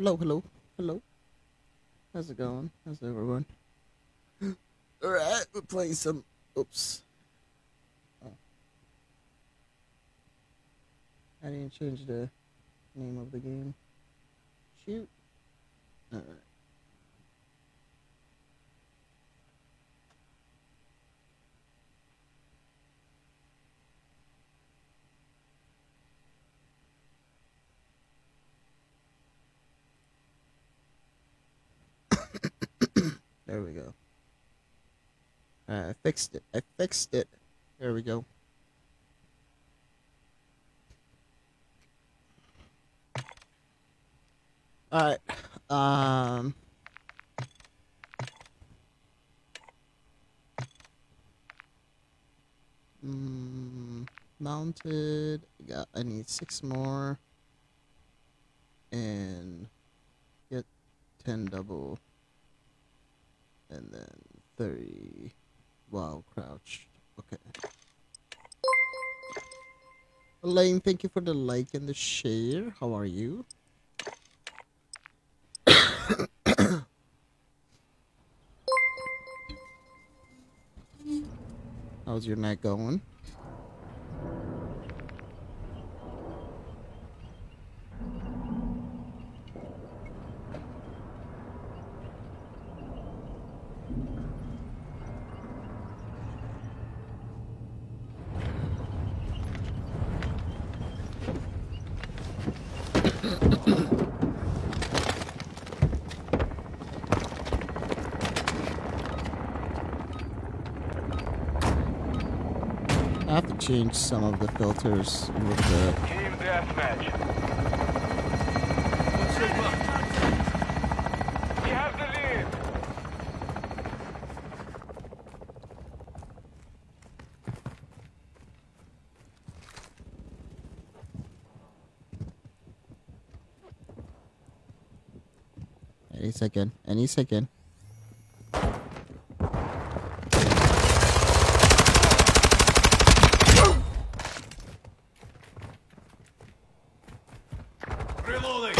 Hello, hello, hello. How's it going? How's everyone? Alright, we're playing some. Oops. Oh. I didn't change the name of the game. Shoot. Alright. There we go. I fixed it. I fixed it. There we go. Alright. Um. Mm, mounted. Got. I need six more. And get ten double and then 30 while crouched. Okay. Elaine, thank you for the like and the share. How are you? How's your night going? Change some of the filters with the Team deathmatch. We have the lead. any second. Any second. Reloading.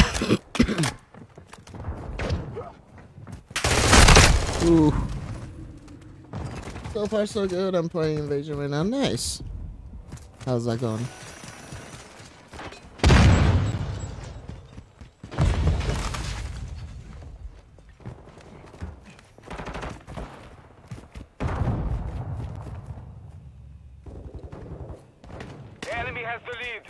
Ooh. So far, so good. I'm playing Invasion right now. Nice. How's that going? The enemy has the lead.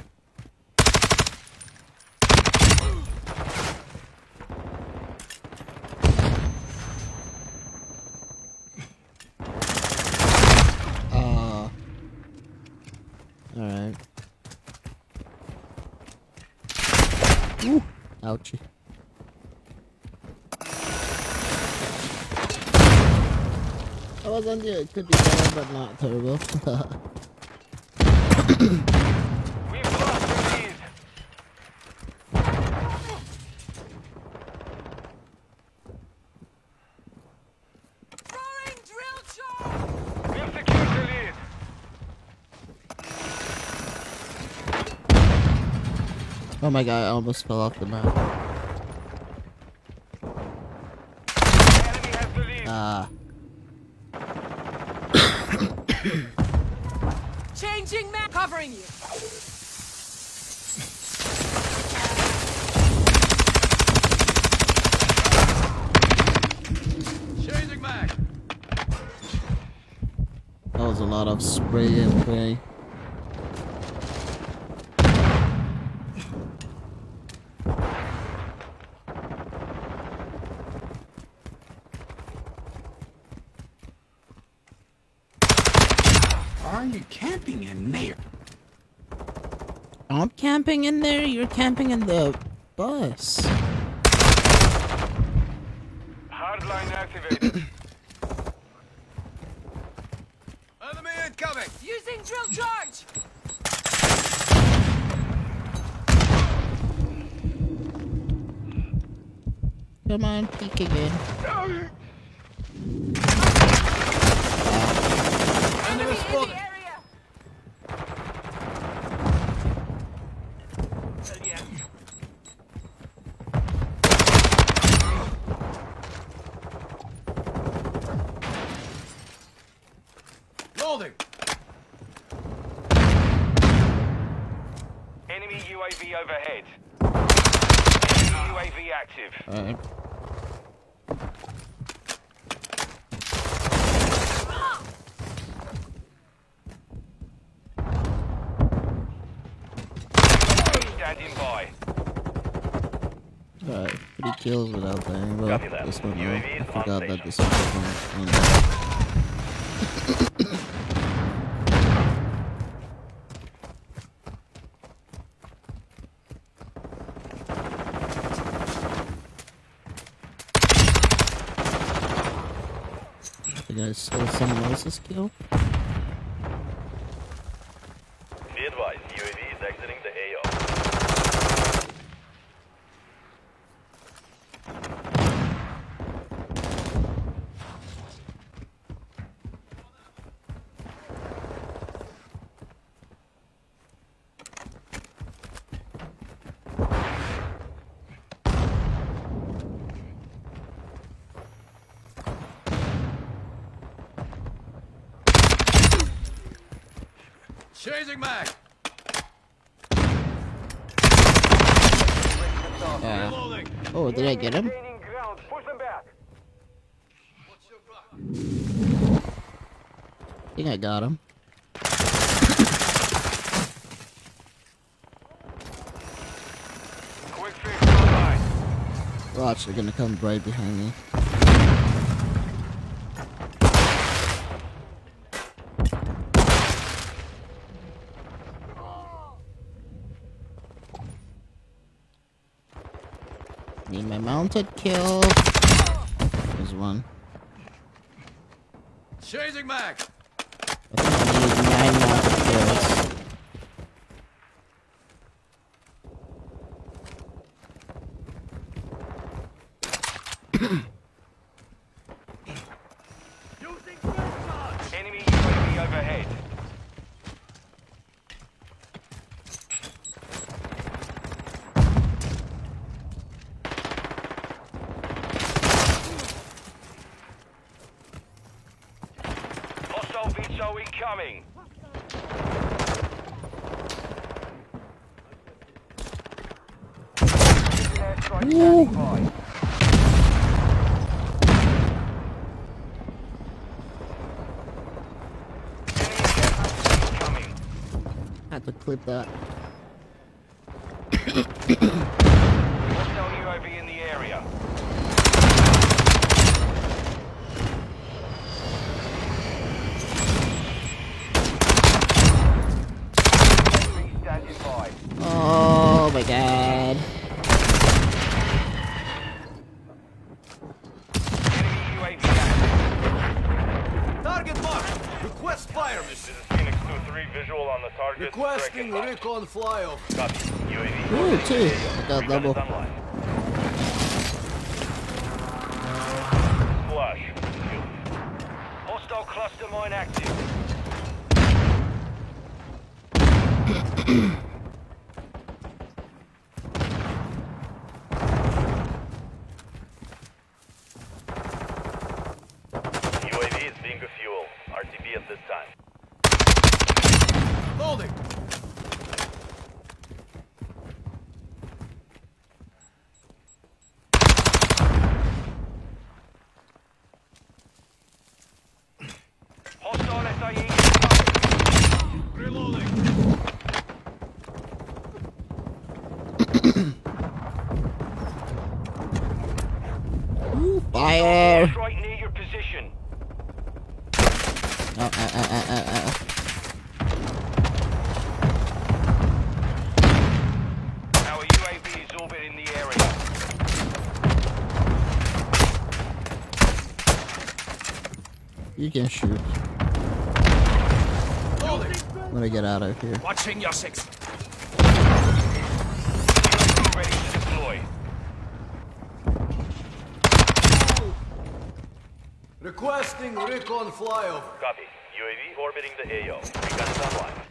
Uh. Alright. Ooh. Ouchie. I. It could be better, but not terrible. We've lost the lead. Oh my god, I almost fell off the map. Ah. Changing map! Covering you! Changing back. That was a lot of spray and pray. Are you camping in there? I'm camping in there. You're camping in the bus. Hardline activated. Come on, peek again. Enemy Enemy UAV overhead. Enemy UAV active. Kills without. Well, Copy that. this one, I forgot that this one was on, on that. I think stole someone else's kill. Be advised, UAV is exiting the AO. Chasing back. Yeah. Oh, did I get him? I think I got him. Watch, they're gonna come right behind me. Need my mounted kill. There's one. Chasing Mac. I think I need nine mounted kills. Enemy UAV overhead. Hostile VTOL incoming. Incoming. Had to clip that. Hostile UAV in the area. Enemy standing by. Oh my god. Enemy UAV active. Target marked. Request fire This mission. is Phoenix 2-3, visual on the target. Requesting Strike it recon flyover. Copy. UAV. Ooh, two. I got double. You can shoot. Loading. I'm gonna get out of here. Watching your six. Ready to deploy. Requesting recon flyover. Copy. UAV orbiting the AO. Recon is online.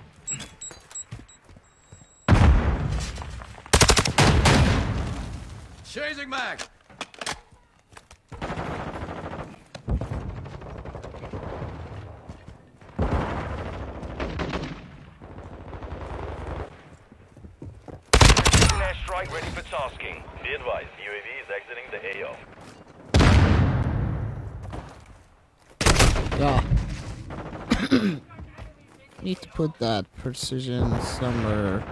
Chasing Mac. airstrike ready for tasking. Be advised, UAV is exiting the AO. Yeah. Need to put that precision somewhere.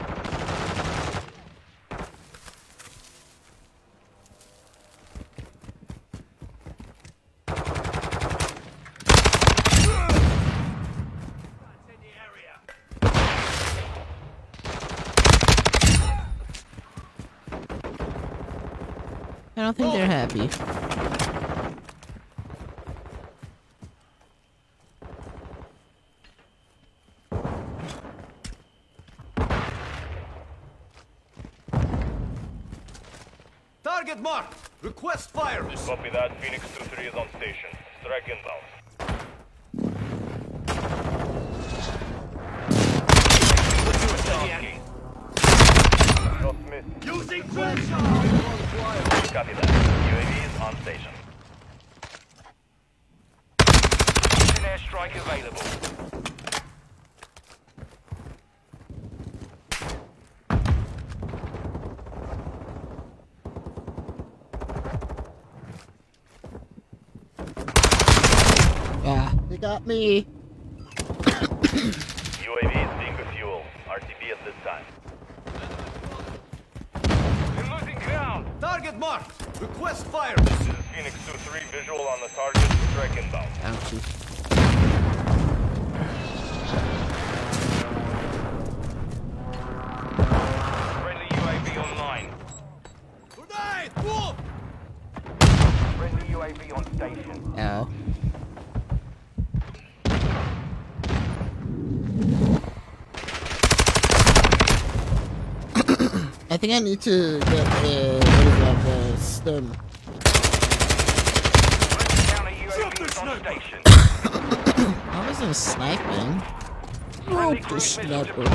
I don't think they're happy. Target marked. Request fire. Copy that. Phoenix 2-3 is on station. Strike inbound. Tasking. Not missed. Using drill shot. Recon flyover. Copy that. UAV is on station. Airstrike available. Yeah, they got me. I think I need to get a what is that the stem. Counter UAV is on station. I wasn't sniping. Oh, the sniper. deployed.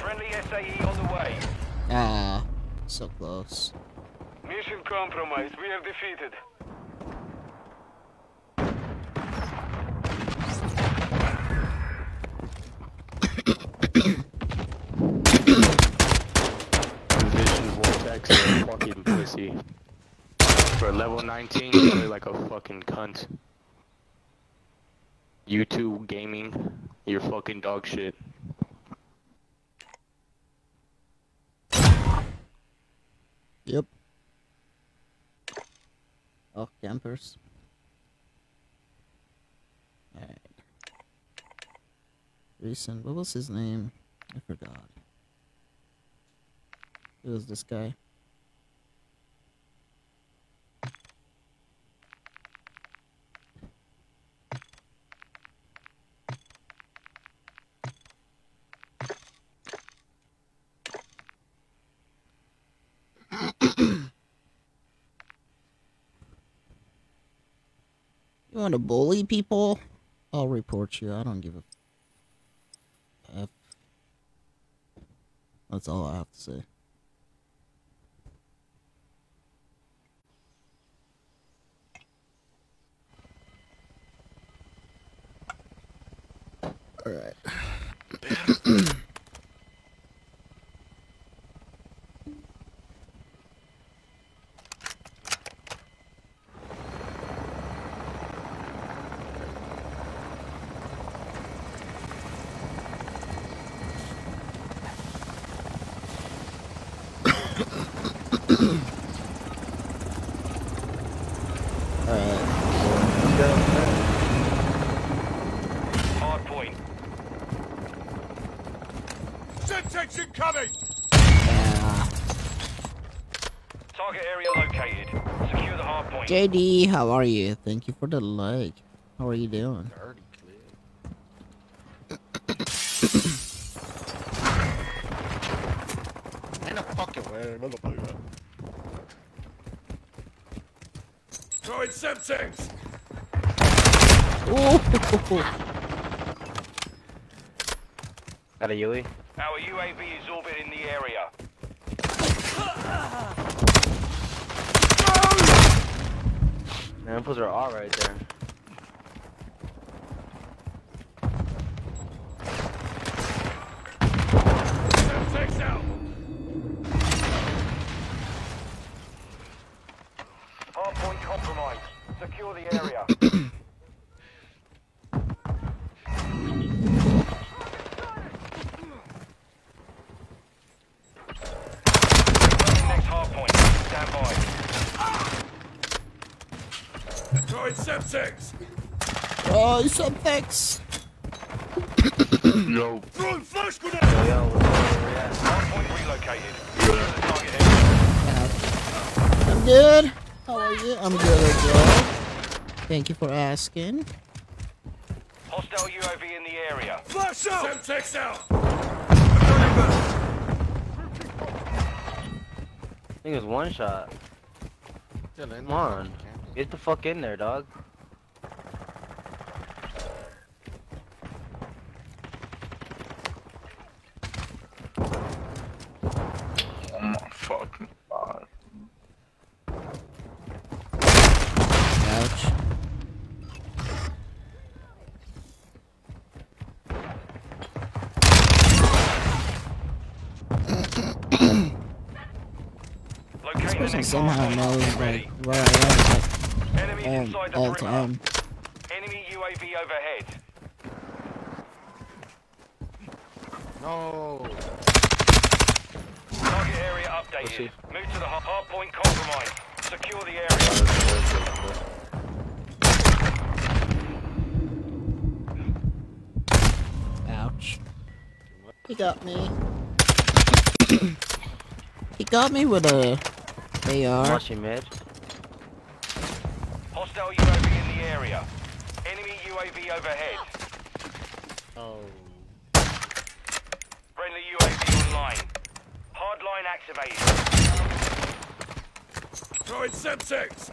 Friendly SAE on the way. Ah, so close. Mission compromised. We have defeated. Vision Vortex is a fucking pussy. For level 19, you play like a fucking cunt. YouTube gaming, you're fucking dog shit. Yep. Oh, campers. Alright. Recent. What was his name? I forgot. It was this guy. You want to bully people? I'll report you. I don't give a F. That's all I have to say. All right. All right. Hard point. Semtex incoming. Yeah. Target area located. Secure the hard point. JD, how are you? Thank you for the like. How are you doing? Ain't no fucking way, motherfucker. Throwing Semtex. Ooh. Got a Yui? Our UAV is orbiting the area. The impulse are all right there. Hardpoint compromised. Secure the area. by. Throwing Semtex! Oh, some thanks. Yo. Throwing flash grenade! Hard point relocated. Secure the target area. I'm good. How are you? I'm good as well. Thank you for asking. Hostile UAV in the area. Flash out! Semtex out! I think it was one shot. Come on. Get the fuck in there, dog. Oh my fucking god. Ouch. This person somehow knows like where I am inside like, the all, all time. Enemy UAV overhead. No. Target area updated. Move to the hard, hard point compromised. Secure the area. Ouch. He got me. he got me with a AR. Watching mid. Hostile UAV in the area. Enemy UAV overhead. Oh. Friendly UAV online. Hardline activated. Throwing Semtex!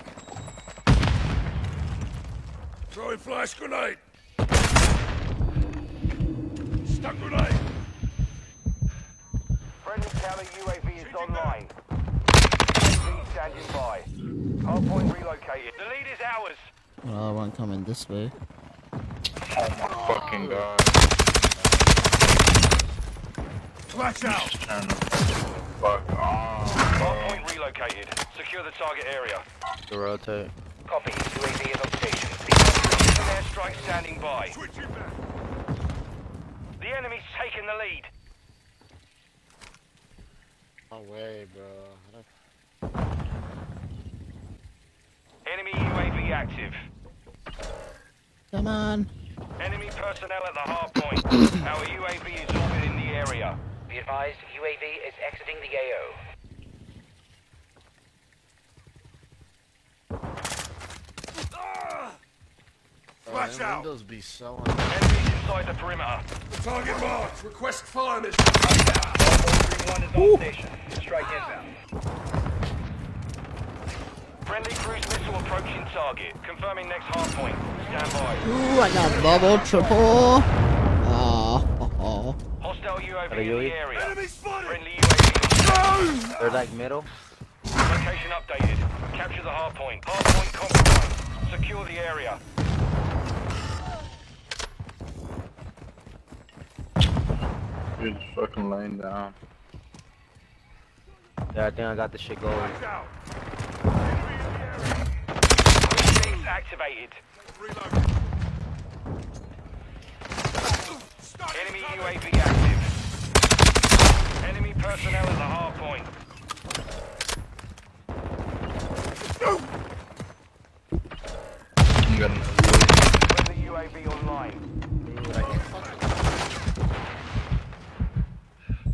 Throwing flash grenade! Stuck grenade! Friendly counter UAV is online. UAV standing by. Hardpoint relocated. The lead is ours. Well, come in this way. Oh my fucking god. Flash out! Fuck ah, off. Hardpoint relocated. Secure the target area. To rotate. Copy. UAV is on station. The airstrike standing by. The enemy's taken the lead. No way, bro. I Enemy UAV active. Come on. Enemy personnel at the hard point. Our UAV is orbiting the area. Be advised, UAV is exiting the AO. Flash out! Windows be so Enemies inside the perimeter. Target marked! Request fire mission! One is on station. Strike inbound. Friendly cruise missile approaching target. Confirming next hard point. Stand by. Ooh, I got double, triple. Oh, oh, oh. Hostile UAV in the area. Enemy spotted! Friendly UAV. They're like middle. Location updated. Capture the hard point. Hard point compromised. Secure the area. You're fucking laying down. Yeah, I think I got the shit going. Flash out! Teams activated. Reload! Enemy UAV active. Enemy personnel at the hard point. I'm gonna. Friendly UAV online.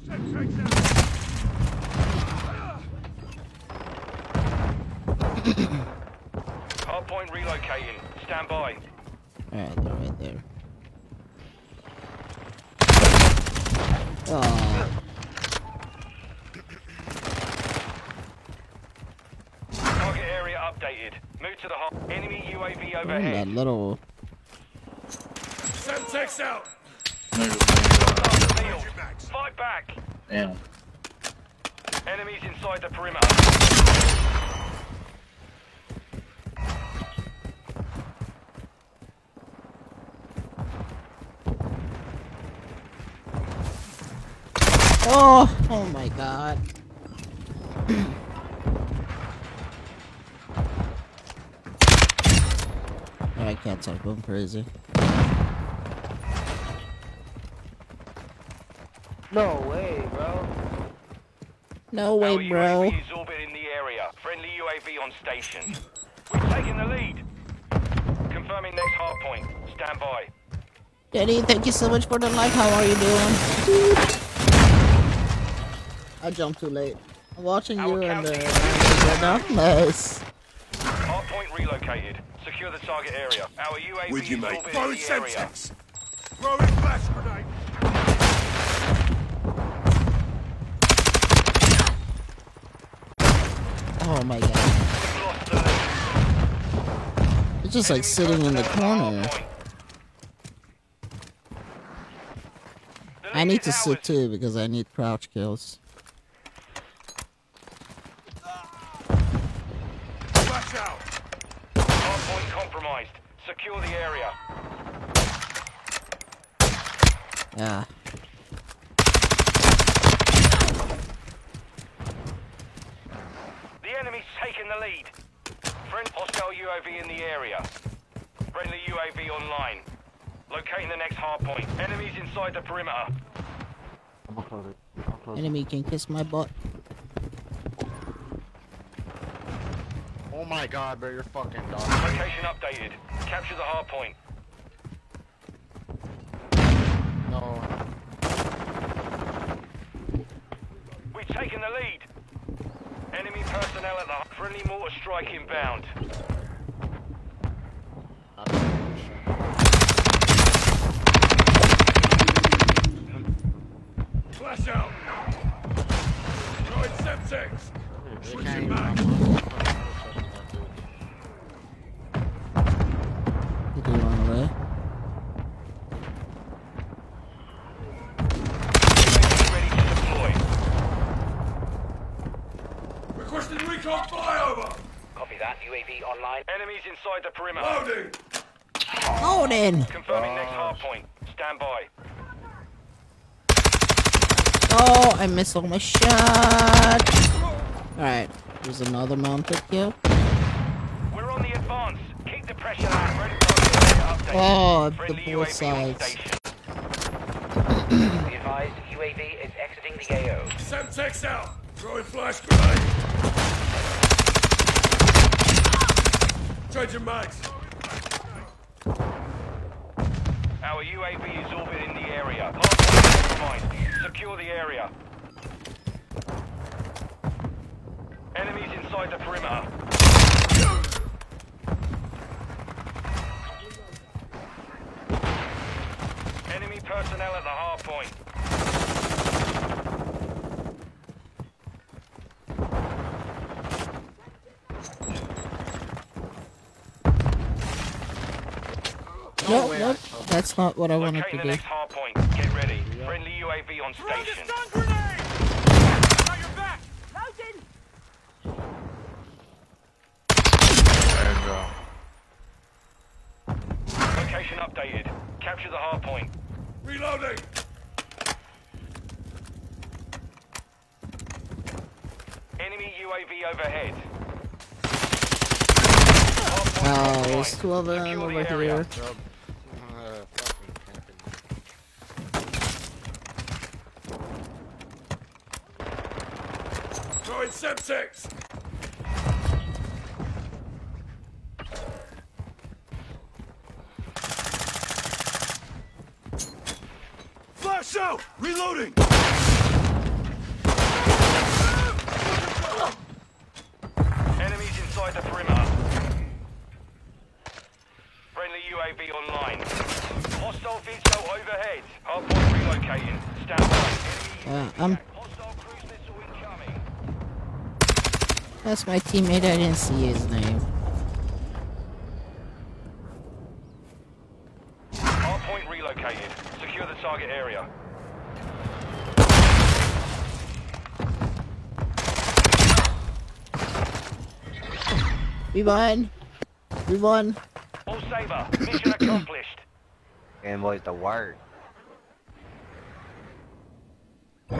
Hard point relocating. Stand by. Alright, they're right there. Oh, Target area updated. Move to the hard. Enemy UAV that overhead. little. Semtex out! Niggas laying down. Fight back. Damn. Enemies inside the perimeter. Oh, oh my god. I can't type. I'm crazy. No way, bro. No way, Our bro. UAV is orbiting the area. Friendly UAV on station. We're taking the lead. Confirming next hard point. Stand by. Danny, thank you so much for the like. How are you doing? I jumped too late. I'm watching you and the and, uh, nice. Hard point relocated. Secure the target area. Our UAV With you, is mate. orbiting Throwing the area. Semtex. Throwing flash grenade. Oh my god. Lost the lead. It's just like sitting in the corner. I need to sit too because I need crouch kills. Flash out. Hard point compromised. Secure the area. Yeah. The enemy's taken the lead. Friend hostile UAV in the area. Friendly UAV online. Locating the next hard point. Enemies inside the perimeter. Enemy can kiss my butt. Oh my god, bro, you're fucking dog. Location updated. Capture the hard point. No. We've taken the lead. Enemy personnel at the friendly mortar strike inbound. Enemies inside the perimeter. Loading. Odin! Confirming next hard point. Stand by. Oh, I missed all my shots. Alright, there's another mounted kill. We're on the advance. Keep the pressure out. Ready target. Oh, the Friendly both sides. station. Be advised, UAV is exiting the AO. Semtex out. Throwing flash grenade. Changing mags. Our UAV is orbiting the area. Secure the area. Enemies inside the perimeter. Enemy personnel at the hard point. Nope, nope. That's not what I wanted Locating to the do. next hard point. Get ready. Friendly UAV on station. There you go. Location updated. Capture the hard point. Reloading. Enemy UAV overhead. Oh, there's two of them over here. Job. Uh, fucking camping. Throwing Semtex. Flash out. Reloading. Enemies inside the perimeter. Friendly UAV online. Hostile VTOL overhead. Hardpoint relocating. Stand by. Yeah, I'm. Hostile cruise missile incoming. That's my teammate. I didn't see his name. Hardpoint relocated. Secure the target area. We won. We won. All saber. Mission accomplished. Game boys, the word.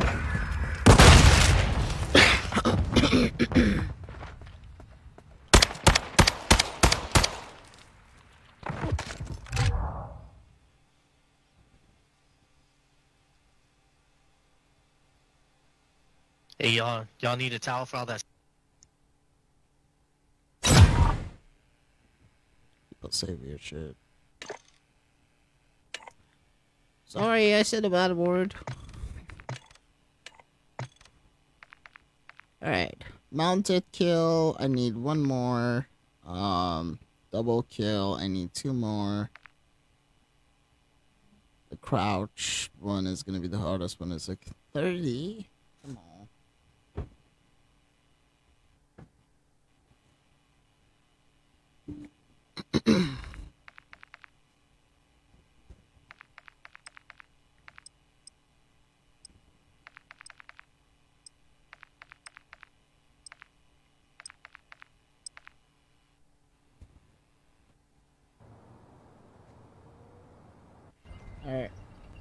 Hey, y'all, y'all need a towel for all that. People say weird shit. Sorry, I said a bad word. Alright. Mounted kill, I need one more. Um, double kill, I need two more. The crouch one is gonna be the hardest one. It's like 30. Alright,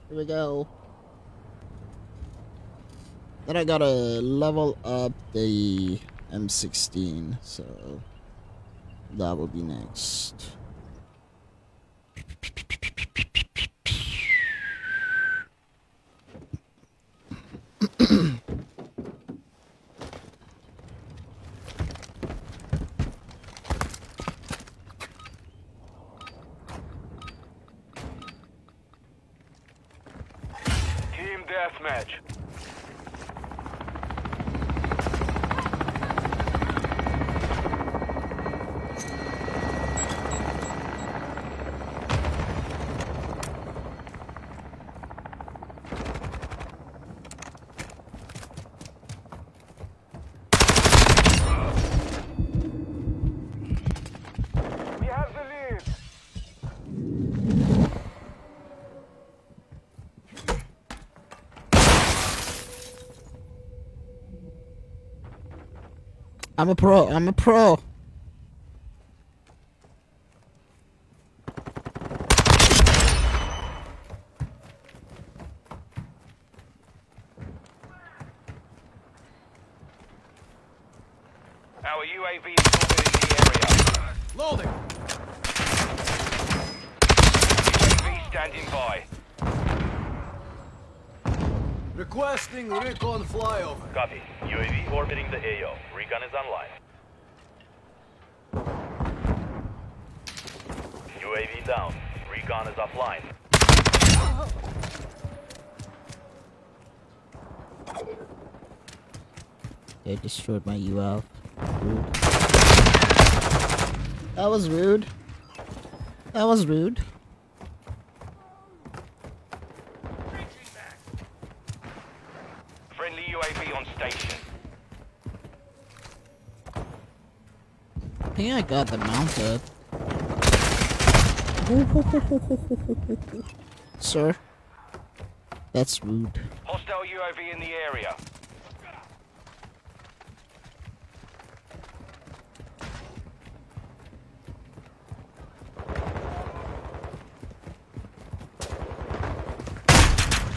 here we go. Then I gotta level up the M16, so that will be next. Team deathmatch. I'm a pro, I'm a pro. Our UAV is orbiting the area. Loading. UAV standing by. Requesting recon flyover. Copy. UAV orbiting the AO. Recon is online. UAV down. Recon is offline. They destroyed my UL. Rude. That was rude. That was rude. Friendly UAV on station. I think I got them mounted. Sir, that's rude. Hostile UAV in the area.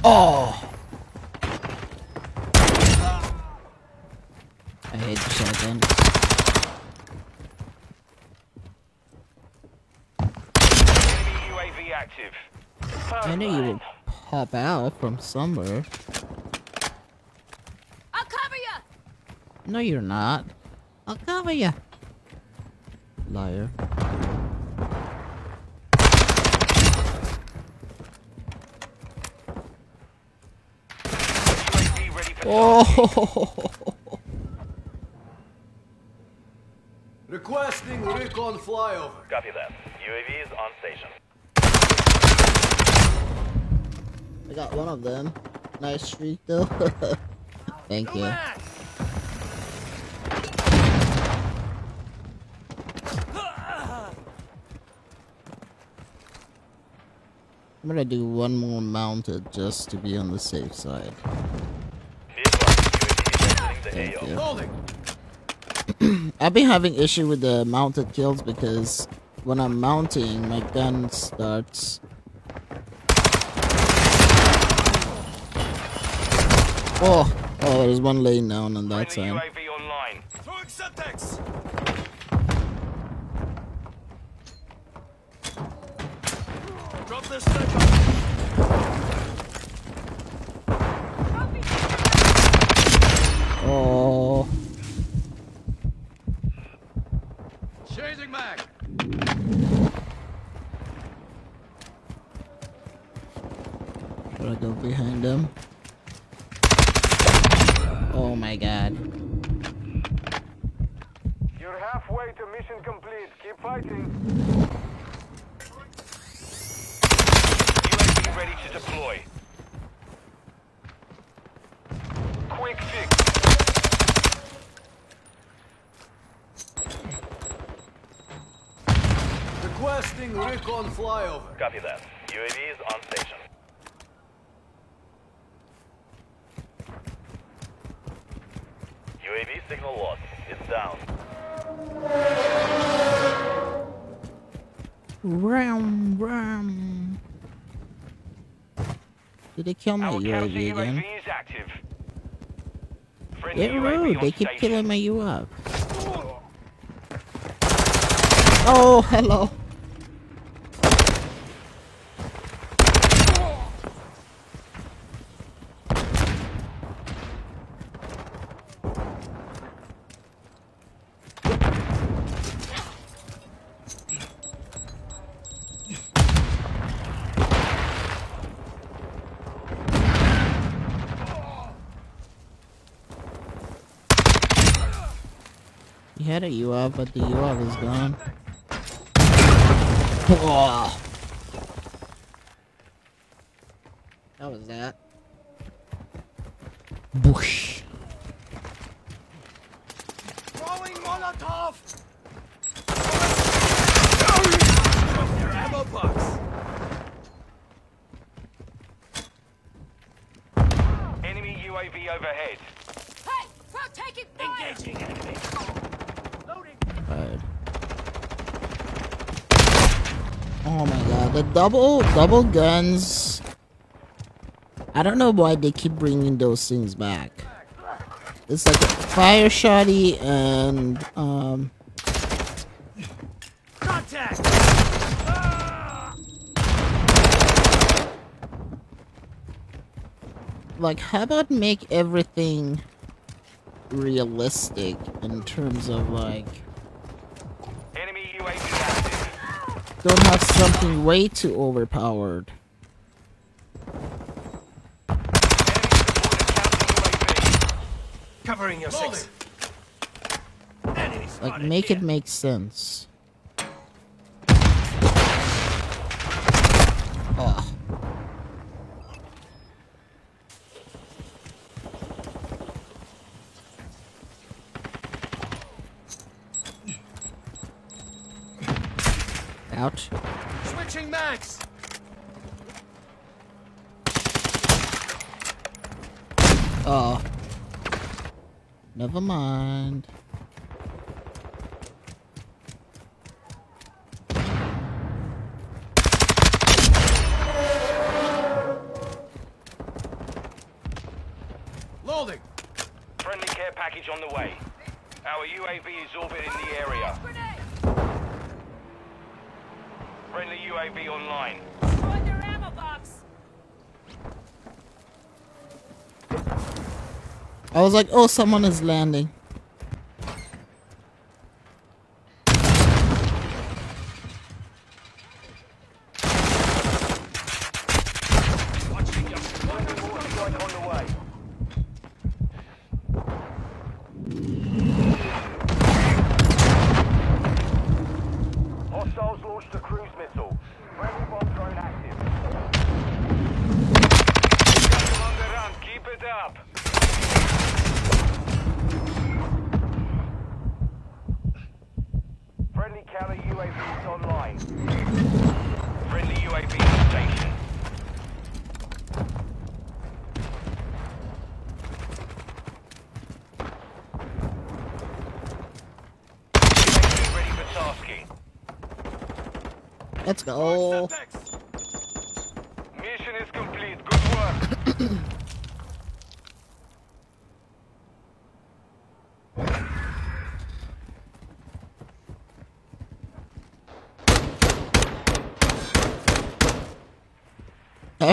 Oh! I hate the shotgun. Enemy UAV active. I knew you would pop out from somewhere. I'll cover you. No, you're not. I'll cover you. Liar. UAV ready for Oh! Requesting recon flyover. Copy that. UAV is on station. I got one of them. Nice streak though. Thank you. I'm gonna do one more mounted just to be on the safe side. Thank you. I've been having issue with the mounted kills because when I'm mounting, my gun starts. Oh, oh, there's one laying down on that side. UAV online. Throwing Semtex. Drop this sniper. back. Should I go behind them? Oh my god. You're halfway to mission complete. Keep fighting. UAV ready to deploy. Quick fix. Requesting recon flyover. Copy that. UAV is on station. UAV signal lost. It's down. Ram, ram. Did they kill my Our UAV again? UAV is active. Friendly Get rude. They keep station. killing my UAV. Oh, hello. A UAV, but the UAV is gone. Oh. How was that? Boosh. Throwing Molotov. Their ammo box. Enemy UAV overhead. Hey! Bro, take it fire! Engaging enemy. Right. Oh my god, the double double guns. I don't know why they keep bringing those things back. It's like a fire shotty and um Contact. like how about make everything realistic in terms of like don't have something way too overpowered. Covering your six. Like make it make sense. Ugh. Ouch. Switching max. Oh. Never mind. Loading. Friendly care package on the way. Our UAV is orbiting the area. Grenade! Friendly UAV online. Destroy their ammo box! I was like, oh, someone is landing.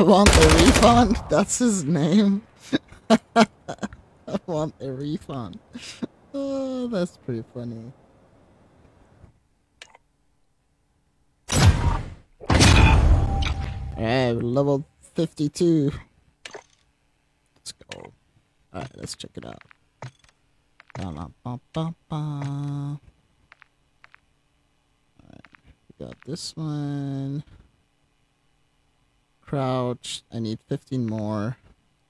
want a refund. That's his name. I want a refund. Oh, that's pretty funny. Alright, level 52. Let's go. Alright, let's check it out. Alright, we got this one. Crouch. I need 15 more.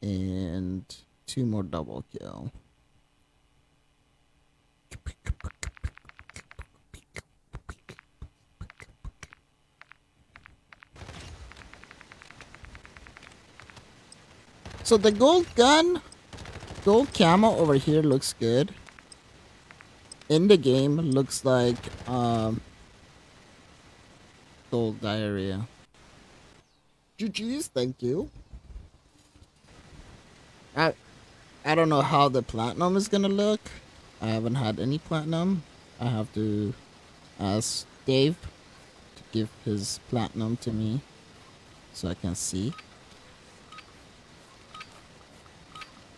And two more double kill. So the gold gun, gold camo over here looks good. In the game, looks like um, gold diarrhea. GG's, thank you. I, I don't know how the platinum is gonna look. I haven't had any platinum. I have to ask Dave to give his platinum to me so I can see.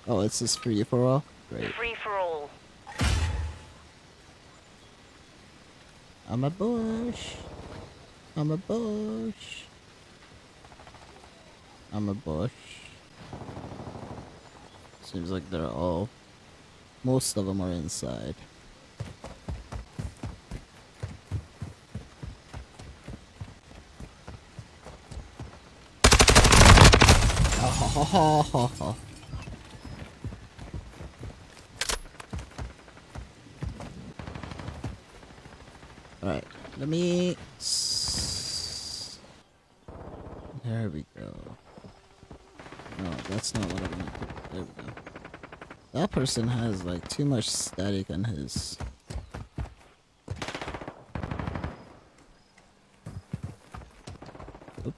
Oh, it's just free for all? Great. Free for all. I'm a bush. I'm a bush. I'm a bush. Seems like they're all... Most of them are inside. Alright, let me... s- There we go. No, that's not what I meant. to- There we go. That person has like too much static on his... Oop.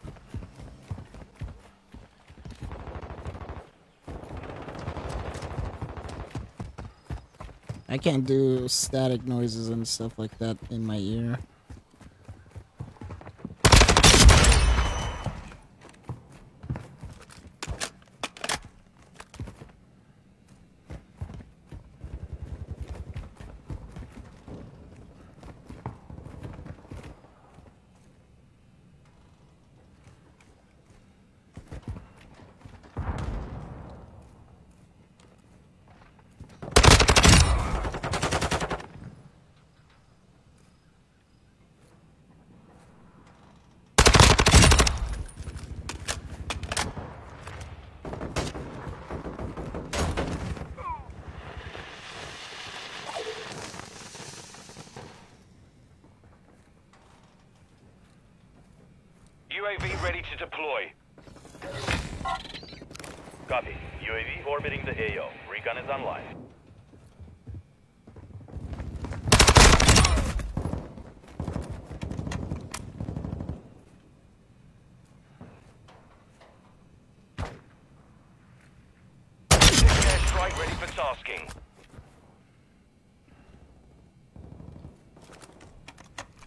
I can't do static noises and stuff like that in my ear. UAV ready to deploy. Copy. UAV orbiting the AO. Recon is online. Airstrike ready for tasking.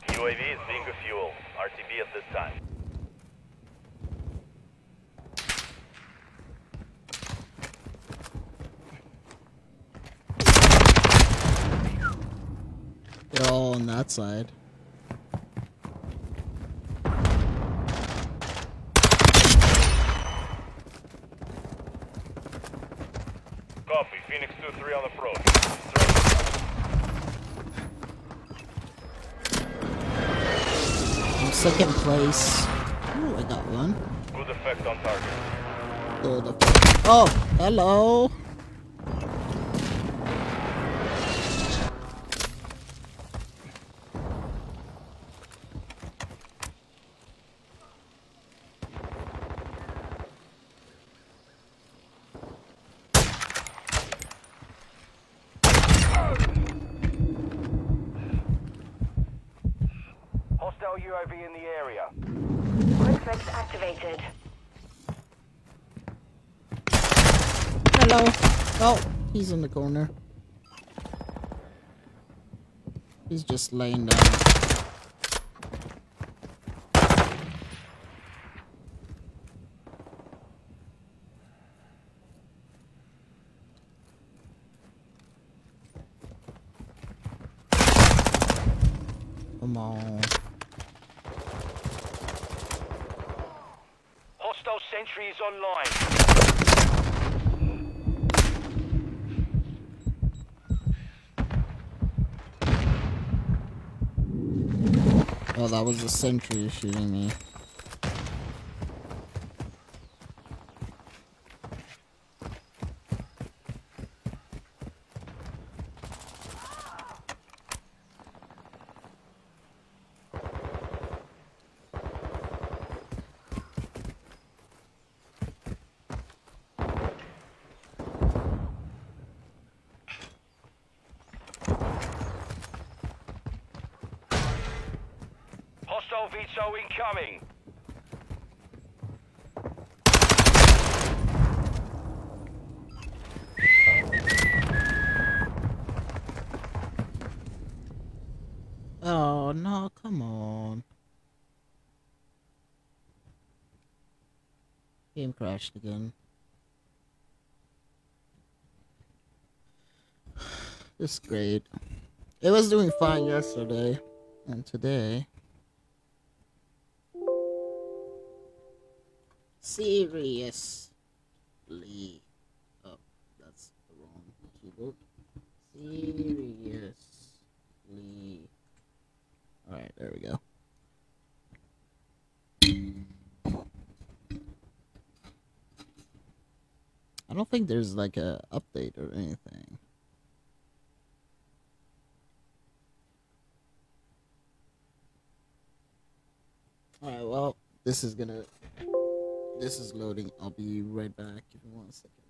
UAV is being fuel. RTB at this time. They're all on that side. Copy. Phoenix 2-3 on approach. I'm second place. Ooh, I got one. Good effect on target. Oh, the- oh, hello. Hostile UAV in the area. Quick fix activated. Hello. Oh, he's in the corner. He's just laying down. Come on. Sentry is online. Oh, that was the sentry shooting me. Hostile VTOL incoming. Oh no, come on. Game crashed again. It's great. It was doing fine yesterday, and today. Seriously. Oh, that's the wrong keyboard. Seriously. Alright, there we go. I don't think there's like a update or anything. Alright, well, this is gonna this is loading. I'll be right back. Give me one second.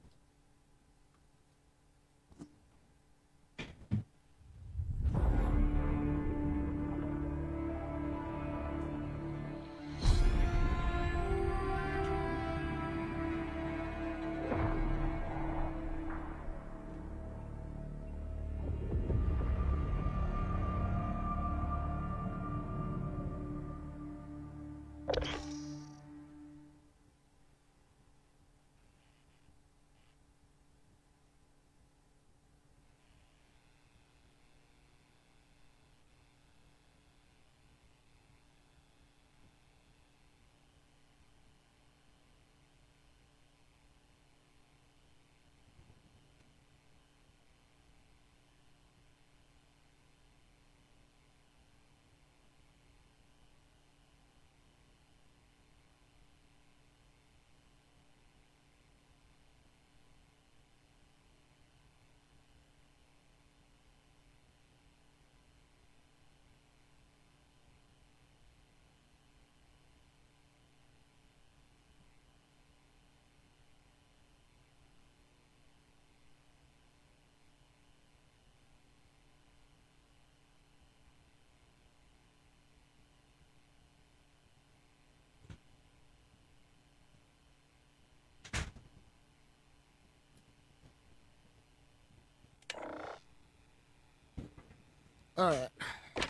Alright.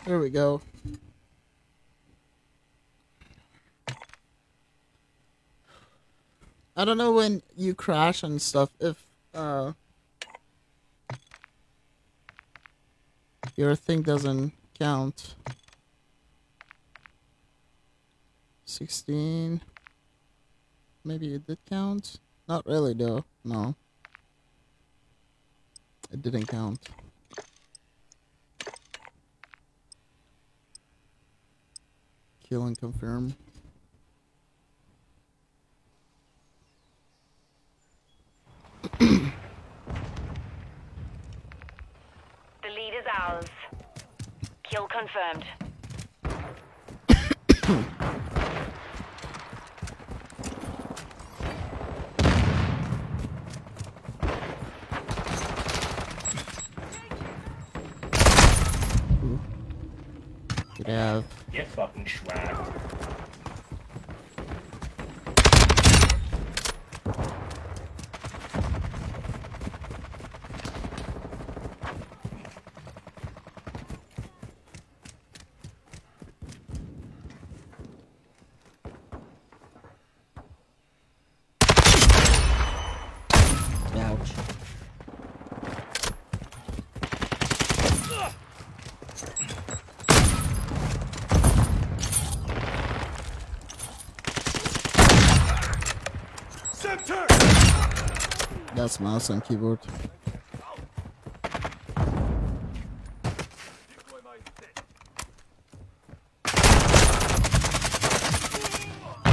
There we go. I don't know when you crash and stuff if uh your thing doesn't count. 16 Maybe it did count? Not really though. No. It didn't count. Kill and confirm. The lead is ours. Kill confirmed. Have. Get fucking schwagged. Ouch. That's mouse and keyboard.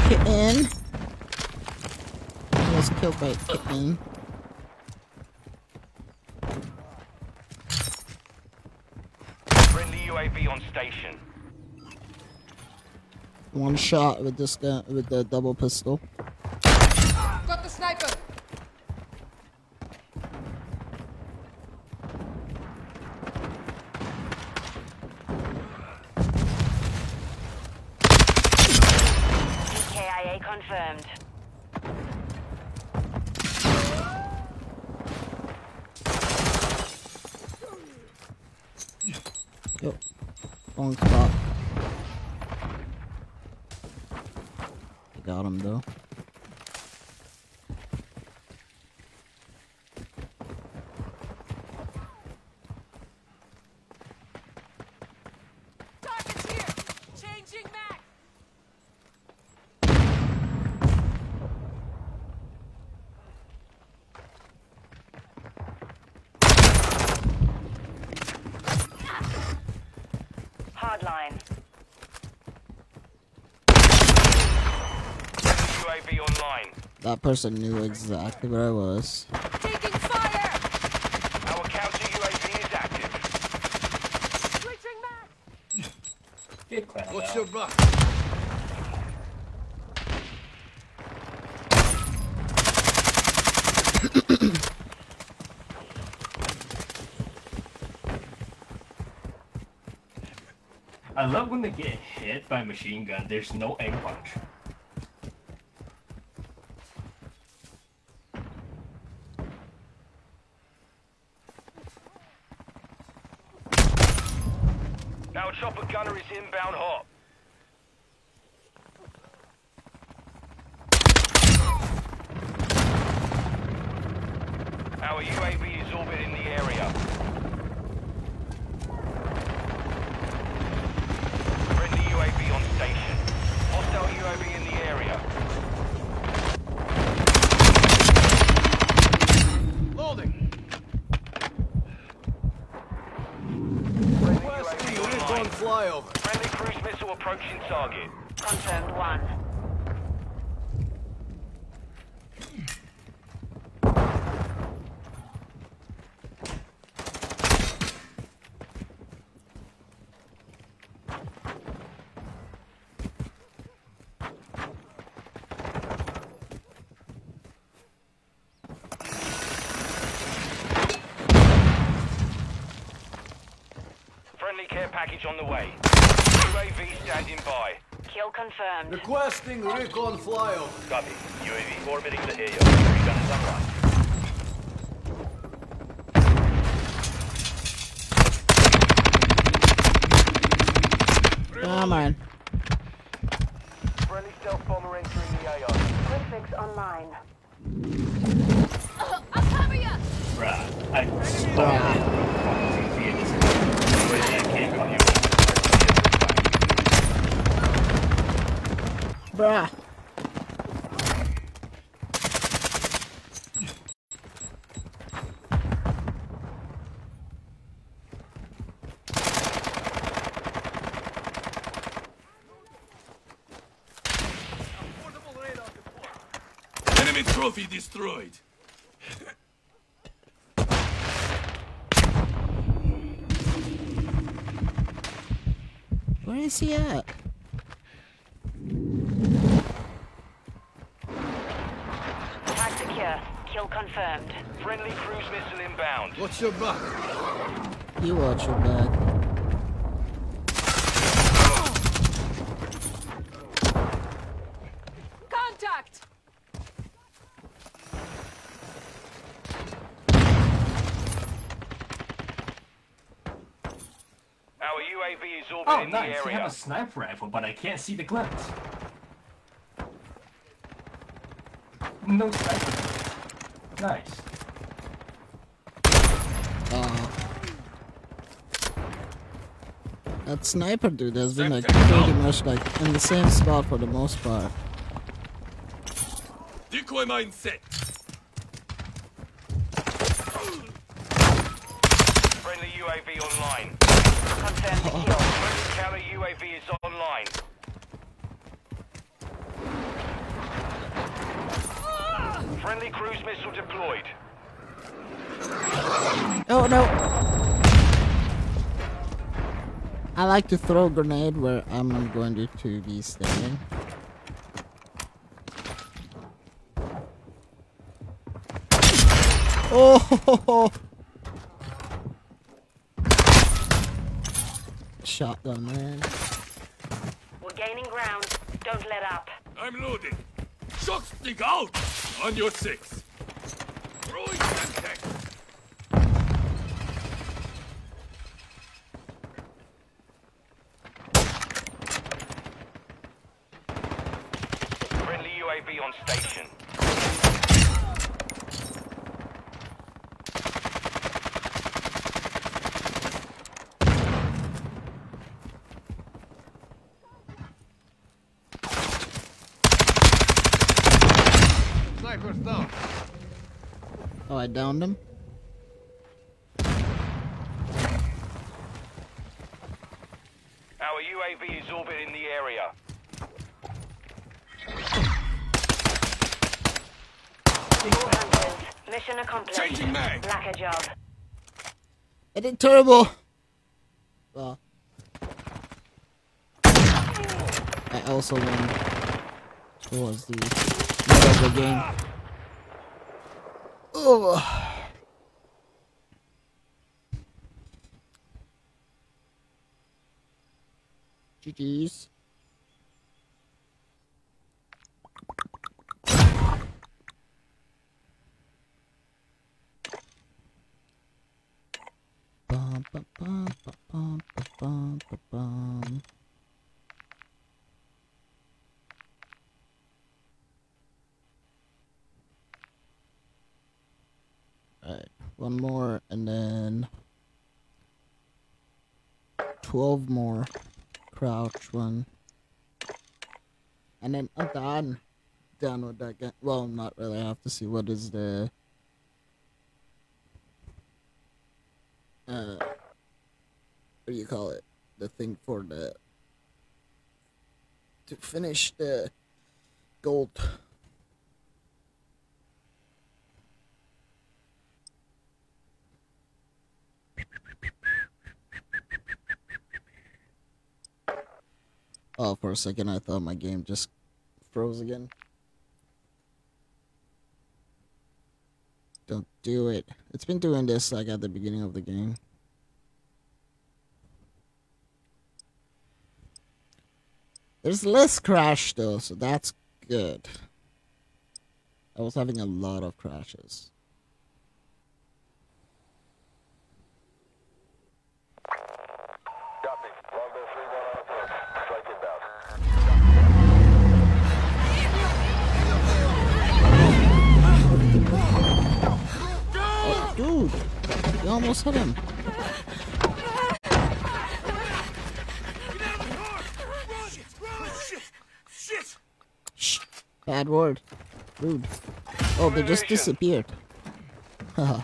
Kitten. He was killed by a kitten. Friendly UAV on station. One shot with this gun with the double pistol. Got the sniper! KIA confirmed. Yep. Wrong spot. I got him though. Target's here! Changing mag! Hardline. UAV online. That person knew exactly where I was. Taking fire! Our counter UAV is active. Switching mag! Get crap What's your buck? I love when they get hit by a machine gun. There's no egg punch. Our chopper gunner is inbound hot. Our UAV is orbiting the area. Friendly UAV on station. Hostile UAV in the area. Loading! Friendly Requesting UAV recon online. flyover. Friendly cruise missile approaching target. Confirmed one. Friendly care package on the way. UAV standing by. Kill confirmed. Requesting recon flyover. Copy. UAV orbiting the AO. Recon is online. Come on. Friendly stealth bomber entering the AO. Quick online. I'll cover ya! Bruh. I Bruh. Where that came from. Bruh. Enemy trophy destroyed. Is he at? Tag secure. Kill confirmed. Friendly cruise missile inbound. What's your buck? You watch your back. Contact! Our UAV is Oh, orbiting nice. the They area. have a sniper rifle, but I can't see the clips. No sniper. bullets. Nice. Uh, that sniper dude has been like pretty much like in the same spot for the most part. Decoy mine set. online. Confirmed kill. Friendly counter UAV is online. Friendly cruise missile deployed. Oh no! I like to throw a grenade where I'm going to, to be standing. Oh! Shotgun, man. We're gaining ground. Don't let up. I'm loading. Shock stick out! On your six. Throwing contact. Friendly UAV on station. Sniper's down. Oh, I downed him. Our UAV is orbiting the area. Mission accomplished. Changing mag. Blacker job. I did terrible. Well, I also won towards the middle of the game. Oh. GG's. Bum, bum, bum, bum, bum, bum, bum, bum. Alright, one more and then 12 more. Crouch one. And then I'm done. Done with that game. Well, not really. I have to see what is the. Uh, what do you call it? The thing for the. To finish the gold. Oh, for a second I thought my game just froze again. Don't do it. It's been doing this like at the beginning of the game. There's less crash though, so that's good. I was having a lot of crashes. You almost hit him. Bad word. Rude. Oh, they just disappeared. Haha.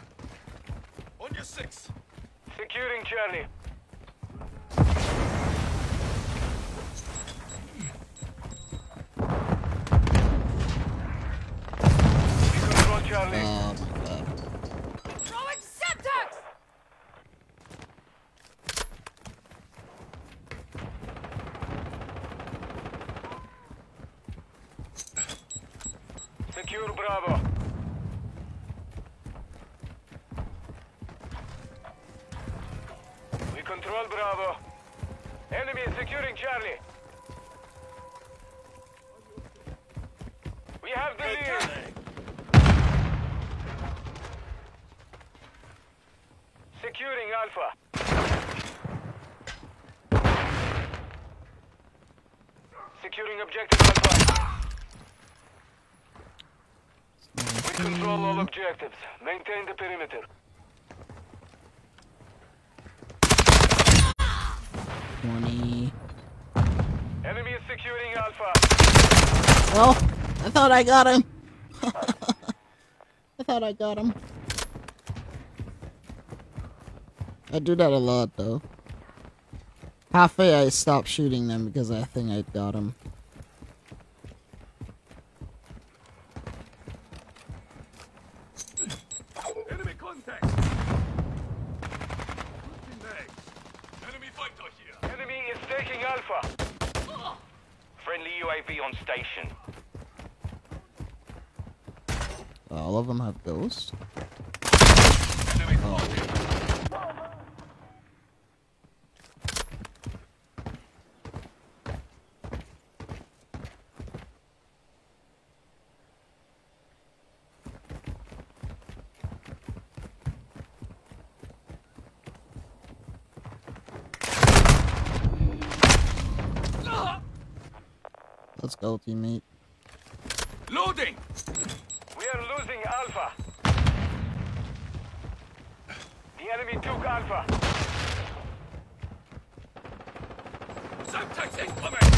Objectives. Maintain the perimeter. Twenty. Enemy is securing Alpha. Well, I thought I got him. I thought I got him. I do that a lot though. Halfway I stopped shooting them because I think I got them. Enemy contact. Enemy fighter here. Enemy is taking Alpha. Friendly UAV on station. All of them have ghosts. Oh. Let's go, teammate. Loading. We are losing Alpha. The enemy took Alpha. Semtex incoming.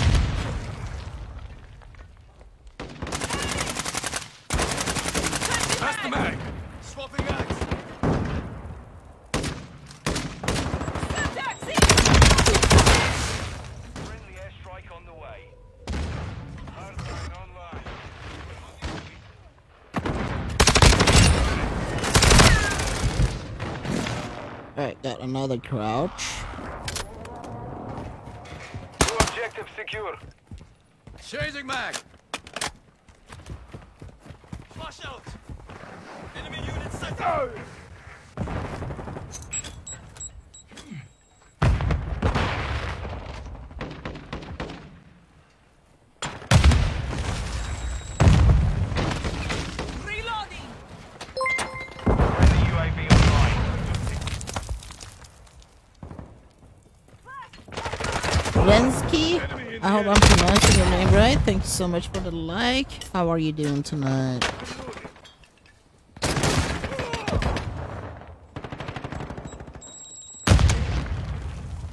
Pass the mag. Swapping axe. Friendly airstrike on the way. Hardline online. Alright, got another crouch. Two objectives secure. Changing mag. So much for the like. How are you doing tonight?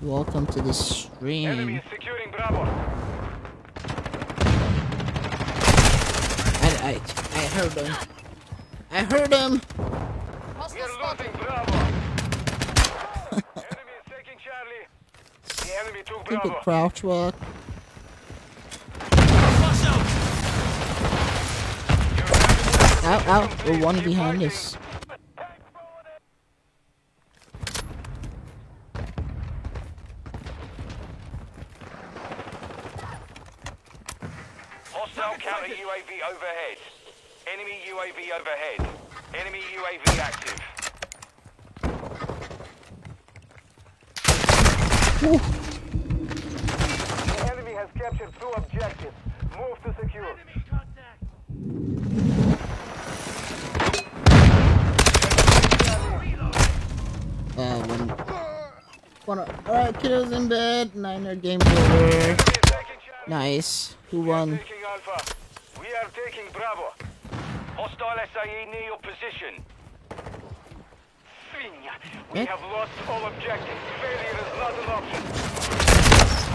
Welcome to the Enemy stream. is securing Bravo. I, I, I heard him. I heard him. We are losing Bravo. enemy is taking Charlie. The enemy took Stupid Bravo. crouch walk. Out. We're one behind us. Hostile counter UAV overhead. Enemy UAV overhead. Enemy UAV active. The enemy has captured two objectives. Move to secure. Uh, one. One. Alright, kiddos in Minor game over. Nice. Who won? We are taking Bravo. Hostile SIE near your position. We eh? have lost all objectives. Failure is not an option.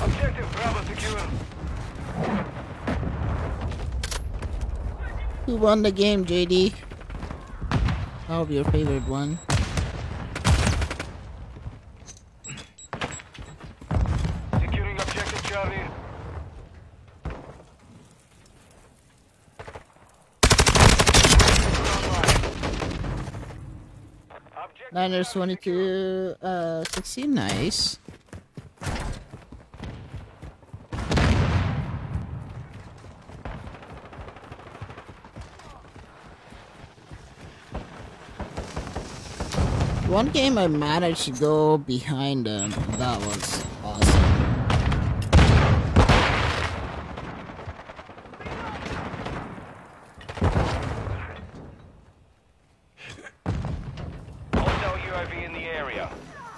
Objective Bravo secure. Who won the game, JD? I'll be your favorite one. Niners 22, uh, 16. Nice. One game I managed to go behind them. That was awesome. Hostile UAV in the area.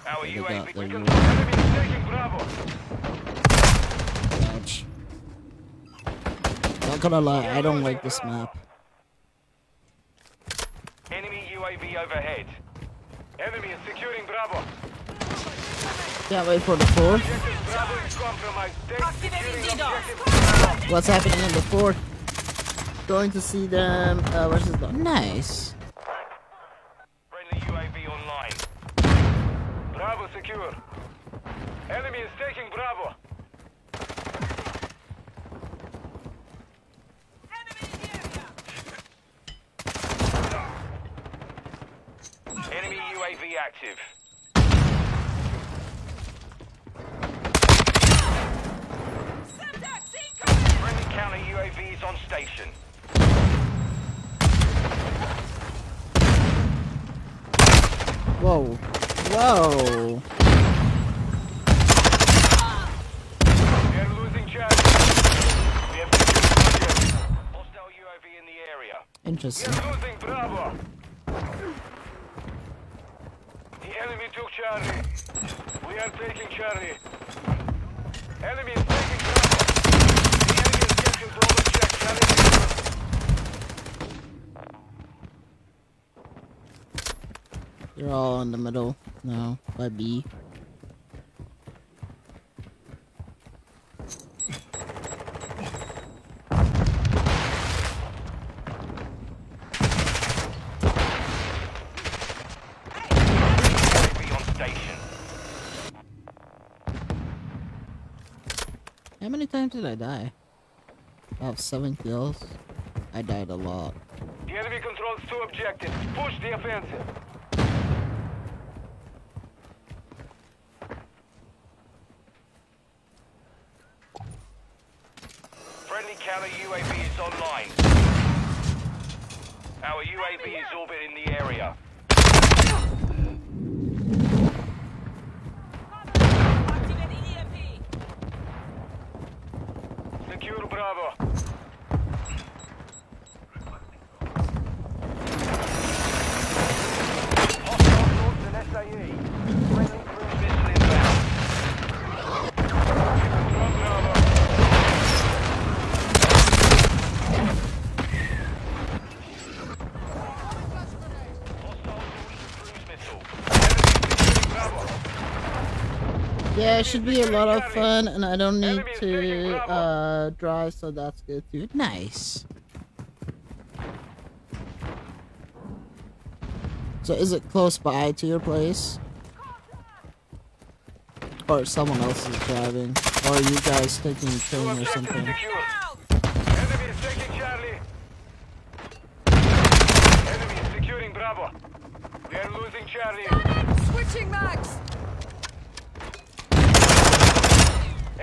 Our Look UAV. out, We there can you enemy is taking Bravo. Ouch. Not gonna lie, I don't like this map. Enemy UAV overhead. Enemy is securing Bravo. Can't wait for the fourth. Objective Bravo is compromised. Take Activating securing DDoS. objective Bravo. What's happening in the fourth? Going to see them. Uh, where's this? go- Nice. Friendly UAV online. Bravo secure. Enemy is taking Bravo. Enemy UAV active. Friendly counter UAV is on station. Whoa. Whoa. We are losing charge. We have secured target. Hostile UAV in the area. Interesting. are losing Bravo. The enemy took Charlie. We are taking Charlie. Enemy is taking Bravo. The enemy is getting control of. Charlie. You're all in the middle now by B. UAV on station. How many times did I die? About seven kills. I died a lot. The enemy controls two objectives. Push the offensive. Friendly counter UAV is online. Our UAV is orbiting the area. Secure Bravo. Hostile launched an SAE. Yeah, it should be a lot of fun, and I don't need to uh, drive, so that's good too. Nice. So is it close by to your place? Or someone else is driving? Or are you guys taking a train or something? Enemy is taking Charlie. Enemy is securing Bravo. We are losing Charlie. Switching max.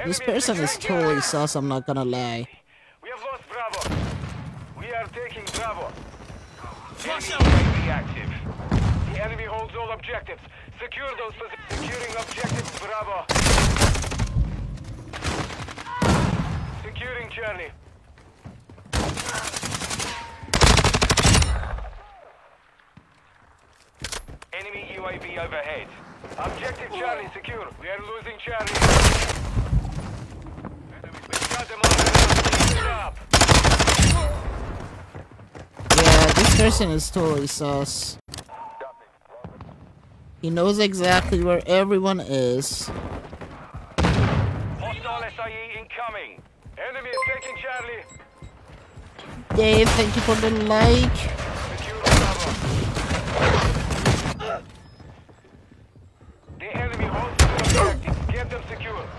This person is totally sus, I'm not gonna lie. We have lost Bravo. We are taking Bravo. Enemy UAV active. The enemy holds all objectives. Secure those positions. Securing objectives Bravo. Securing Charlie. Enemy UAV overhead. Objective Charlie secure. We are losing Charlie. We've got them on. Keep it up. Yeah, this person is totally sus. He knows exactly where everyone is. Hostile SIE incoming. Enemy is taking Charlie. Dave, thank you for the like. The enemy holds the objectives. Get them secure.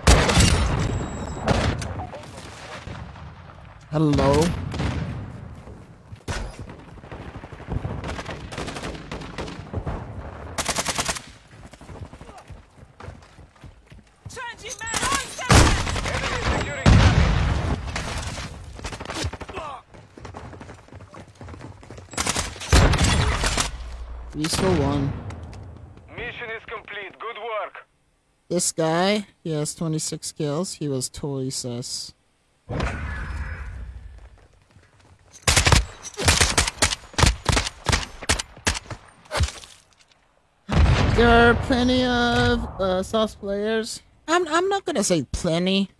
Hello. Changing man on seven. Enemy securing Charlie. We still won. Mission is complete. Good work. This guy, he has 26 kills. He was totally sus. There are plenty of uh, players. I'm I'm not gonna say plenty.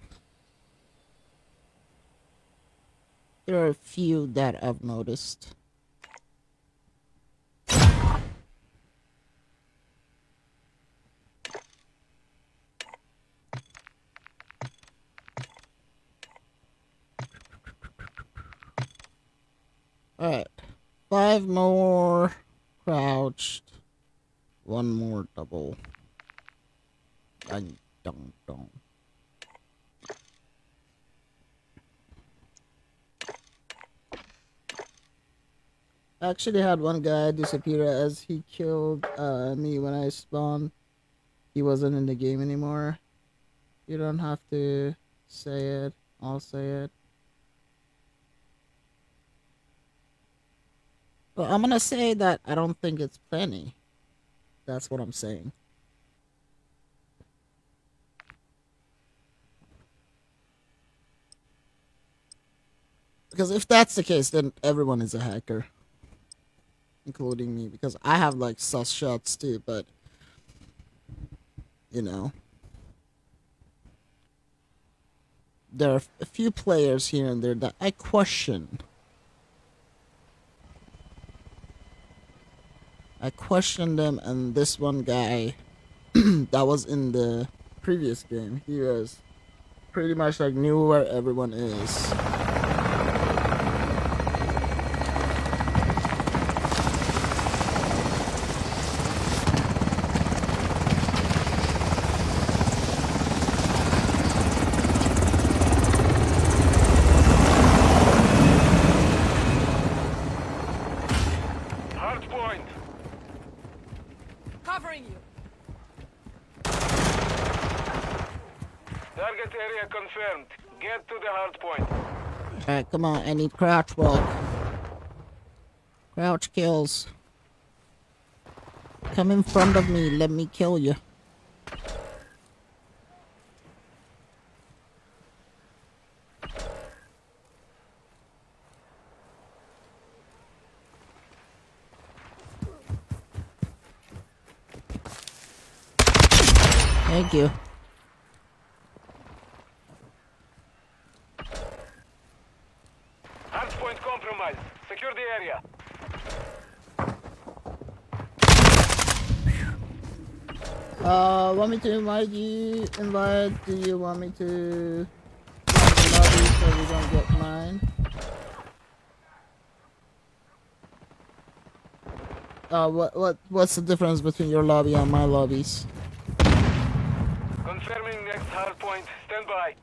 There are a few that I've noticed. Alright. Five more crouched. One more double. Dun, dun, dun. I actually had one guy disappear as he killed uh, me when I spawned. He wasn't in the game anymore. You don't have to say it. I'll say it. Well, I'm gonna say that I don't think it's plenty. That's what I'm saying. Because if that's the case, then everyone is a hacker. Including me, because I have like sus shots too, but you know. There are a few players here and there that I question. I questioned them, and this one guy that was in the previous game, he was pretty much like knew where everyone is. Hard point. Covering you. Target area confirmed. Get to the hard point. Alright, come on, I need crouch walk. Crouch kills. Come in front of me, let me kill you. Thank you. Hard point compromised. Secure the area. Uh, want me to invite you? Invite? Do you want me to? Lobby so we don't get mine. Uh, what what what's the difference between your lobby and my lobbies? Confirming next hard point. Stand by.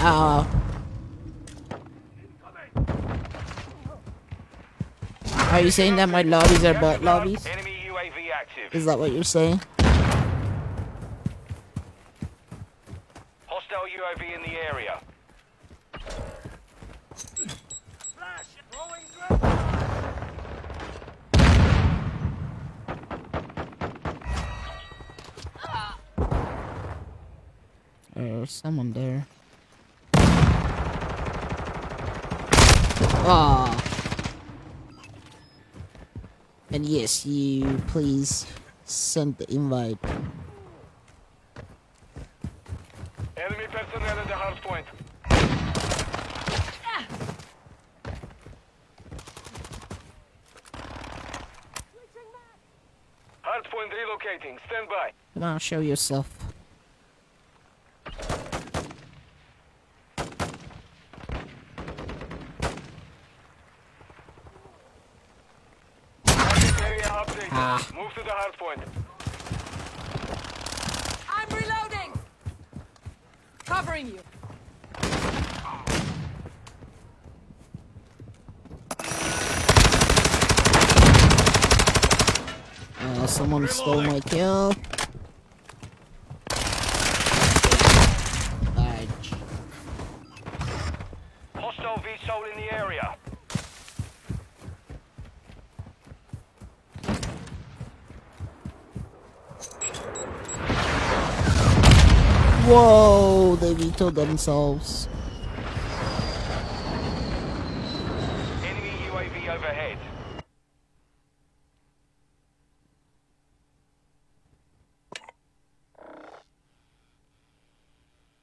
Uh, are you saying that my lobbies are butt lobbies? Enemy UAV active. Is that what you're saying? Hostile UAV in the area. There's someone there. Ah. And yes, you please send the invite. Enemy personnel at the hard point. Hard point relocating. Stand by. On, show yourself. Area updated. Ah. Move to the hard point. I'm reloading. Covering you. Uh, someone stole my kill. Alright. Hostile VTOL in the area. Whoa, they vetoed themselves. Enemy UAV overhead.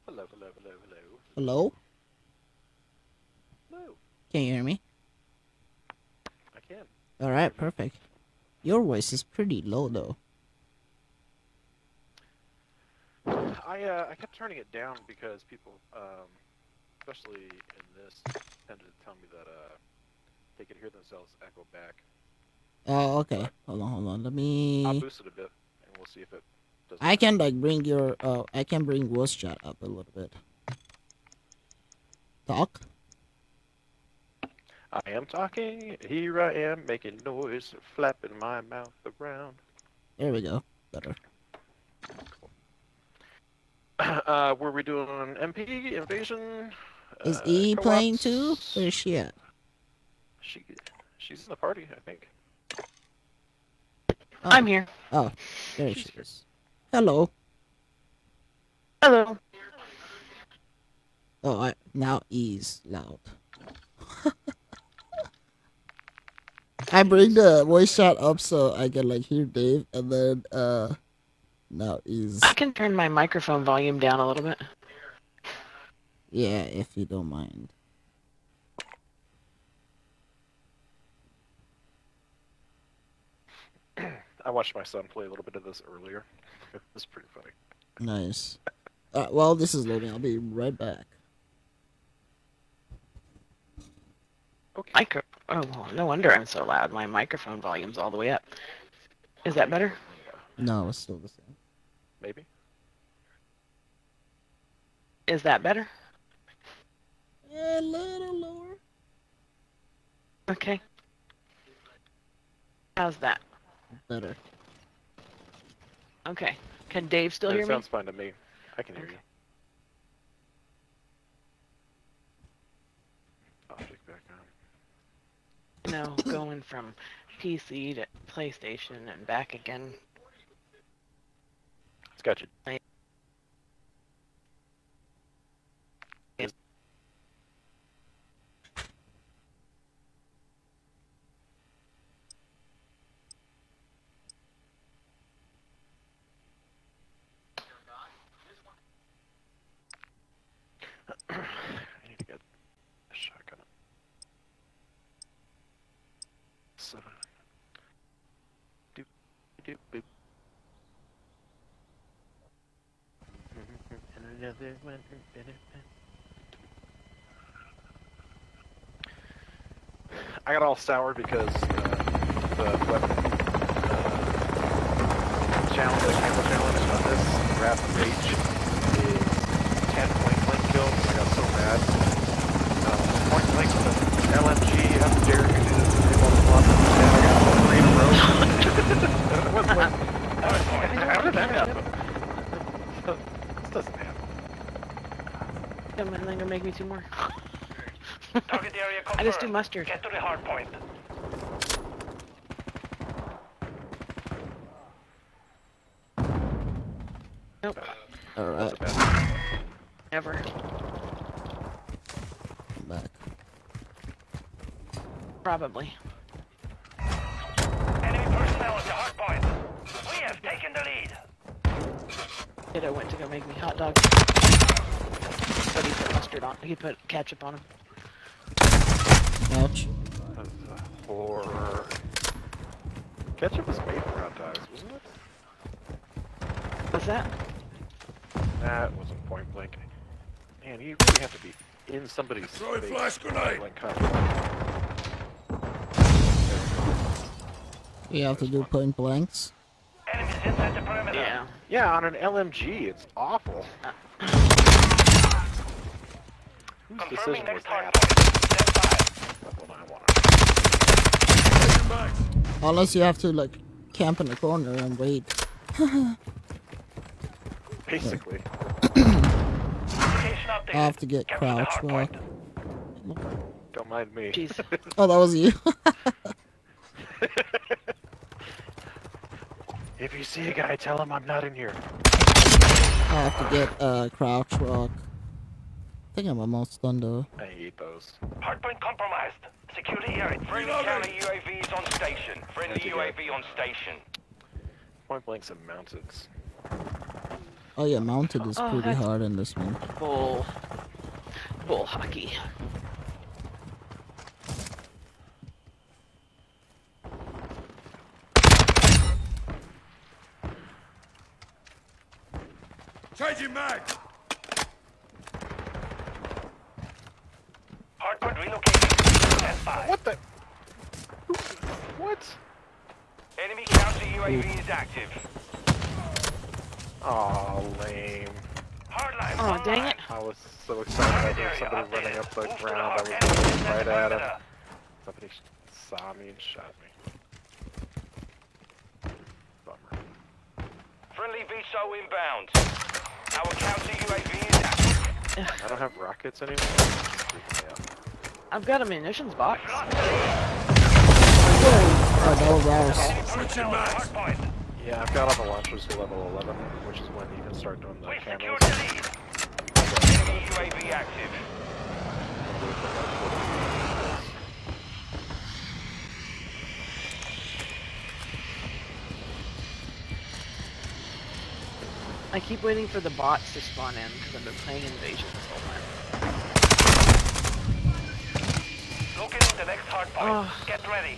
Hello, hello, hello, hello. Hello? Hello. Can you hear me? I can. Alright, perfect. Your voice is pretty low though. I kept turning it down because people, um, especially in this, tended to tell me that uh, they could hear themselves echo back. Oh, okay. Hold on, hold on. Let I'll me. boost it a bit, and we'll see if it does. I can like bring your. Uh, I can bring voice chat up a little bit. Talk. I am talking. Here I am making noise, flapping my mouth around. There we go. Better. Uh, were we doing MP invasion? Is uh, E playing co-ops? too? Where is she at? She, she's in the party, I think. Oh. I'm here. Oh, there she is. Hello. Hello. Oh, I, now E's loud. I bring the voice chat up so I can like hear Dave, and then uh, now E's. I can turn my microphone volume down a little bit. Yeah, if you don't mind. I watched my son play a little bit of this earlier. it was pretty funny. Nice. Uh, well, this is loading. I'll be right back. Micro. Oh, well, no wonder I'm so loud. My microphone volume's all the way up. Is that better? No, it's still the same. Maybe. Is that better? A little lower. Okay. How's that? Better. Okay. Can Dave still it hear me? sounds fine to me. I can hear you. Object back on. No, going from PC to PlayStation and back again. It's got you. I- I need to get a shotgun. So, doop, doop, boop. And another one. I got all soured because uh, the weapon uh, challenge, the camera challenge on this rap page is 10 point blank kills. I got so mad. Uh, point blank with LMG, how dare you do this I got three in a row. What- How did that happen? This doesn't happen. Come on, then go make me two more. Target area I just do mustard. Get to the hard point. Nope. All right. Never. I'm back. Probably. Enemy personnel at the hard point. We have taken the lead. Kiddo went to go make me hot dogs. But he put mustard on. He put ketchup on them. Ouch. That's a horror. Ketchup was made for hot dogs, wasn't it? What's that? That wasn't point blank. Man, you really have to be in somebody's Throw a flash grenade. Like, cover. Have to do point blanks. Enemies inside the perimeter. Yeah. Yeah, on an LMG, it's awful. Uh. Whose decision was next hard that? point. Stand by. That's what I want. Unless you have to like camp in the corner and wait. Basically. I have to get crouch hard walk. Don't mind me. Oh, that was you. if you see a guy, tell him I'm not in here. I have to get uh crouch walk. I think I'm almost done though. I hate those. Hardpoint compromised. Security area. Friendly counter UAVs on station. Friendly Okay. UAV on station. Point blanks and mounted. Oh yeah, mounted is Oh, pretty that's- hard in this one. Bull. Bull hockey. Changing mag. Hardpoint relocating. Stand by. What the? What? Enemy counter UAV is active. Aw, lame. Hardline. Oh, dang it. I was so excited. I heard somebody running up the ground. I was looking right at him. Somebody saw me and shot me. Bummer. Friendly VSO inbound. Our counter UAV is active. I don't have rockets anymore. I've got a munitions box. Oh, that was ours. Switching mags. Hardpoint. Yeah, I've got all the launchers to level 11, which is when you can start doing the We secured camos. the lead. Enemy UAV active. I keep waiting for the bots to spawn in because I've been playing Invasion this whole time. The next hardpoint. Oh. Get ready.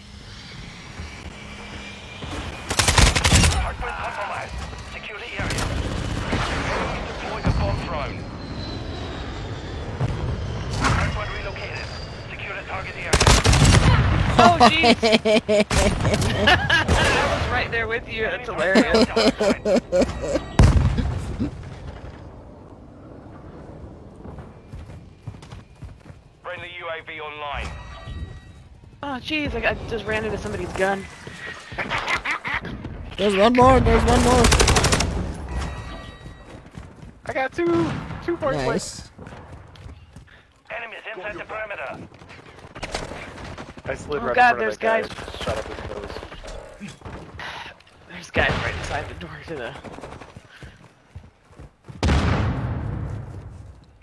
Hardpoint compromised. Secure the area. Deploy the bomb drone. Hardpoint relocated. Secure the target area. Oh jeez! I was right there with you. That's hilarious. Friendly UAV online. Oh jeez! I got, just ran into somebody's gun. There's one more. There's one more. I got two! Two point Nice. Enemies inside the perimeter. I slid Oh right God, there's of that guy. guys. and Shot up his nose. There's guys right inside the door to the.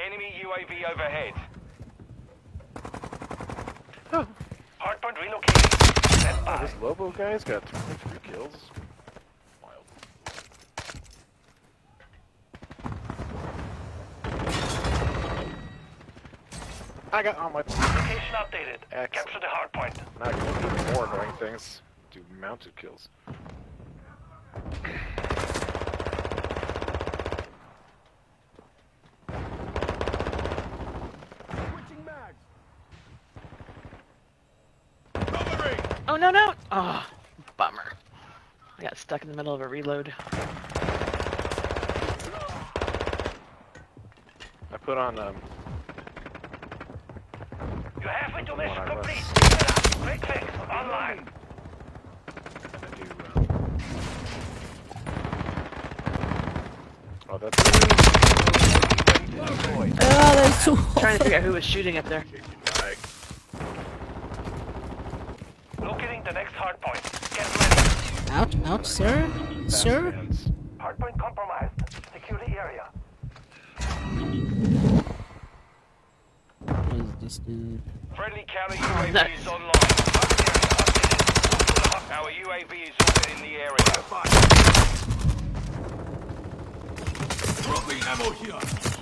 Enemy UAV overhead. Oh. Hardpoint relocated. Stand by. this Lobo guy's got 23 kills. Wild. I got on my Location updated. Excellent. Capture the hardpoint. Now I can do more annoying things. Do mounted kills. no no! Oh, bummer. I got stuck in the middle of a reload. I put on um You're halfway to One mission I complete. rest. Quick fix. Online. I do Oh that's Ah, there's two. Trying to figure out who was shooting up there. Locating the next hardpoint. Get ready. Out, out, sir. Sir. hands. Hardpoint compromised. Secure the area. What is this dude? Friendly counter UAV nice. is online. Target area updated. Our UAV is orbiting the area. Dropping ammo here.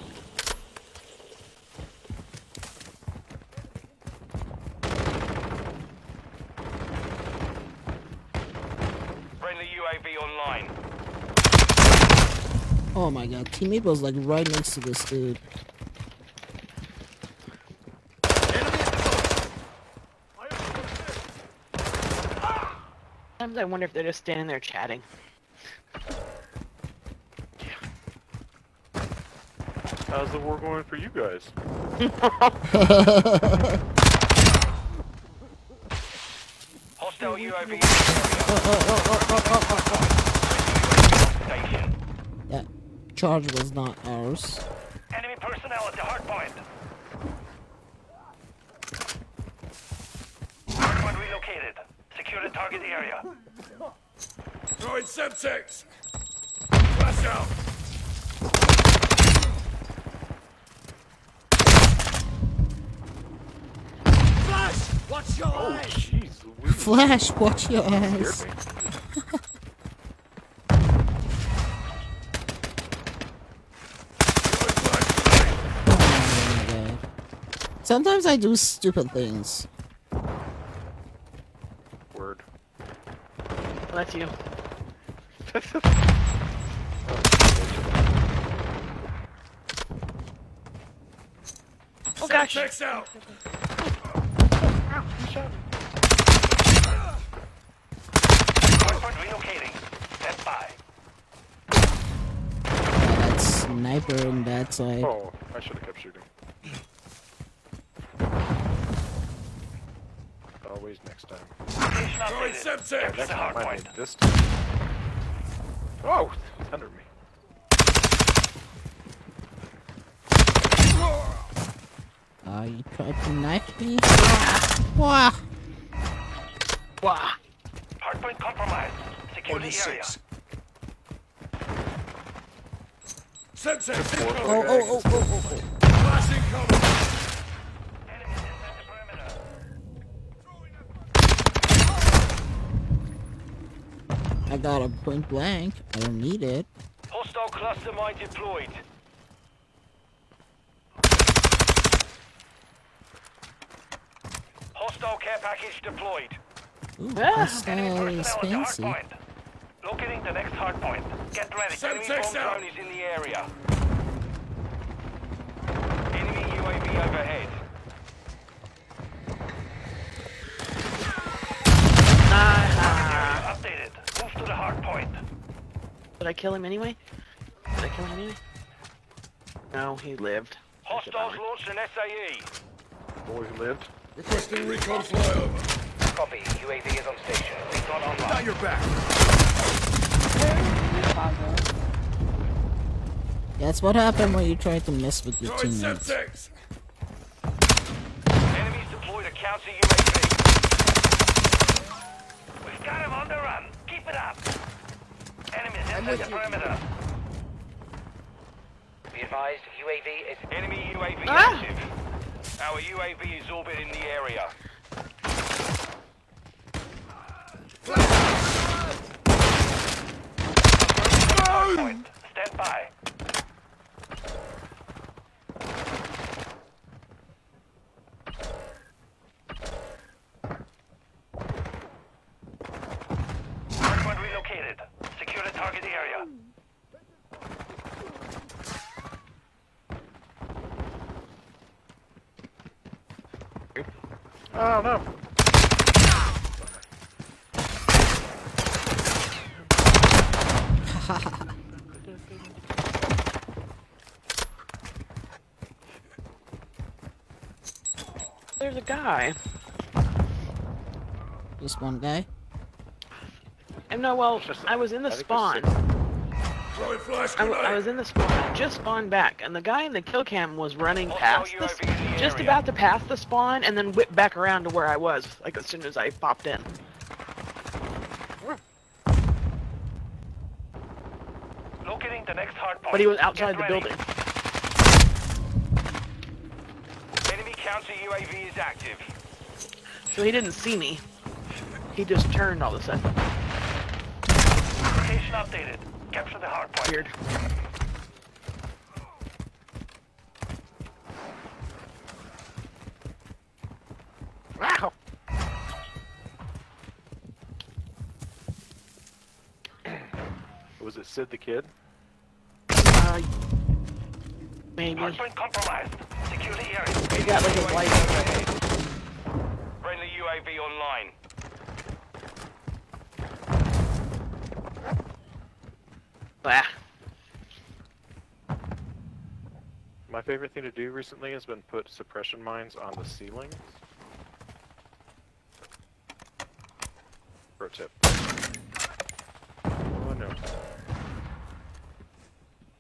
Oh my god, teammate was like right next to this dude. Sometimes I wonder if they're just standing there chatting. How's the war going for you guys? Hostile UAV station. That charge was not ours. Enemy personnel at the hardpoint. Hardpoint relocated. Secure the target area. Throwing Semtex. Flash out. Flash! Watch your Oh eyes! jeez Flash, watch your eyes. Sometimes I do stupid things. Word. Well, that's you. oh gosh. Next out. That sniper on that side. Oh, I should have kept shooting. Throwing Yeah, Semtex! next time I need this time. Oh, it's under me. Uh, you tried to knife me? Wah! Wah! Hardpoint compromised. Secure the area. Semtex! Oh, oh, oh, oh, oh, oh. Flashing cover! Got a point blank. I don't need it. Hostile cluster mine deployed. Hostile care package deployed. Ooh, Ah. that style is fancy. Locating the next hard point. Get ready. Send Enemy bomb out. drone is in the area. Enemy UAV overhead. Nah. Updated. Move to the hard point. Did I kill him anyway? Did I kill him anyway? No, he lived. Hostiles launched an SAE. Boy who lived. Requesting recon flyover. Copy. UAV is on station. Recon online. Got your back. That's what happened when you tried to mess with your Throwing teammates. Semtex! Enemies deployed a counter UAV. We've got him on the run. Keep it up. Enemies I'm with the you. perimeter. Be advised, UAV is Enemy UAV Ah! active. Our UAV is orbiting the area. hard point. Stand by. Hardpoint relocated. Secure the target area. Oh no. There's a guy. Just one guy. And no, well, I was in the I spawn. I, Throwing flash I, w- I grenade! was in the spawn. I just spawned back, and the guy in the kill cam was running Hostile past this, the just area. about to pass the spawn, and then whipped back around to where I was, like as soon as I popped in. Locating the next hard point. But he was outside Get the ready. building. Enemy counter UAV is active. So he didn't see me. He just turned all of a sudden. Location updated. Capture the hard point. Weird. Wow. Was it Sid the Kid? Uh, maybe. Hardpoint compromised. Secure the area. A white. Friendly UAV online. Bah. My favorite thing to do recently has been put suppression mines on the ceilings. Pro tip. Oh no.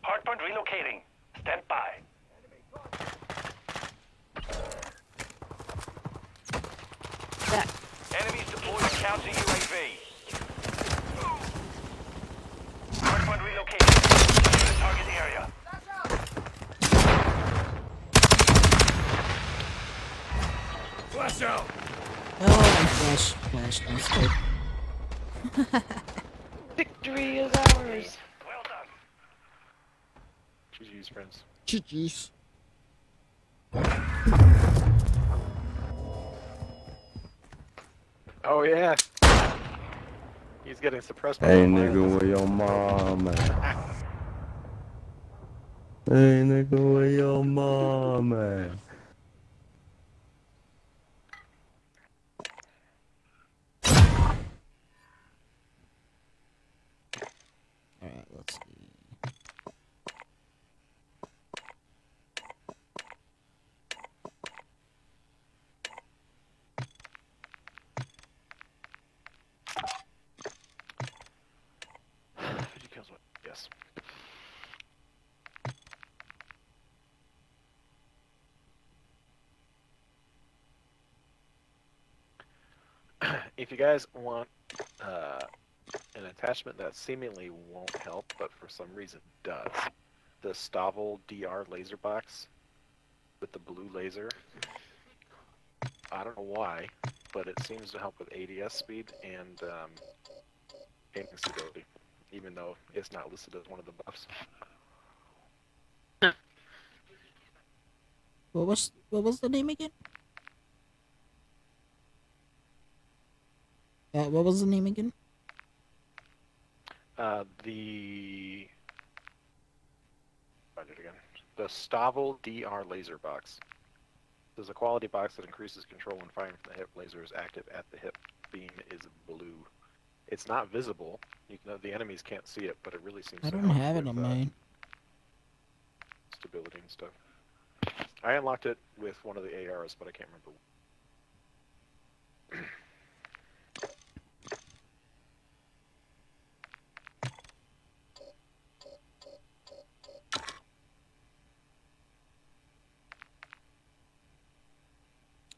Hardpoint relocating. Stand by. That. Enemies deployed a counter UAV. Hardpoint relocating. Secure the target area. Flash out! Oh, I flash, flash, no scope. Victory is ours. Well done. GG's, friends. GG's. Oh yeah. He's getting suppressed. by Hey nigga, mines. where your mom at? Hey nigga, where your mom at? Alright, let's see. if you guys want uh, an attachment that seemingly won't help, but for some reason does, the Stavel DR laser box with the blue laser. I don't know why, but it seems to help with ADS speed and um, aiming stability, even though it's not listed as one of the buffs. What was what was the name again? What was the name again? Uh, the find it again. The Stavel DR laser box. There's a quality box that increases control when firing from the hip. Laser is active at the hip. Beam is blue. It's not visible. You can, the enemies can't see it, but it really seems. I to don't have it on uh, mine. Stability and stuff. I unlocked it with one of the ARs, but I can't remember.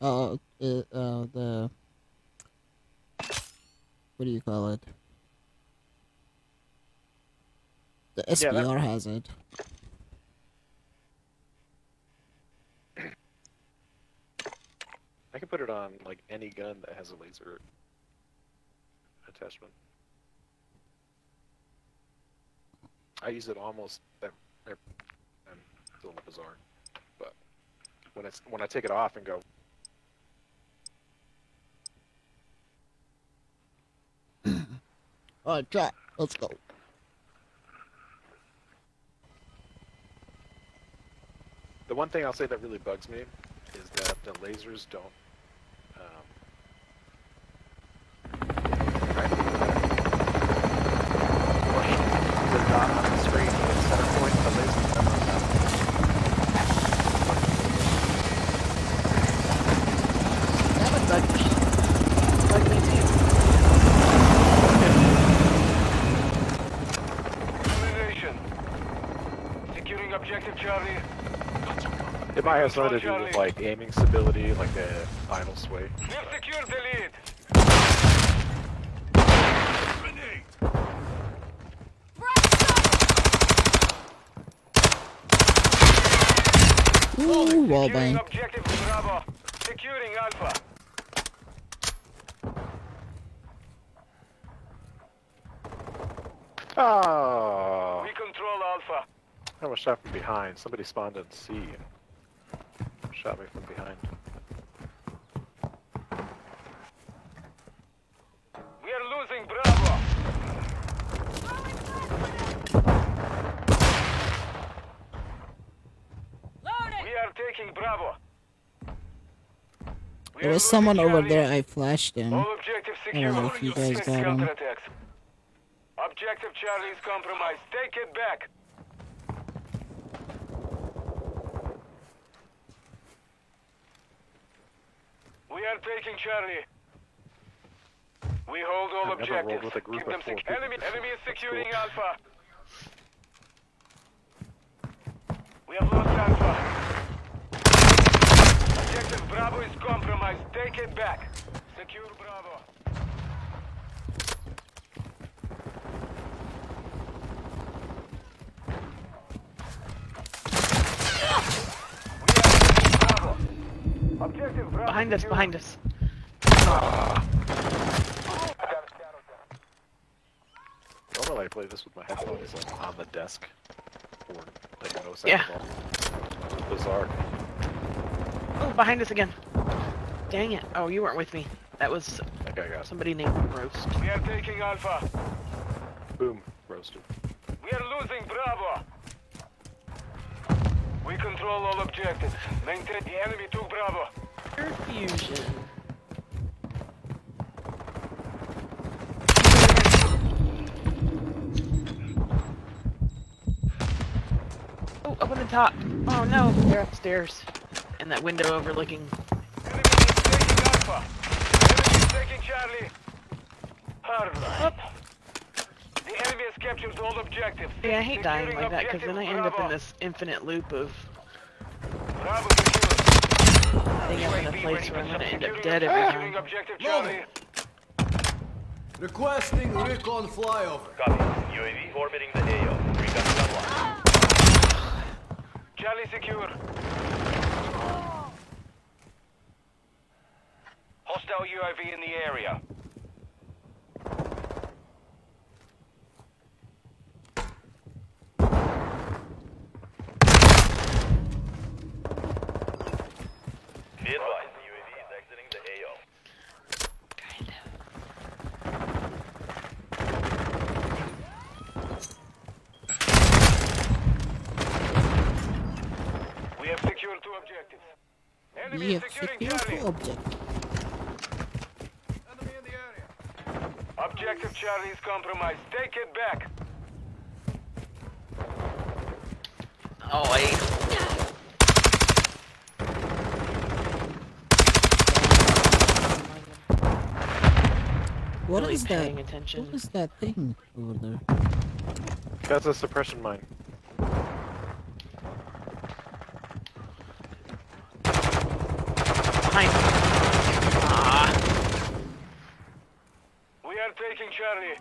Uh, uh, uh, the what do you call it? The Yeah, that- SPR has it. I can put it on like any gun that has a laser attachment. I use it almost every, every time. It's a little bizarre, but when it's when I take it off and go, Alright, chat. Let's go. the one thing I'll say that really bugs me is that the lasers don't. Um, the dot on the screen with center point, the laser never happens. That would bug me. Bug me too. Elimination. Securing objective Charlie. It might have something to do with like aiming stability, like the final sway. We've secured the lead. Ooh, wall Securing bang. objective Bravo. Securing Alpha. Oh! We control Alpha. I was shot from behind. Somebody spawned in C and shot me from behind. We are losing Bravo. We are taking Bravo. We There was someone over Charlie. there. I flashed him. All objectives I don't know if you guys got him. Objective Charlie is compromised. Take it back. We are taking Charlie. We hold all I've objectives. with a group Keep them four sec- enemy, enemy is securing. Alpha. We have lost Alpha. Objective Bravo is compromised. Take it back. Secure Bravo. Objective Behind us, behind us. Normally I play this with my headphones like, on the desk for like no sound Yeah. at all. Bizarre. Oh, behind us again. Dang it. Oh, you weren't with me. That was That guy got somebody named Roast. We are taking Alpha. boom roasted. We are losing Bravo. We control all objectives. Maintain the enemy took Bravo. Fusion. Oh, up on the top. Oh no, they're upstairs. And that window overlooking. Enemy is taking Alpha. Enemy is taking Charlie. Hardline. The enemy has captured all objectives. Yeah, I hate dying like that because then I objective end up in this infinite loop of Bravo secured. ending up in a place where I'm gonna end up dead every Securing time. objective Requesting recon flyover. Copy. UAV orbiting the AO. Recon is online. Charlie secure. Hostile UAV in the area. Be advised, UAV is exiting the AO. We have secured two objectives. Enemy We is have securing secured Charlie. two object. Objective Charlie is compromised. Take it back. Oh, wait. What Really is that? attention. What is that thing over there? That's a suppression mine. Behind. Ah. We are taking Charlie.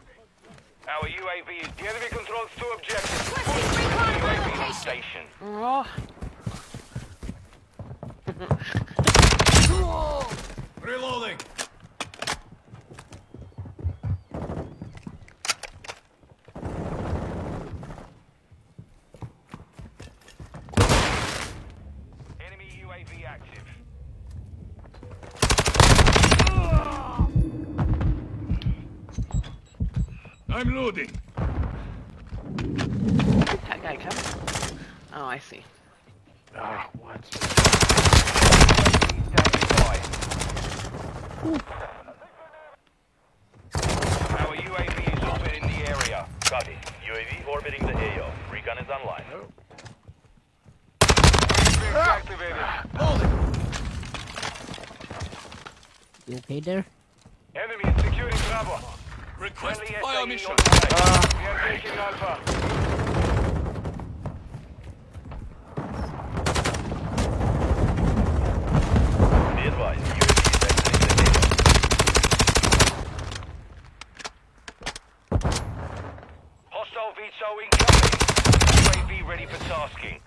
Our UAV, the enemy controls two objectives. UAV station. Oh. Reloading. Enemy UAV active. I'm. That guy coming. Oh, I see. Ah, what? Our UAV is orbiting the area. Copy. UAV orbiting the AO. Recon is online. Being activated. You okay there? Enemy is securing Bravo. Request Friendly fire SAE mission. on the way. We are taking Alpha. Be advised, UAV is exiting the AO. Hostile VTOL incoming. UAV ready for tasking.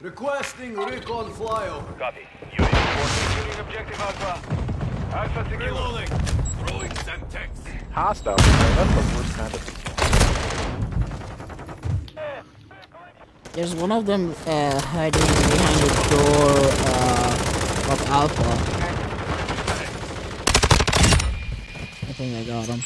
Requesting recon flyover. Copy. UAV Securing objective Alpha. Alpha secure. Reloading. Throwing Semtex. Hostile. That's the worst kind of. There's one of them uh, hiding behind the door uh, of Alpha. I think I got him.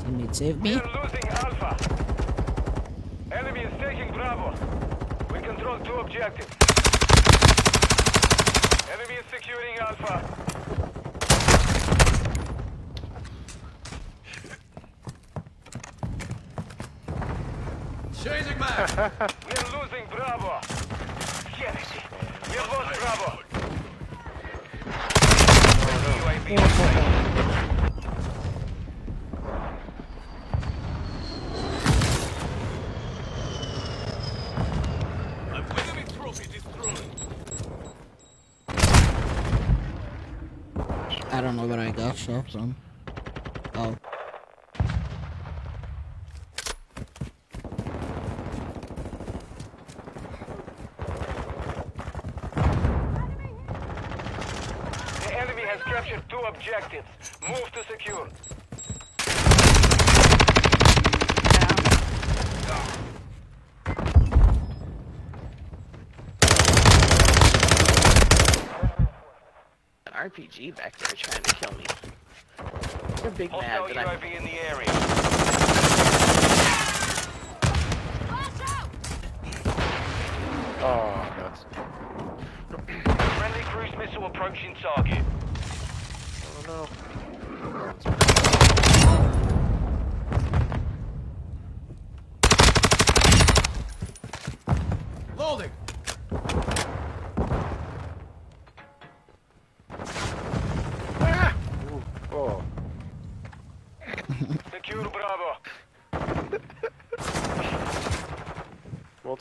Teammate save me. are losing Alpha. Enemy is taking Bravo. We control two objectives. Enemy is securing Alpha. Changing back. We are losing Bravo. Damn it. We have lost Bravo. UAV on station. An enemy trophy destroyed. I don't know where I got shot from. Oh. The enemy has captured two objectives. Move to secure. RPG back there trying to kill me. They're big mad Hostile that I'm. UAV in the area. Oh, nuts. Friendly cruise missile approaching target.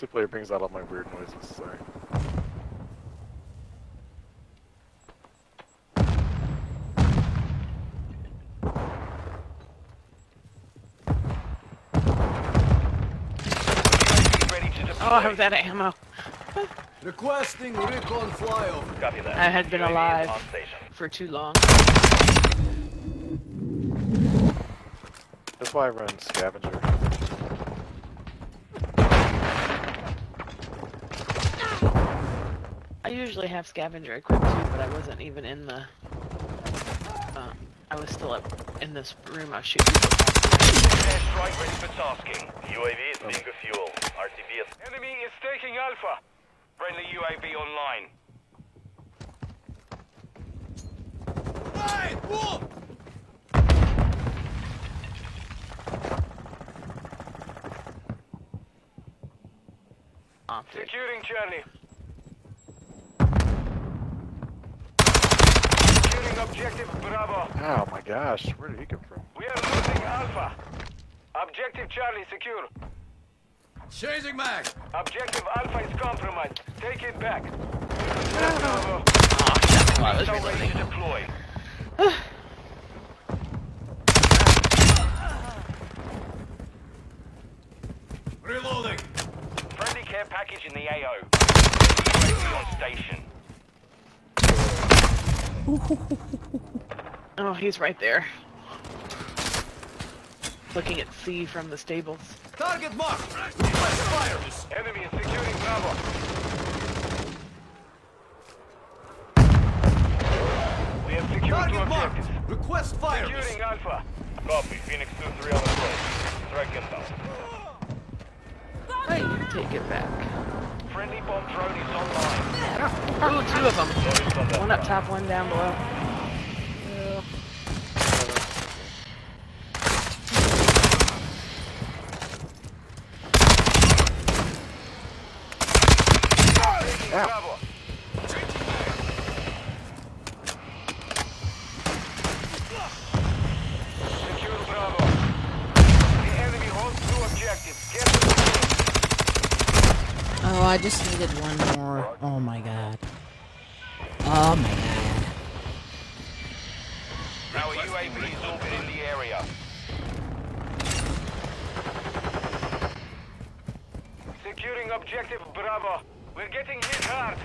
multiplayer brings out all my weird noises, sorry. Oh, I was out ammo. Requesting recon flyover. Copy that. I had been alive for too long. That's why I run scavenger. Usually have scavenger equipped too, but I wasn't even in the. Uh, I was still up in this room. I was shooting. Airstrike ready for tasking. UAV is being fuel. RTB is Enemy is taking Alpha. Friendly UAV online. Hey, whoa! Optic. Securing Charlie. Securing objective Bravo. Oh my gosh, where did he come from? We are losing Alpha. Objective Charlie secure. Changing mag. Objective Alpha is compromised. Take it back. Bravo. Oh, that's why I was Missile ready to deploy. Reloading. Friendly care package in the AO. On station. Oh, he's right there. Looking at C from the stables. Target marked. Request fire. Enemy is securing Bravo. We have secured two Target marked. objectives. Request fire. Securing Alpha. Copy. Phoenix 2-3 on the way. Strike inbound. Hey, take it back. Friendly bomb drone is online. Ooh, two of them. Notice on that One up top, one down below. Taking Bravo. Secure Bravo. The enemy holds two objectives. Get them. Oh, I just needed one more. Oh my god. Oh my god. Our UAV is orbiting the area. Securing objective Bravo. We're getting hit hard.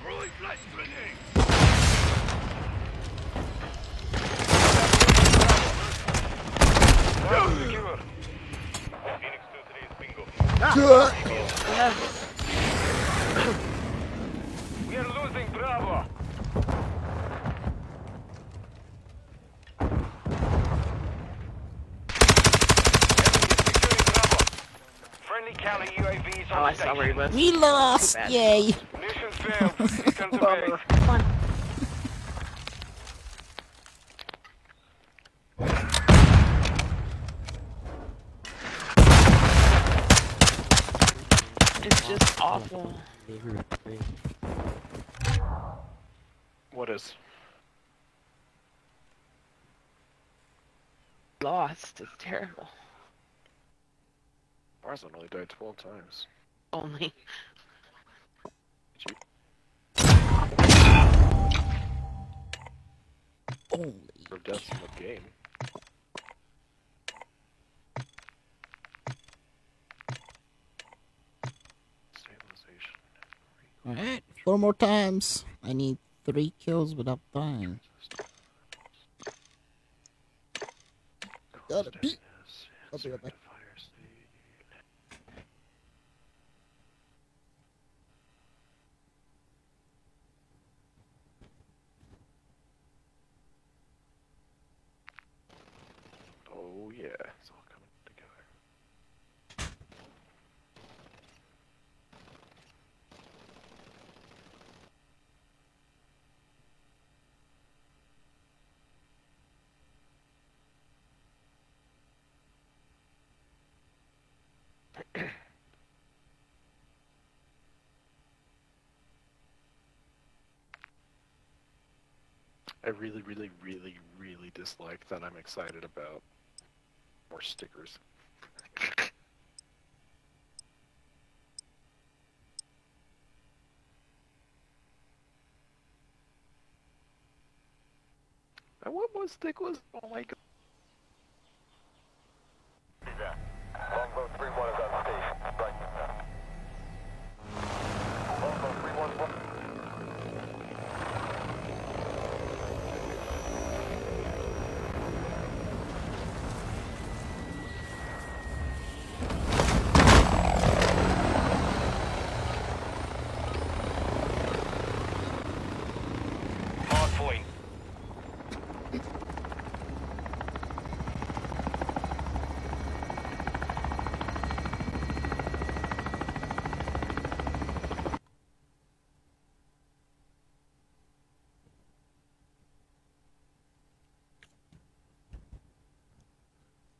Throwing flash grenade. Bravo secure. Phoenix 2-3 is bingo. We are losing Bravo. Friendly counter UAVs on I saw where he station. was. We lost! bad. Yay! Mission failed. Return. Come on. It's just awful. What is? Lost. It's terrible. Barzone only died 12 times. Only. Holy. For deaths in the game. Stabilization. Alright, four more times. I need three kills without dying. Gotta beat. I'll be right back. Fire state. Oh yeah, it's all coming together. I really, really, really, really dislike that I'm excited about more stickers. And what was stick was? Oh my god.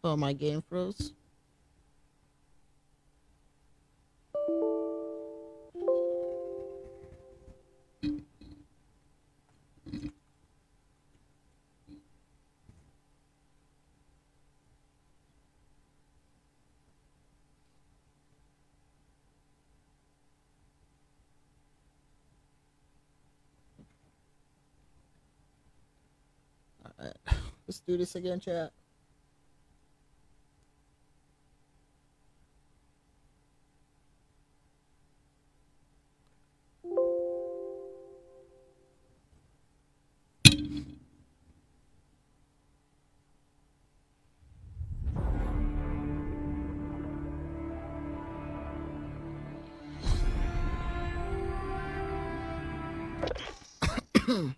Oh, my game froze. Alright, let's do this again, chat. Alright.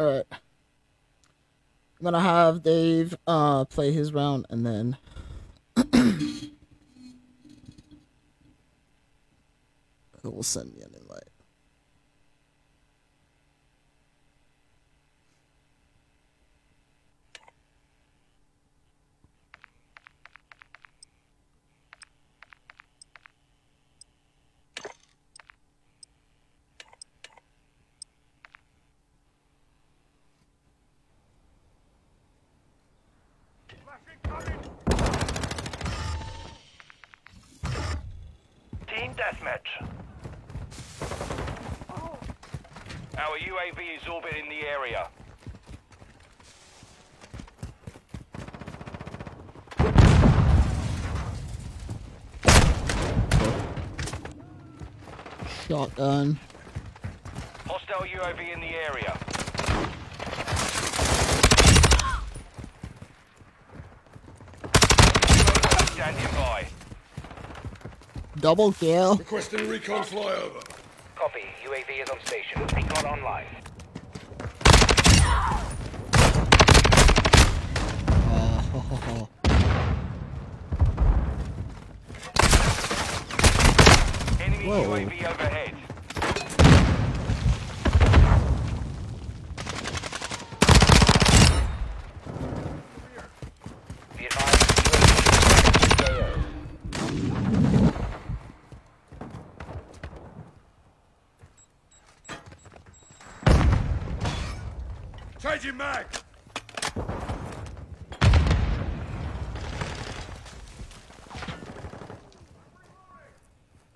I'm gonna have Dave uh play his round and then he'll send me an invite. Team deathmatch. Our UAV is orbiting the area. Shotgun. Hostile UAV in the area. Standing by. Double kill. Requesting recon flyover. Copy. UAV is on station. Recon online. Oh, Enemy Whoa. UAV overhead. Be advised, UAV is AO. Changing mag.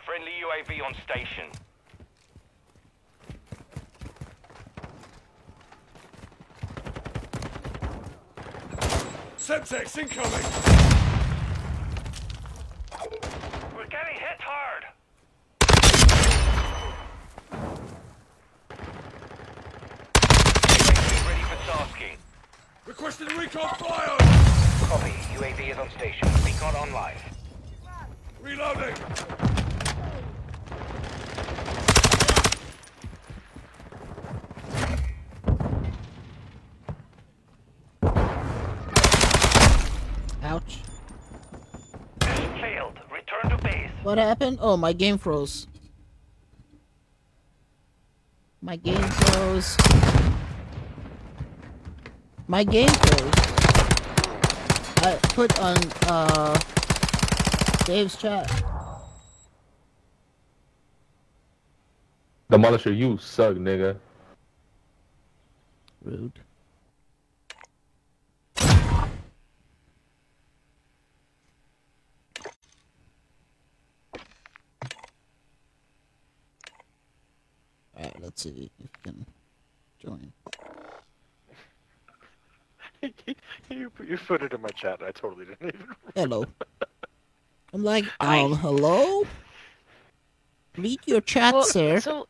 Friendly UAV on station. Semtex incoming. We're getting hit hard. UAV ready for tasking. Requesting recon flyover. Copy. UAV is on station. Recon online. Reloading. Ouch. Mission failed. Return to base. What happened? Oh, my game froze. My game froze. My game froze. I put on uh Dave's chat. Demolisher, you suck, nigga. Rude. let's see if you can join. You, you put it in my chat. I totally didn't even. Hello. I'm like, um, hello? Read your chat, Well, sir. so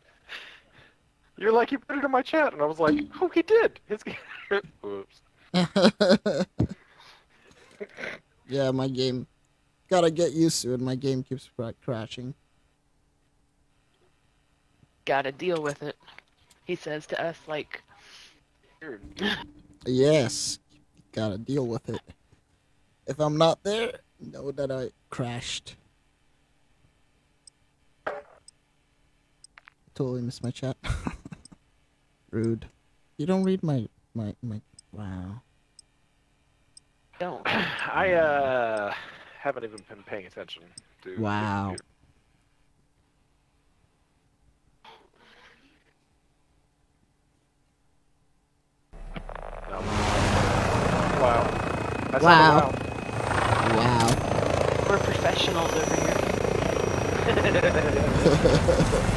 You're like, you put it in my chat, and I was like, oh, he did. His... Oops. yeah, my game. Gotta get used to it. My game keeps crashing. gotta deal with it. He says to us like, Yes, gotta deal with it. If I'm not there, know that I crashed. Totally missed my chat. Rude. You don't read my my my. Wow. don't. I uh haven't even been paying attention to. the Wow. computer. No. Wow. That's Wow. not a Wow. We're professionals over here.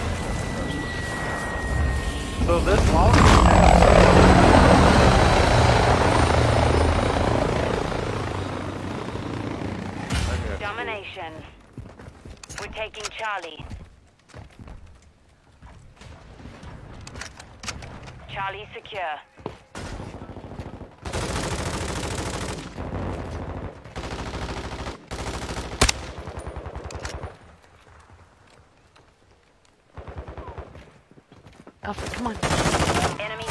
So this long. Domination. We're taking Charlie. Charlie secure. Alfred, come on. Enemy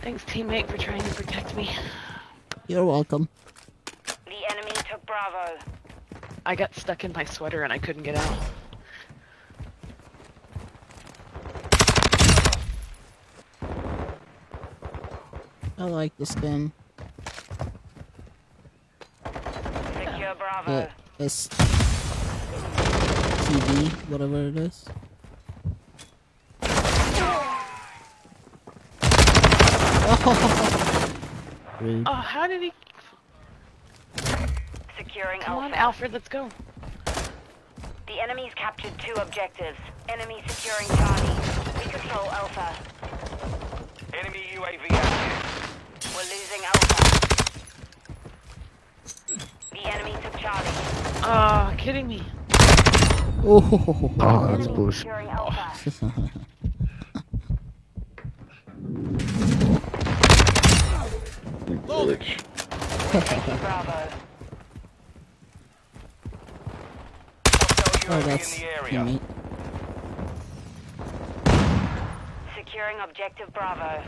Thanks, teammate, for trying to protect me. You're welcome. The enemy took Bravo. I got stuck in my sweater and I couldn't get out. I like this gun. Secure Bravo. Uh, S TV, whatever it is. Oh, how did he? Securing Come on, Alfred, let's go. The enemy's captured two objectives. Enemy securing Charlie. We control Alpha. Enemy UAV active. We're losing Alpha. The enemy took Charlie. Oh, kidding me. Oh, Oh, that's bullshit. Securing Alpha. Bitch. Taking Bravo. oh, that's teammate. Securing objective Bravo.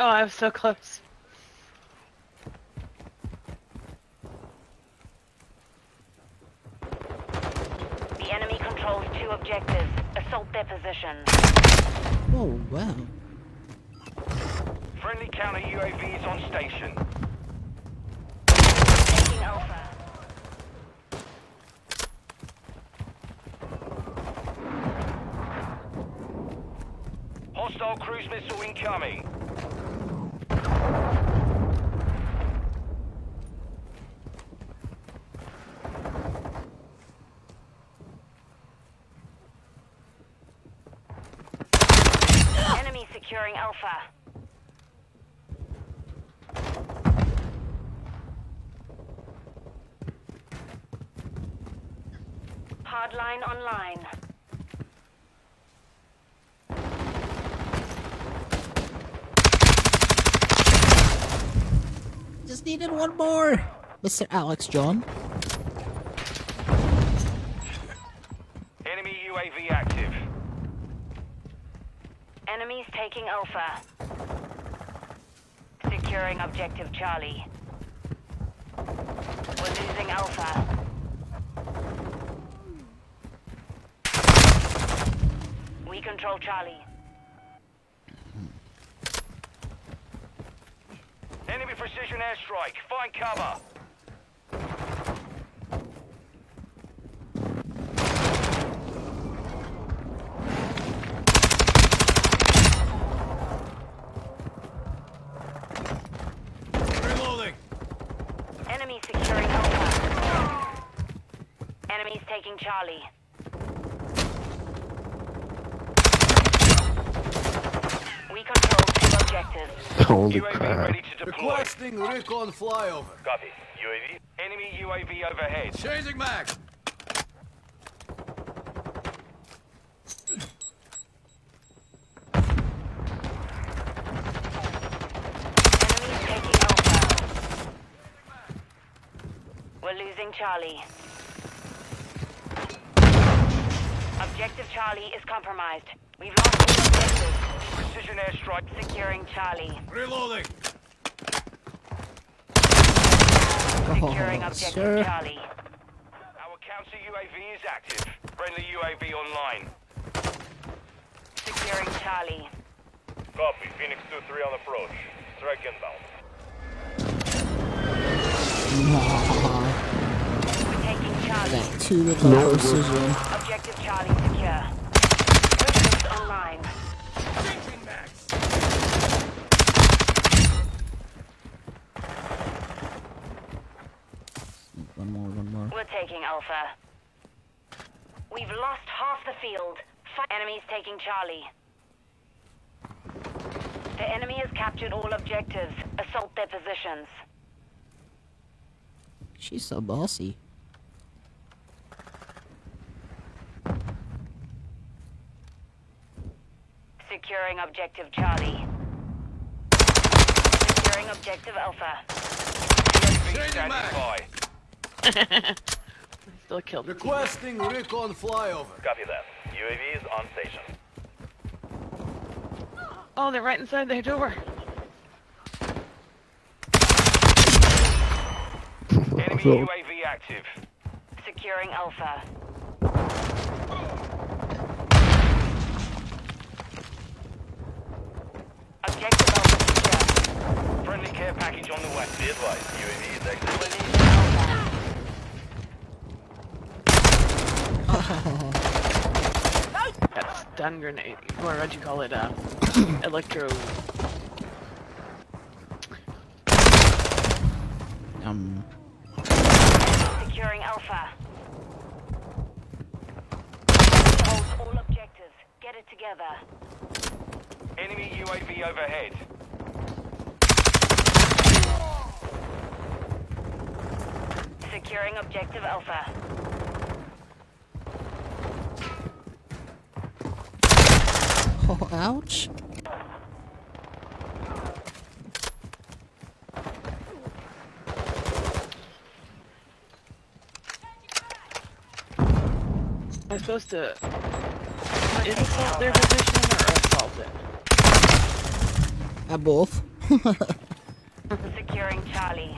Oh, I was so close. The enemy controls two objectives. Assault their position. Oh, wow. Friendly counter UAV is on station. Taking Alpha. Hostile cruise missile incoming. Enemy securing Alpha. Hardline online. Just needed one more. Mr. Alex John. Enemy UAV active. Enemies taking Alpha. Securing objective Charlie. We're losing Alpha. We control Charlie. Enemy precision airstrike. Find cover. Reloading. Enemy securing Alpha. Enemies taking Charlie. Objectives. Holy UAV crap. ready to deploy. Requesting recon flyover. Copy. UAV. Enemy UAV overhead. Changing mag. Enemies taking Alpha. We're losing Charlie. Objective Charlie is compromised. We've lost all objectives. Precision airstrike. Securing Charlie. Reloading. Securing Oh, objective sir. Charlie. Our counter UAV is active. Friendly UAV online. Securing Charlie. Copy. Phoenix 2-3 on approach. Strike inbound. We're taking Charlie. got two with no precision. Objective Charlie secure. Weapons online. Changing mags. One more, one more. We're taking Alpha. We've lost half the field. Fi- Enemies taking Charlie. The enemy has captured all objectives. Assault their positions. She's so bossy. Securing objective Charlie. Securing objective Alpha. UAV Changing standing mag. by. Still killed. Requesting recon flyover. Copy that. UAV is on station. Oh, they're right inside their door. Enemy UAV active. Securing Alpha. Objective Alpha secure. Friendly care package on the way. Be advised. UAV is exiting. We're losing Alpha. That stun grenade, or what'd you call it? Uh, electro. Um, Securing Alpha. Hold all objectives. Get it together. Enemy UAV overhead. Securing objective Alpha. Oh, ouch. Am I supposed to insult their position or assault it? At both. Securing Charlie.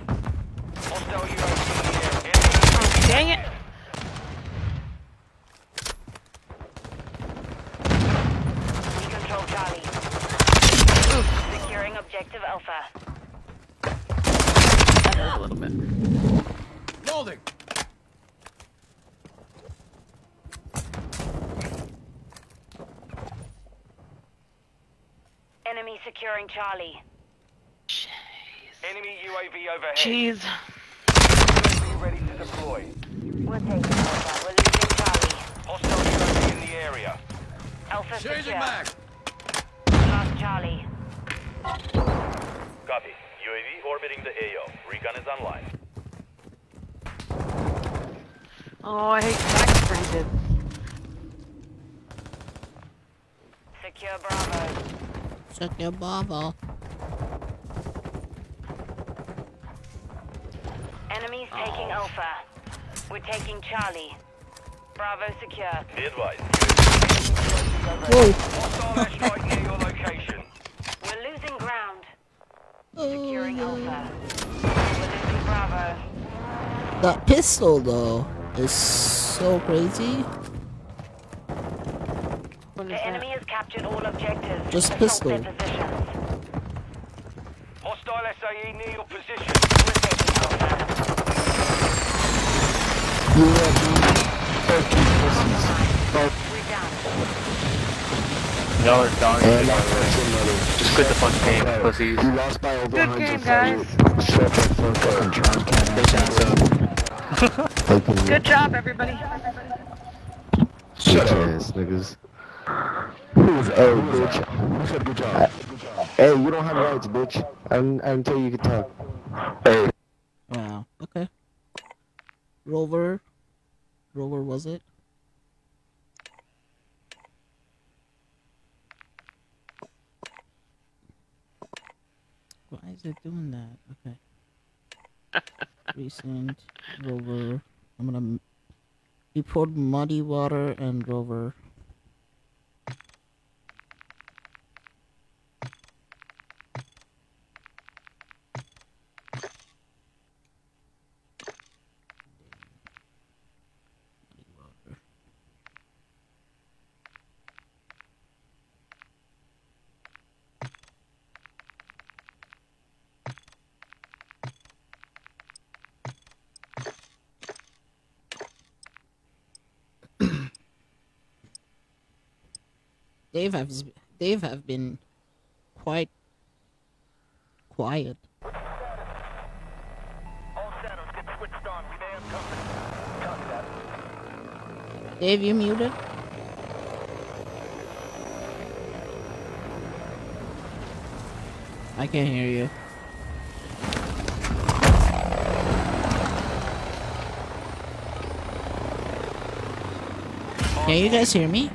Hostile UAV in the air. Enemy Dang it! We control Charlie. Securing objective Alpha. That hurt a little bit. Loading. Enemy securing Charlie. Jeez. Enemy UAV overhead. Jeez. UAV ready to deploy. We're taking Alpha. We're losing Charlie. Hostile UAV in the area. Alpha Changing secure. mag. Lost Charlie. Copy. UAV orbiting the AO. Recon is online. Oh, I hate back sprinted. Secure Bravo. Check your Bravo. Enemies taking oh. Alpha. We're taking Charlie. Bravo secure. Be advised. Whoa. Near your location. We're losing ground. Oh, Securing Alpha. We're losing Bravo. That pistol, though, is so crazy. What is The that? enemy has captured all objectives. Just Assault pistol. their positions. Hostile SAE near your position. We're taking Alpha. We're down. Y'all are done. Just quit the fucking game, pussies. You lost by over Good game, guys. Shut the fuck up. Fucking Good job, everybody. Shut ass niggas. Who was oh bitch? Who said good job? Hey, you don't have rights, bitch. Un- until you can talk. Hey. Wow. Okay. Rover. Rover was it? Why is it doing that? Okay. Recent Rover. I'm gonna m- report muddy water and Rover. Dave has Dave have been quite quiet. Dave, you muted? I can't hear you. Can you guys hear me?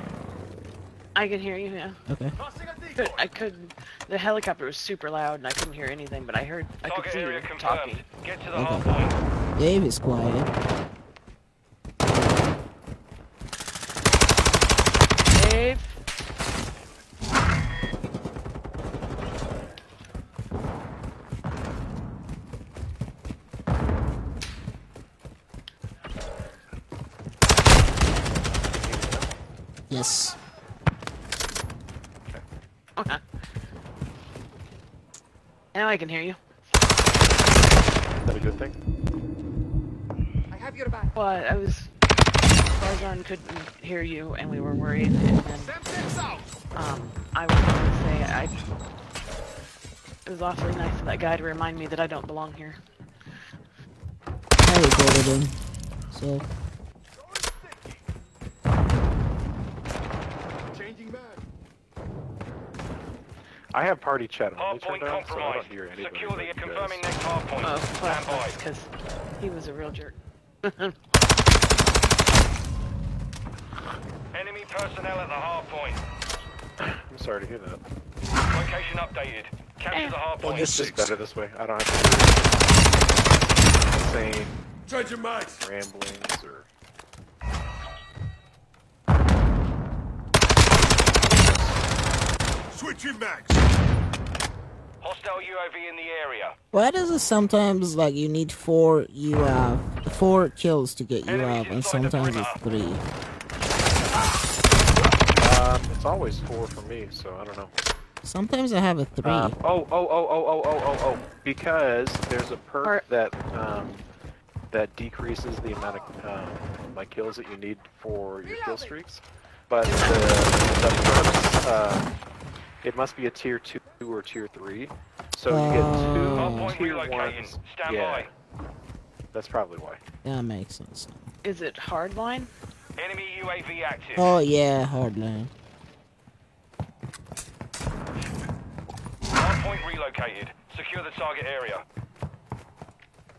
I can hear you, yeah. Okay. But I couldn't. The helicopter was super loud and I couldn't hear anything, but I heard. I could Target see you confirmed. talking. Get to the Okay. hard point. Dave is quiet. Dave. Yes. Now I can hear you. Is that a good thing? I have your back. Well, I was. Tarzan couldn't hear you, and we were worried. And then, um, I was going to say I. It was awfully nice of that guy to remind me that I don't belong here. I recorded him. So I have party chat on Hard turned point on, so I compromised. don't hear anybody. Secure the confirming next hard point. Oh, Stand by. because he was a real jerk. Enemy personnel at the hard point. I'm sorry to hear that. Location updated. Capture the hard point. It's just better this way. I don't have to insane Change your mags. ramblings or. Switching mags. Hostile UAV in the area. why does it sometimes like you need four UAV, four kills to get UAV, and sometimes it's three? Um, it's always four for me, so I don't know. Sometimes I have a three. Uh, oh, oh, oh, oh, oh, oh, oh, oh! Because there's a perk that um, that decreases the amount of um, like kills that you need for your kill streaks. But the, the perks, uh, it must be a tier two or tier three. So you get Oh. two tier ones. Stand yeah, that's probably why. that makes sense. Is it hardline? Enemy UAV active. Oh yeah, hardline. Hard point relocated. Secure the target area.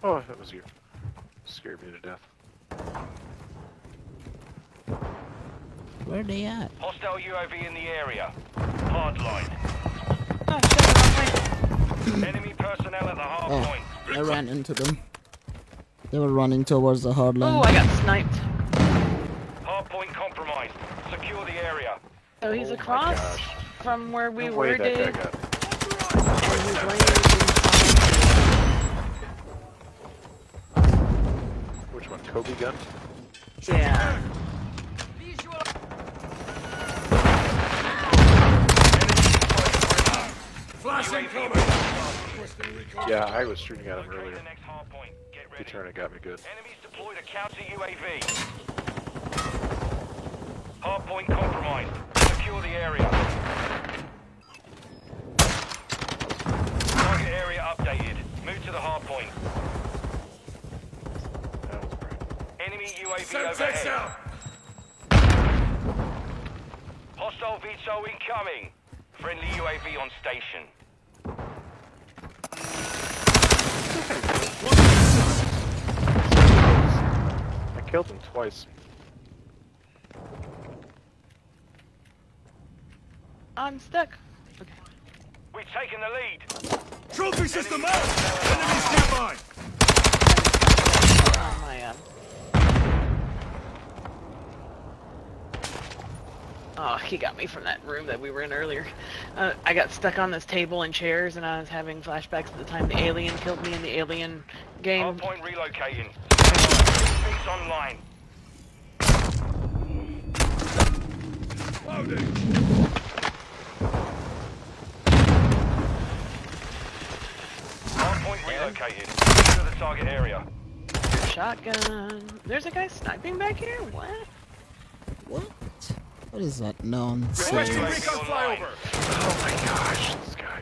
Oh, that was you. Scared me to death. Where are they at? Hostile UAV in the area. Hardline. Enemy personnel at the hard Oh, point. I ran into them. They were running towards the hardline. Oh, I got sniped. Hard point compromised. Secure the area. So he's oh across from where we No were, way that Dave. guy got. And he's laying Which one? Kobe gun? Yeah. Flash incoming. Yeah, I was shooting at him earlier. He turned and got me good. Enemies deployed a counter UAV. Hard point compromised. Secure the area. Target area updated. Move to the hard point. Enemy UAV Semtex overhead. out. Hostile VTOL incoming. Friendly UAV on station. I killed him twice. I'm stuck. Okay. We've taken the lead. Trophy system out! Enemy standby! Oh my god. Oh, he got me from that room that we were in earlier. Uh, I got stuck on this table and chairs, and I was having flashbacks at the time the alien killed me in the alien game. Hardpoint relocating. Peace online. Hardpoint relocated. Secure the target area. Shotgun. There's a guy sniping back here? What? What? What is that nonsense? Requesting recon flyover. Oh my gosh, this guy.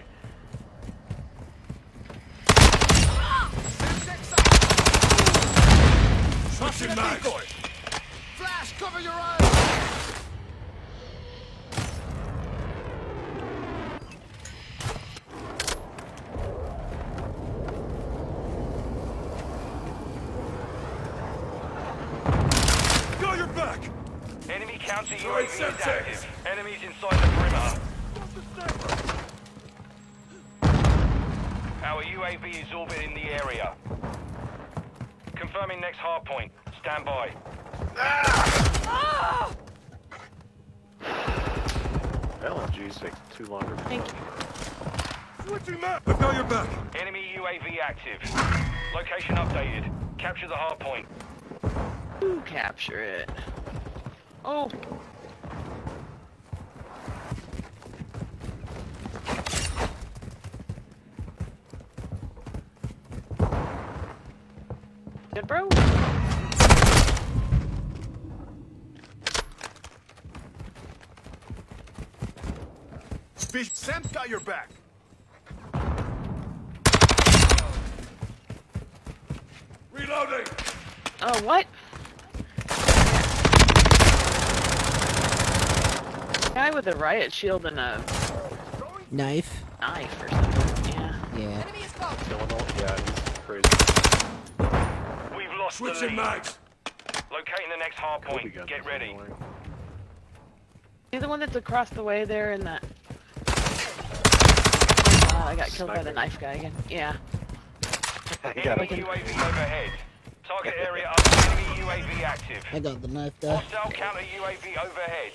Switching mags! Flash, cover your eyes! Got your back! Enemy counter UAV is active. Enemies inside the perimeter. Our UAV is orbiting the area. Confirming next hard point. Stand by. Ah! LMGs take too longer. Thank you. Switching map! I've got your back! Enemy UAV active. Location updated. Capture the hard point. Ooh, capture it. Oh. Good bro. Fish Sam's got your back! Reloading! Oh, what? Guy with a riot shield and a Knife. knife or something. Yeah. Yeah. Killing all, yeah, he's crazy. We've lost the Switching lead. mags! Locating the next hard point. Get ready. He's the one that's across the way there in that. Oh, I got killed by the knife guy again. Yeah. He got Enemy him. UAV overhead. Target area up. Enemy UAV active. I got the knife guy. Hostile counter UAV overhead.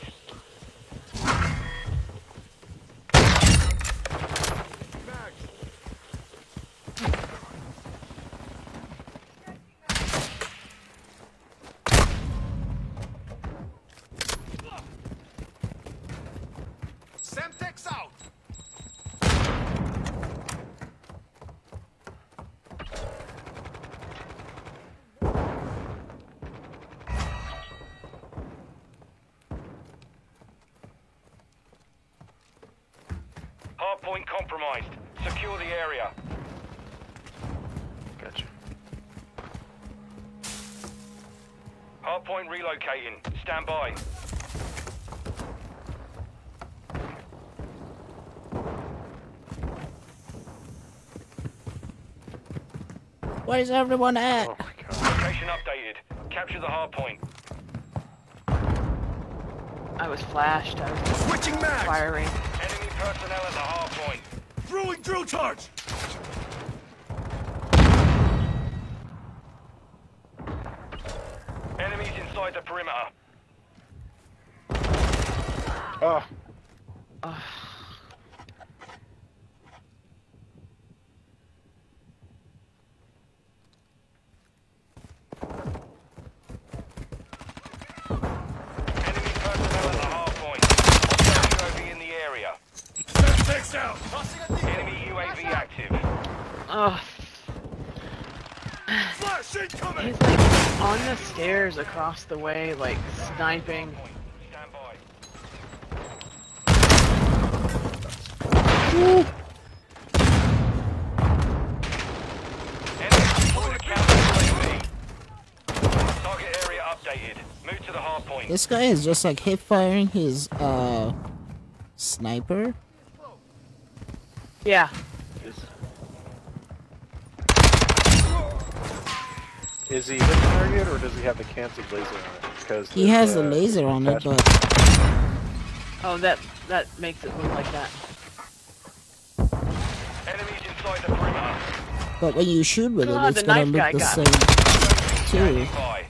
Semtex out! Hard point compromised. Secure the area. Gotcha. Hard point relocating. Stand by. Where's everyone at? Oh my god. Location updated. Capture the hard point. I was flashed. I was Switching mags! firing. Enemy personnel at the hard point. Throwing drill charge! Enemies inside the perimeter. Oh, Enemy personnel at the hard point. Hostile UAV in the area. Semtex out! Enemy UAV active. Oh, Flash incoming! he's like on the stairs across the way, like sniping. Stand by. Enemy deployed a counter UAV. Target area updated. Move to the hard point. This guy is just like hip firing his uh sniper. Yeah. Is he hit target or does he have the canceled laser on it? Because He has a uh, laser on it, but Oh, that that makes it look like that. Enemies inside the perimeter. but when you shoot with God, it, it's gonna look the got same too. Standing by.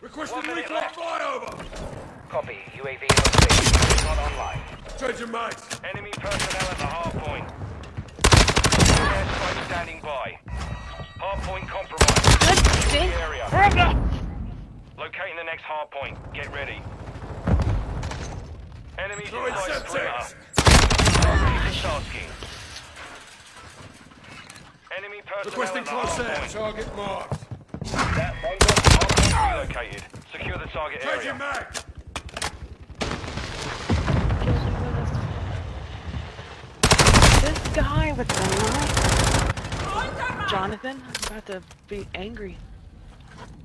Requesting One minute recon left. flyover. Copy. UAV on station. Not online. Changing mags. Enemy personnel at the hard point. Airstrike standing by. Hard point compromised. Secure the area. Locating the next hard point. Get ready. Enemies Throwing inside the Semtex. perimeter. Tasking. Enemy personnel Requesting at the close hard air. point. Target marked. Hard point relocated. Secure the target Changing area. mag. This guy with the knife. Jonathan, I'm about to be angry.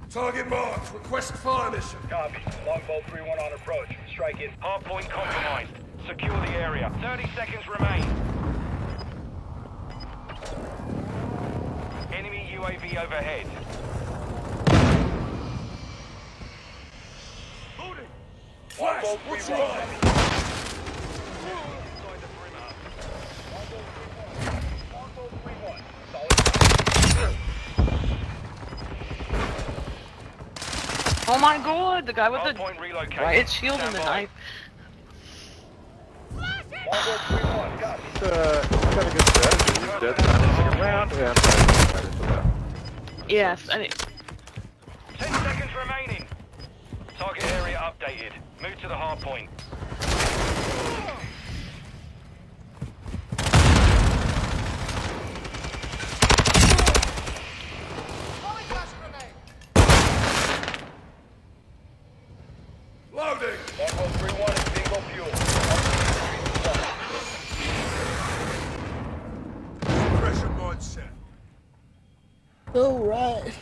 Target marked. Request fire mission. Copy. Longbow 3-1 on approach. Strike in. Hard point compromised. Secure the area. 30 seconds remain. Enemy UAV overhead. Flash. What's wrong? Oh my god, the guy with the riot shield and the knife. Uh, it's got a good strategy. He's dead silencing around and. Yes, and it, 10 seconds remaining. Target area updated. Move to the hard point. Loading. Longbow 3-1 is bingo fuel. Pressure mindset. All right.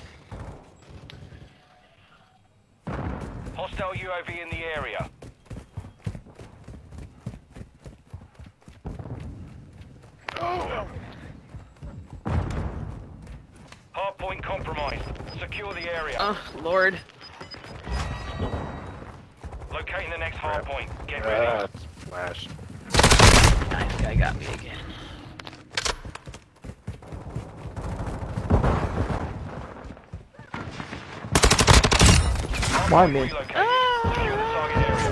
Hostile UAV in the area. Hard point compromised. Secure the area. oh lord. Locating the next hard point. Get ready. Ah, flash. Knife guy got me again. Why me? Relocated. Secure the target area.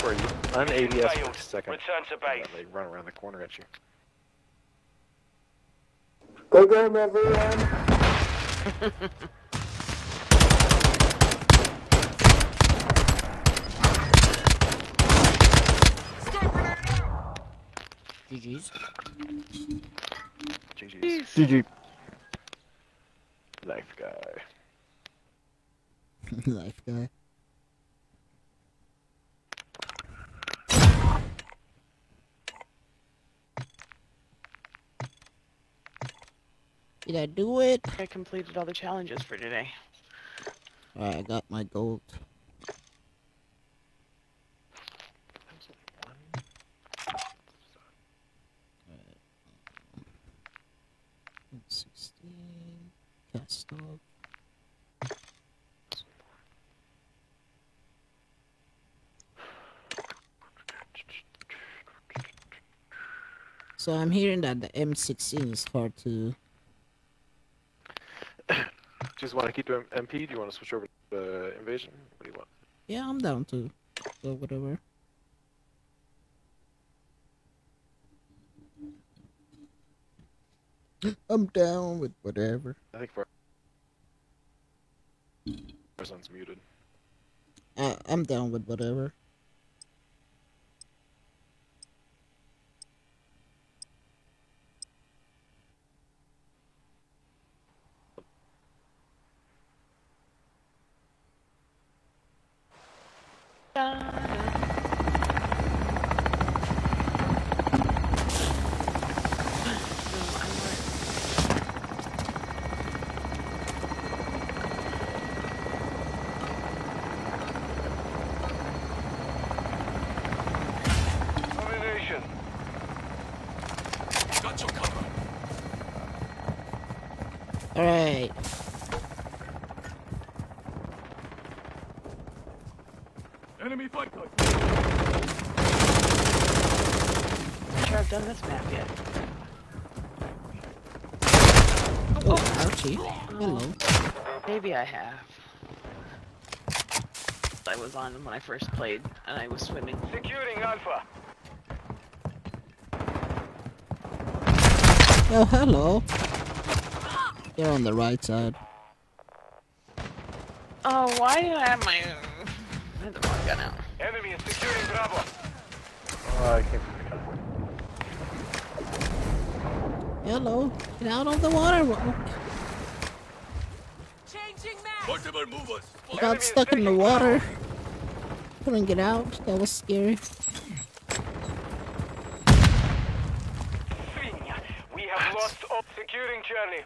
Where you un ADS for a second. Return to base. They run around the corner at you. Go game, everyone. GG's. GG's. GG. Life guy. Life guy. Did I do it? I completed all the challenges for today. Alright, I got my gold. So I'm hearing that the M16 is hard to. Just want to keep the MP? Do you want to switch over to the invasion? What do you want? Yeah, I'm down to. So whatever. I'm down with whatever. I think for Tarzan's muted. I, I'm down with whatever. When I first played, and I was swimming. Securing Alpha. Oh, hello. You're on the right side. Oh, why did I have my... I had the wrong gun out. Enemy is securing Bravo. Oh, I can't. Hello. Get out of the water. Multiple movers. Got stuck in the water. Couldn't get out. That was scary. We have lost all. Securing Charlie.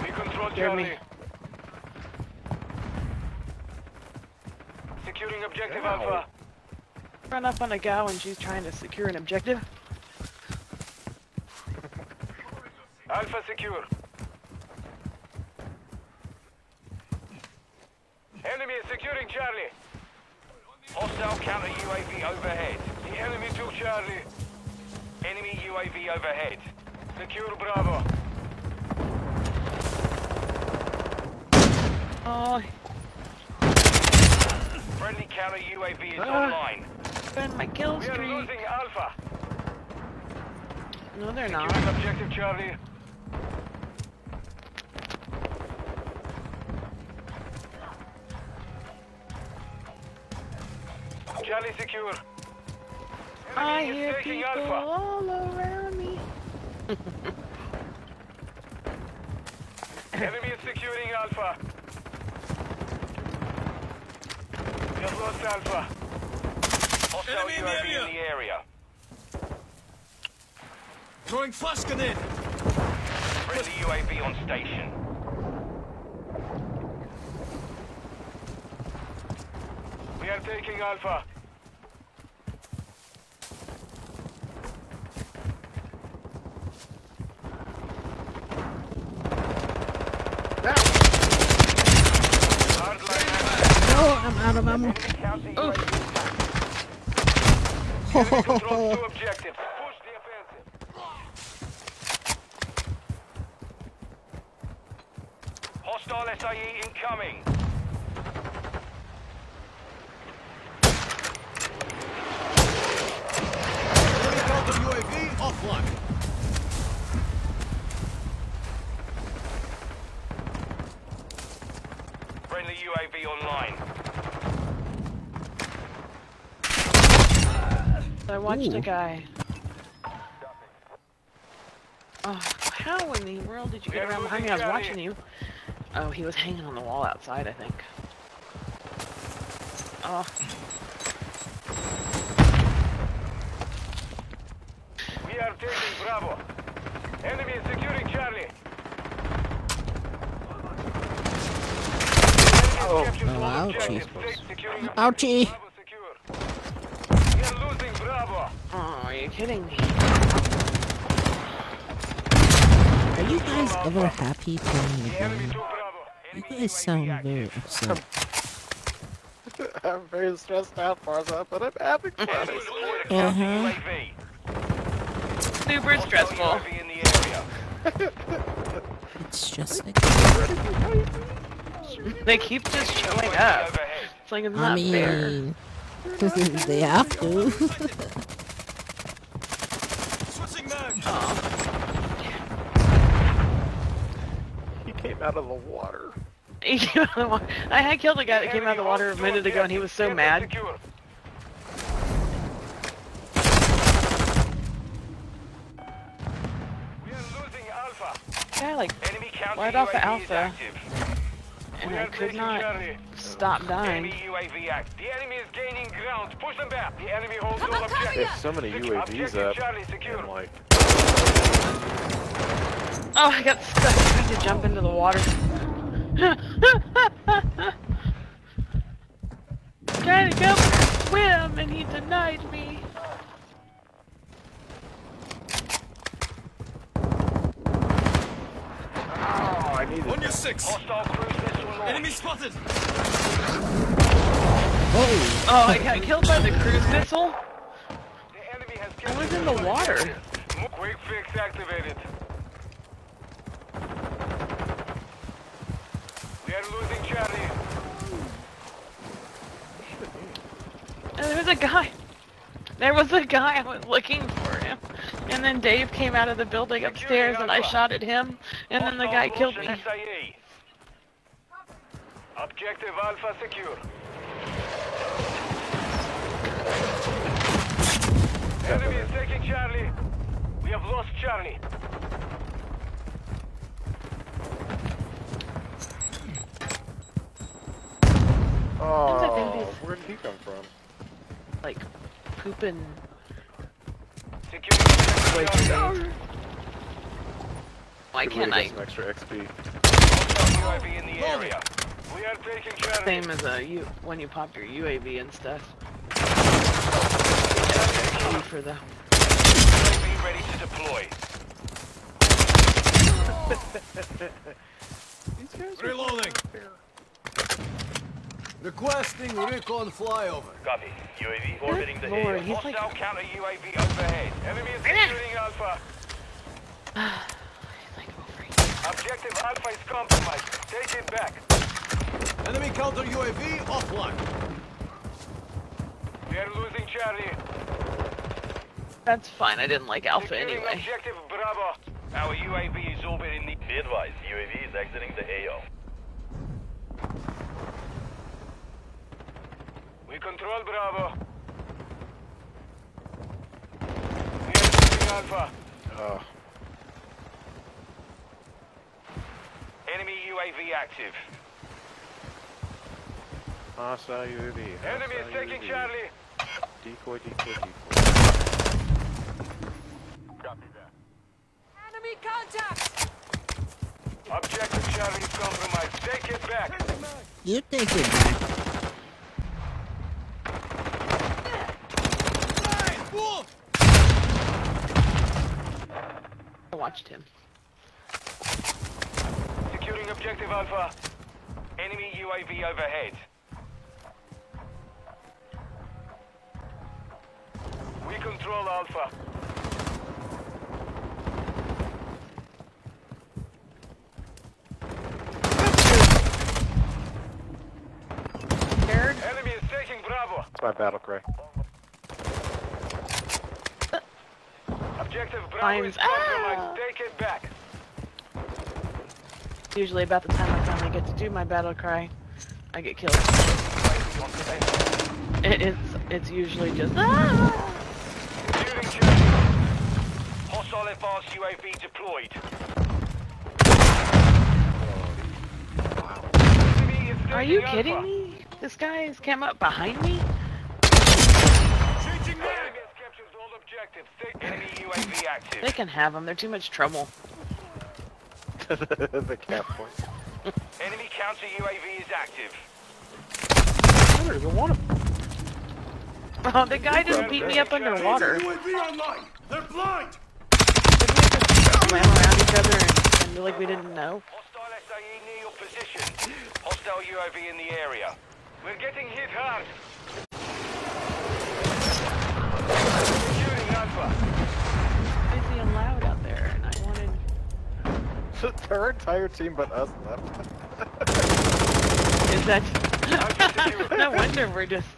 We control Hear me. Charlie. Securing objective Alpha. Run up on a gal and she's trying to secure an objective. Alpha secure. Enemy is securing Alpha. We have lost Alpha. Hostile Enemy in the area. in the area. Throwing flash grenade. Friendly UAV on station. We are taking Alpha. Oh, I'm out of ammo. Controls two objectives. Push the offensive. Hostile SAE incoming. Helicopter UAV offline. Friendly UAV online. I watched Ooh. a guy. Oh, how in the world did you get around behind me? I was watching you. Oh, he was hanging on the wall outside, I think. Oh, We are taking Bravo. Enemy is securing Charlie. Oh, Oh, ouchie. Ouchie. We are losing Bravo. oh, are you kidding me? Are you guys ever happy playing the game? You guys sound very upset. I'm very stressed out, Farza, but I'm having fun. Uh-huh. Super stressful. It's just like They keep just showing up. It's like it's I not fair. mean, they have to. Switching. He came out of the water. He came out of the wa- I had killed a guy that came out of the water a minute ago, and he was so mad. Guy like right off the alpha, and I could not stop dying. Enemy The enemy is gaining ground. Push them back. The enemy holds all objectives. There's so many Secu- UAVs up. Charlie secure. I'm like, Oh, I got stuck trying to jump into the water. Trying to go swim, and he denied me. oh, I need On your six. Cruise missile launched. Enemy spotted. Oh, Oh, I got killed by the cruise missile. I was in the water. Quick fix activated. We are losing Charlie. And there was a guy. There was a guy. I was looking for him. And then Dave came out of the building upstairs and I shot at him. And then the guy killed me. Objective Alpha secure. Enemy is taking Charlie. We have lost Charlie. Oh, where did he come from? Like, pooping. Security Why Good way can't I? Some extra XP. UAV in the area. We are taking Charlie. Same as uh, a U when you pop your UAV and stuff. XP for the. UAV ready to deploy. Reloading. Requesting recon flyover. Copy. UAV orbiting the Lord, AO. he's like- counter UAV overhead. Enemy is securing Alpha. Objective Alpha is compromised. Take it back. Enemy counter UAV offline. We are losing Charlie. That's fine. I didn't like Alpha anyway. Objective Bravo. Our UAV is orbiting in the. Be advised, UAV is exiting the AO. We control Bravo. We are losing Alpha. Oh, Enemy UAV active. hostile UAV. Enemy is taking UAV. Charlie. Decoy, decoy, decoy. Copy that. Enemy contact. Objective Charlie is compromised. Take it back. You take it back. I watched him. Securing Objective Alpha. Enemy UAV overhead. We control Alpha. Enemy is taking Bravo. That's my battle cry. Objective Bravo Times- is compromised. Ah! Take it back. Usually about the time I finally get to do my battle cry, I get killed. It is. It's usually just. Ah! Hostile advanced UAV deployed. Are you kidding me? This guy has come up behind me. Enemy has captured all objectives. Take enemy UAV active. They can have them. They're too much trouble. the cap point. Enemy counter UAV is active. There's a one of them. Oh, the guy just beat me up underwater. UAV online. They're blind. Ran around each other and, and like we didn't know. Hostile SIE near your position. Hostile UAV in the area. We're getting hit hard. Securing Alpha. Busy and loud out there, and I wanted. Our entire team but us left. Is that? no wonder we're just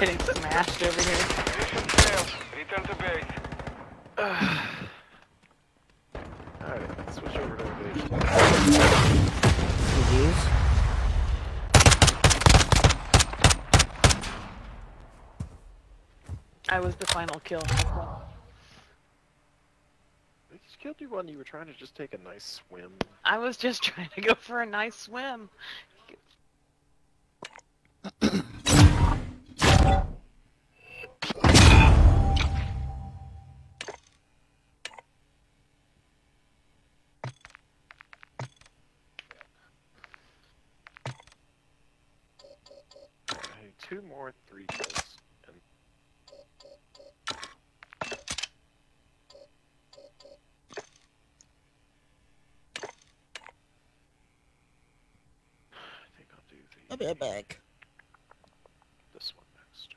getting smashed over here. Mission failed. Return to base. Alright, let's switch over to base. Reviews. I was the final kill. They just killed you when you were trying to just take a nice swim. I was just trying to go for a nice swim. Two more three kills. bag. This one next.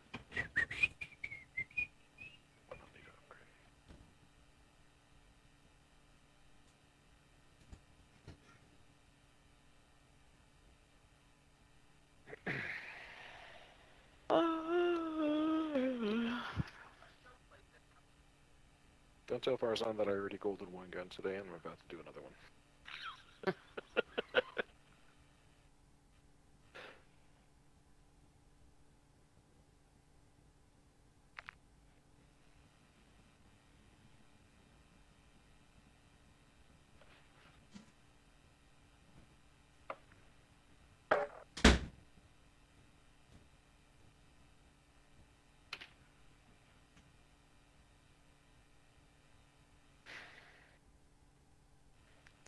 Don't tell Farzan that I already golden one gun today and I'm about to do another one.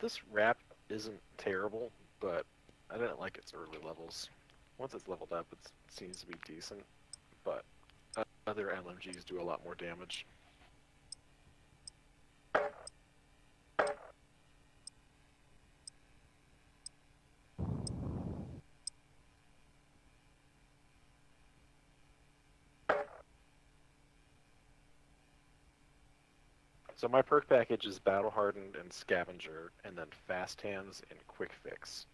This wrap isn't terrible, but I didn't like its early levels. Once it's leveled up, it seems to be decent, but other LMGs do a lot more damage. So my perk package is Battle Hardened and Scavenger, and then Fast Hands and Quick Fix.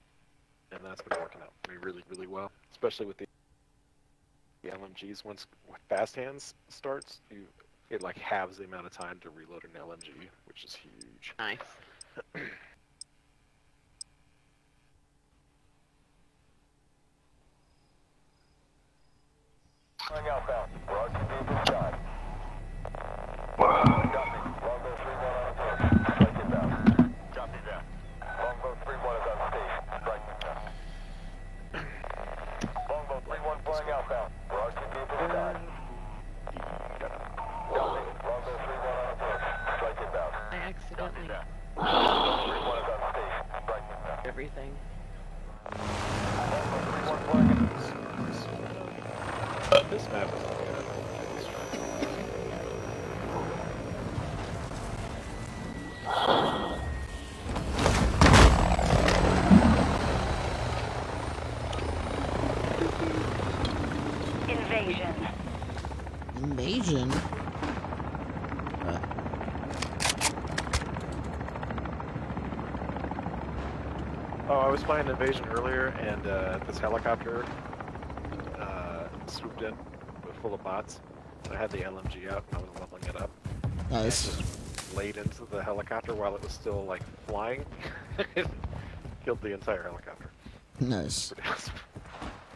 And that's been working out for me really, really well, especially with the, the LMGs. Once Fast Hands starts, you it like halves the amount of time to reload an LMG, which is huge. Nice. Going outbound. We're RTB this side. Longbow 3-1 on approach. Strike inbound. Copy that. Longbow 3-1 is on station. Strike inbound. Longbow 3-1 flying outbound. We're RTB this side. Copy. Longbow 3-1 on approach. Strike inbound. I accidentally Longbow 3-1 is on station. Strike inbound. everything. Longbow 3-1 This map is good. Invasion. Invasion. Uh, I was playing Invasion earlier, and uh, this helicopter uh, swooped in with full of bots. And I had the LMG out, and I was leveling it up. Nice. And just laid into the helicopter while it was still like flying. Killed the entire helicopter. nice. Awesome.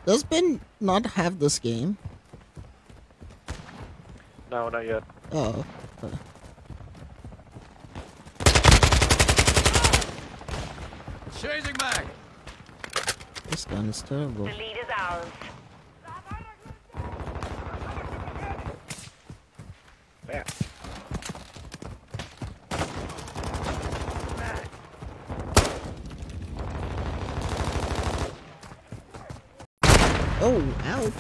Does Ben not have this game? No, not yet. Oh. uh, Changing mag. This gun is terrible. The lead is ours. Man. Oh, ouch.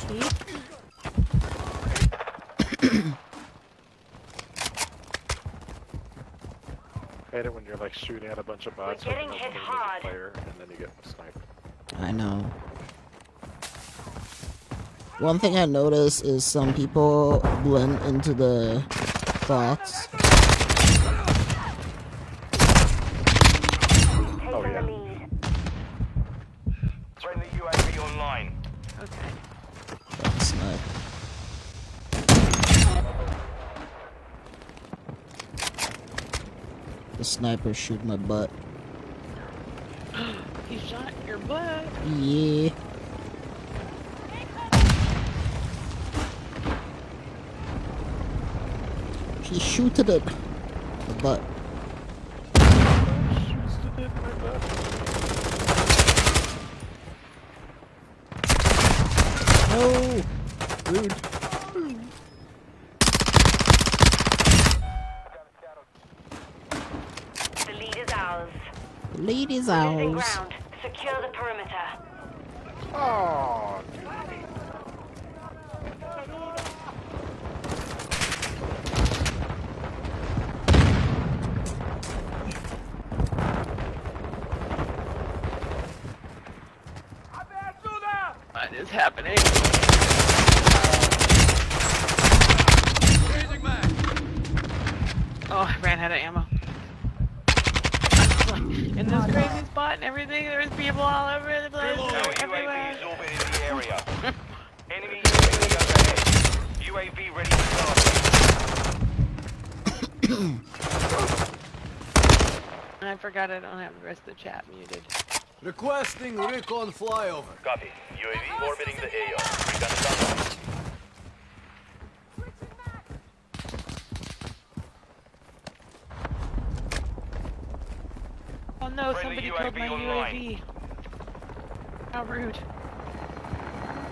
I hate it when you're like shooting at a bunch of bots. We're getting hit hard. Player, and then you get sniped. I know. One thing I noticed is some people blend into the bots. Oh yeah. Friendly UAV online. Okay. That's not. The sniper shoot my butt. He shot your butt. Yeah. He shooted it. The butt. No! Rude. The lead is ours. The lead is ours. ground. Secure the perimeter. Oh, What is happening? Changing mag. Oh, I ran out of ammo. In this crazy spot and everything, there's people all over the place. No They're everywhere. UAV is orbiting the area. Enemy UAV overhead. UAV ready to start. I forgot I don't have the rest of the chat muted. Requesting recon flyover. Copy. UAV orbiting the AO. Recon standby. Oh no, Friendly somebody killed my UAV online. UAV. How rude.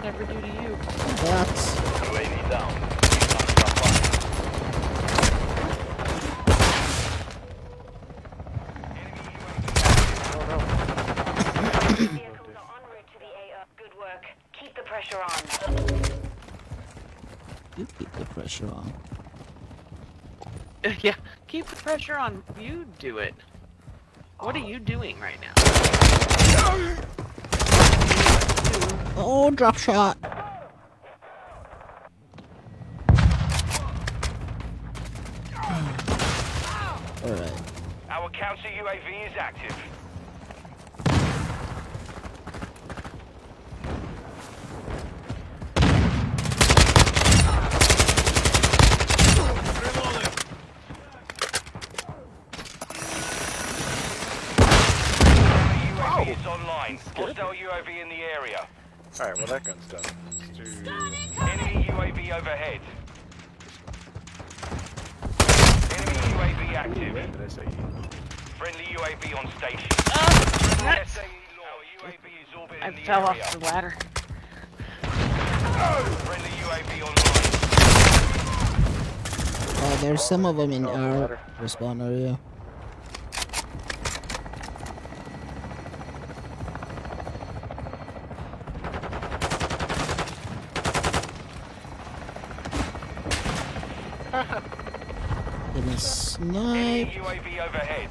Never do to you. That's UAV down. Pressure on. yeah, keep the pressure on. You do it. What are you doing right now? Oh, drop shot. Alright. Our counter UAV is active. UAV is online. Hostile UAV in the area. Alright, well that gun's done. Let's do... Enemy UAV overhead. Enemy UAV active. Did I say Friendly UAV on station. nuts. SAE. UAV is I the fell area. off the ladder. Friendly UAV online. Uh, there's some of them in our respawn area. Getting sniped. UAV overhead.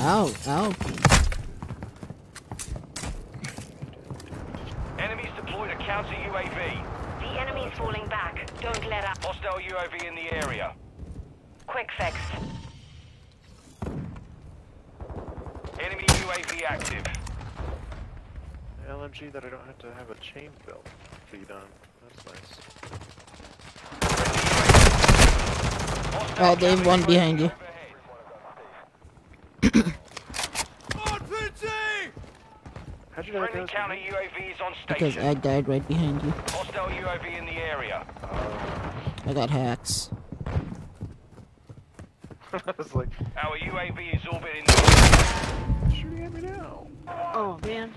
Ow, ow. Enemies deployed a counter UAV. The enemy's falling back. Don't let up. Hostile UAV in the area. Quick fix. Enemy UAV active. LMG that I don't have to have a chain belt feed on. That's nice. Oh, there's one behind you. How'd you know Friendly counter UAV is on Because. I died right behind you. Hostile UAV in the area. I got hacks. I was like, Our UAV is orbiting shooting at me now. Oh man.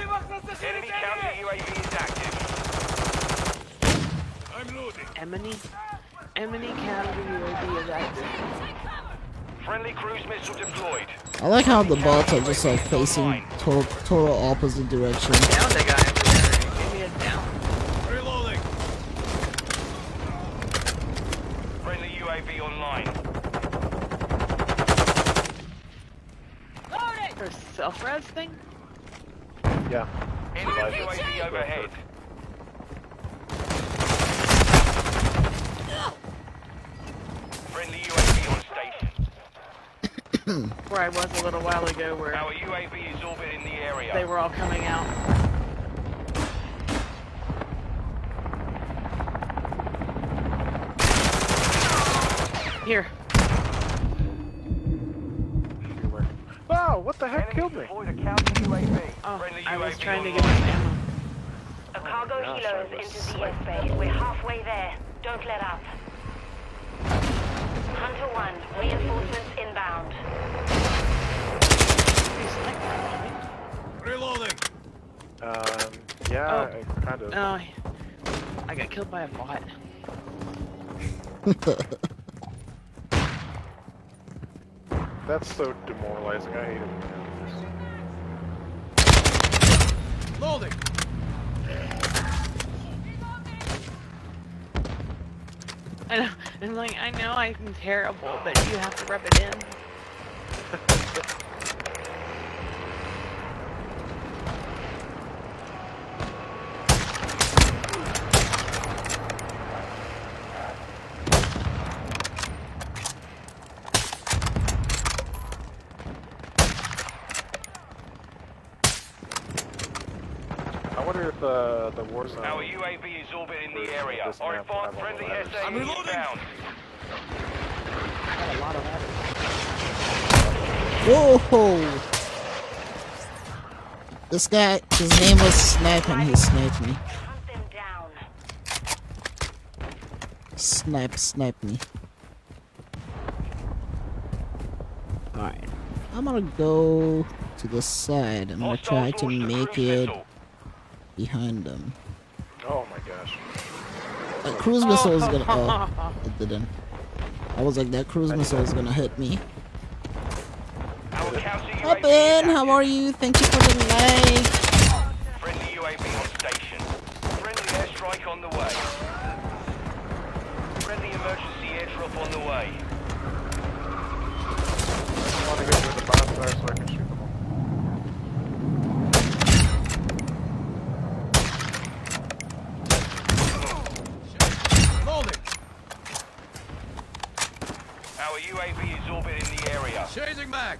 Enemy counter UAV is active. I'm loading. Emily? Emily counter UAV is active. Friendly cruise missile deployed. I like how the bots are just like facing to total opposite direction. Down the guy over. Give me a down. Reloading. Friendly UAV online. There's self-res thing? Yeah. Enemy UAV overhead. Friendly UAV on station. Where I was a little while ago where Our UAV is orbiting the area. they were all coming out. Here. Wow, what the heck killed me? Deployed a counter UAV. Oh, I was trying to get some ammo. A cargo gosh, helo is into the sweating. airspace. We're halfway there. Don't let up. Hunter 1, reinforcements inbound. Reloading. Um, yeah, Oh. I kind of. Oh, I got killed by a bot. That's so demoralizing. I hate it. Loading. I know. I'm like, I know I'm terrible, but you have to rub it in. war zone. Our UAV is orbiting the area. Our map will have all friendly the ladders. SAE I'm reloading. inbound. Got a lot of that. Whoa! This guy, his name was Snipe and he sniped me. Snipe, snipe me. Alright. I'm gonna go to the side. I'm gonna try to make it behind them. Oh my gosh. That cruise missile is gonna. Oh, it didn't. I was like, that cruise missile is gonna hit me. Up in, how are you? Thank you for the like. Friendly UAV on station. Friendly airstrike on the way. Friendly emergency airdrop on the way. I want to get where the bombs are so I can shoot them all. Loading. Our UAV is orbiting the area. Changing mag.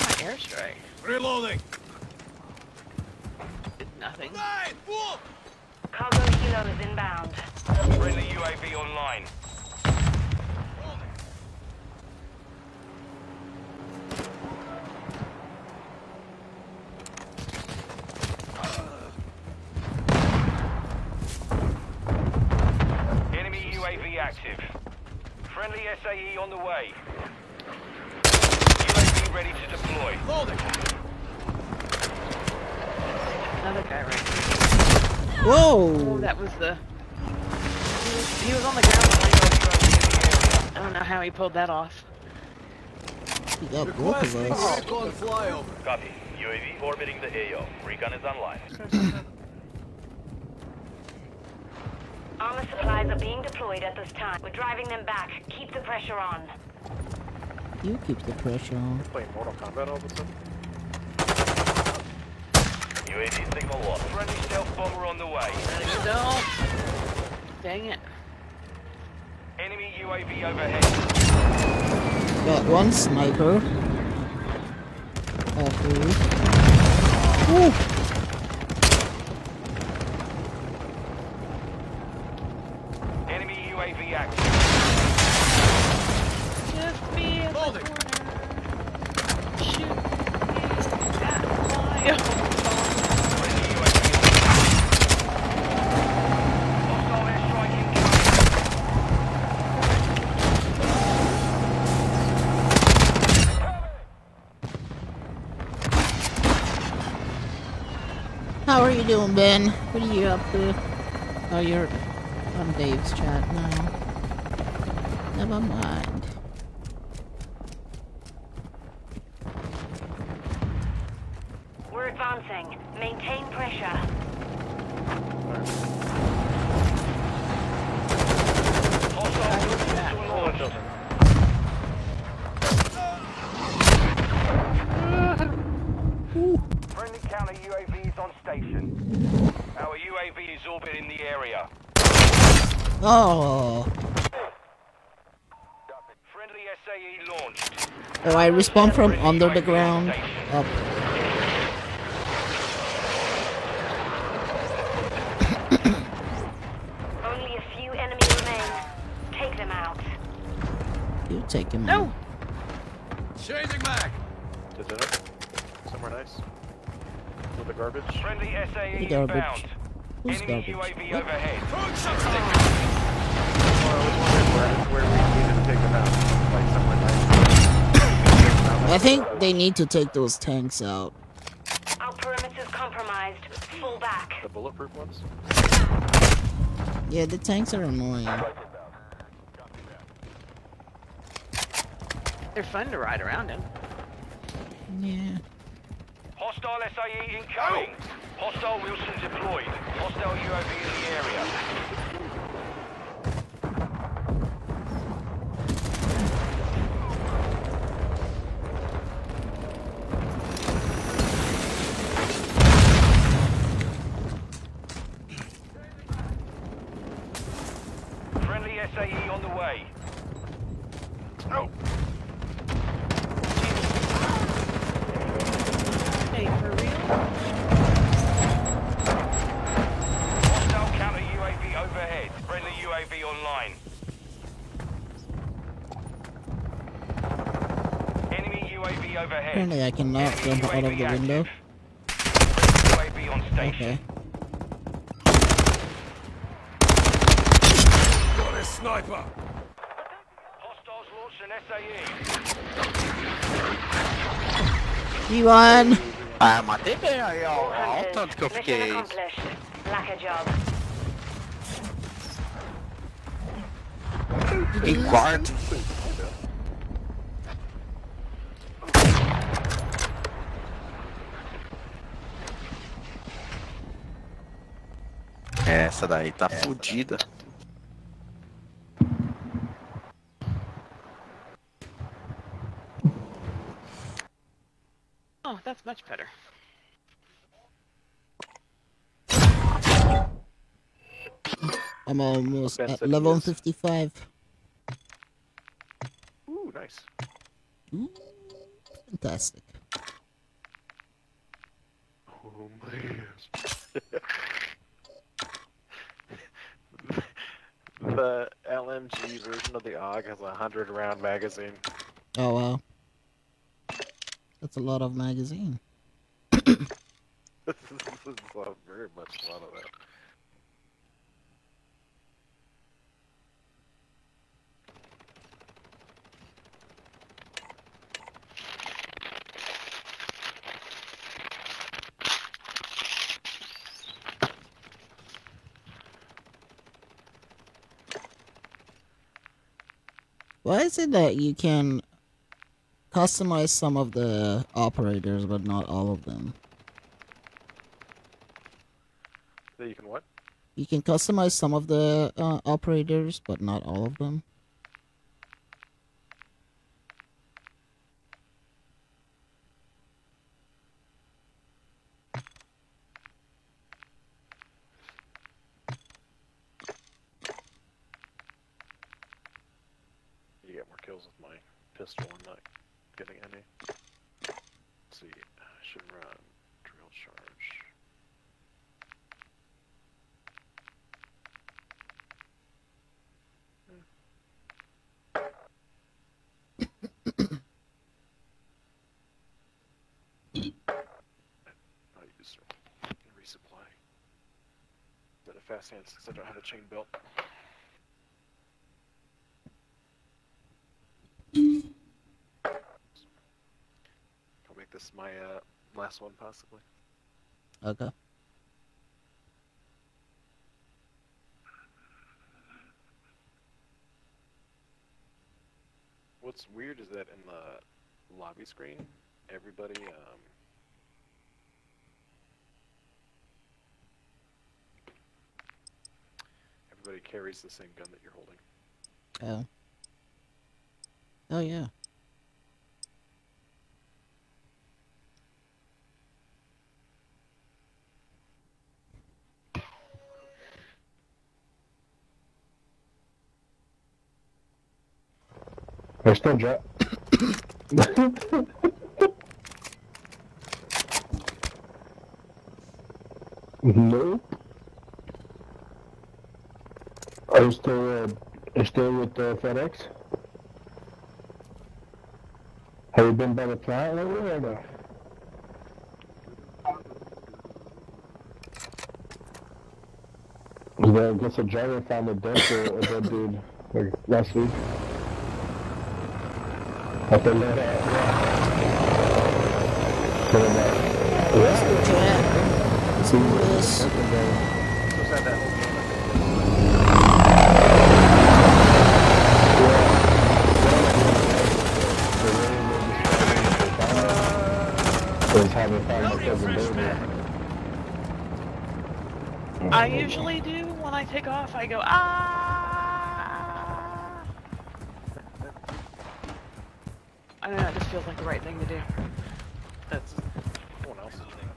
my airstrike. Reloading. Did nothing. Right, whoop. Cargo helo is inbound. Friendly UAV online. Enemy UAV active. Friendly SAE on the way. UAV ready to deploy. Loading. Another guy right here. Oh, Whoa! that was the. He was, he was on the ground. I don't know how he pulled that off. You got both of us. Copy. UAV orbiting the AO. Recon is online. Armor supplies are being deployed at this time. We're driving them back. Keep the pressure on. You keep the pressure on. Playing Mortal Kombat all of a sudden. UAV signal lost. Friendly stealth bomber on the way. No. Dang it. Enemy UAV overhead. Got one sniper. Woo! Enemy UAV active. Doing, Ben? What are you up to? Oh, you're on Dave's chat now. Never mind. We're advancing. Maintain pressure. Hostile launch. Friendly counter UAV is on station. Our UAV is orbiting the area. Oh. Friendly SAE launched. Oh, I respawn from under the ground. Oh. Up. Only a few enemy remain. Take them out. You take him. No. Changing mag. To dinner. Somewhere nice. With the garbage. Friendly SAE Garbage. inbound. Who's garbage? They need to take those tanks out. Our perimeter's compromised. Fall back. The bulletproof ones? Yeah, the tanks are annoying. They're fun to ride around in. Yeah. Hostile SAE incoming. Hostile Wilson deployed. Hostile UAV in the area. SAE on the way. Oh! Hey, for real? Hostile counter UAV overhead. Friendly UAV online. Enemy UAV overhead. Apparently I cannot jump out of the window. UAV on station. Okay. Sniper. Hostiles launched an SAE. You won! Ah, matei bem aí, ó. Olha o tanto que eu fiquei. Em quarto. Essa daí tá fodida. Oh, that's much better. I'm almost Ben at said he level is. 55. Ooh, nice. Ooh, fantastic. Oh my The LMG version of the AUG has a hundred round magazine. Oh wow. That's a lot of magazine. this is very much a lot of that. Why is it that you can customize some of the operators but not all of them? That you can what? You can customize some of the uh, operators but not all of them. You get more kills with my pistol and not getting any. Let's see, I should run drill charge. I'll use resupply. But a fast hands because I don't have a chain belt. I'll make this my uh, last one possibly. Okay. What's weird is that in the lobby screen, everybody um, everybody carries the same gun that you're holding. Oh. Oh yeah. I still drop. nope. Are you still, uh, you still with uh, FedEx? Have you been by the plant lately or no? I guess a driver found a dead, a dead dude like last week. At the let out. Let's go chat. Let's do this. Who's had that whole game? Having fun with cousin baby. I usually do when I take off. I go ah. I don't know. It just feels like the right thing to do. That's what else else's thing.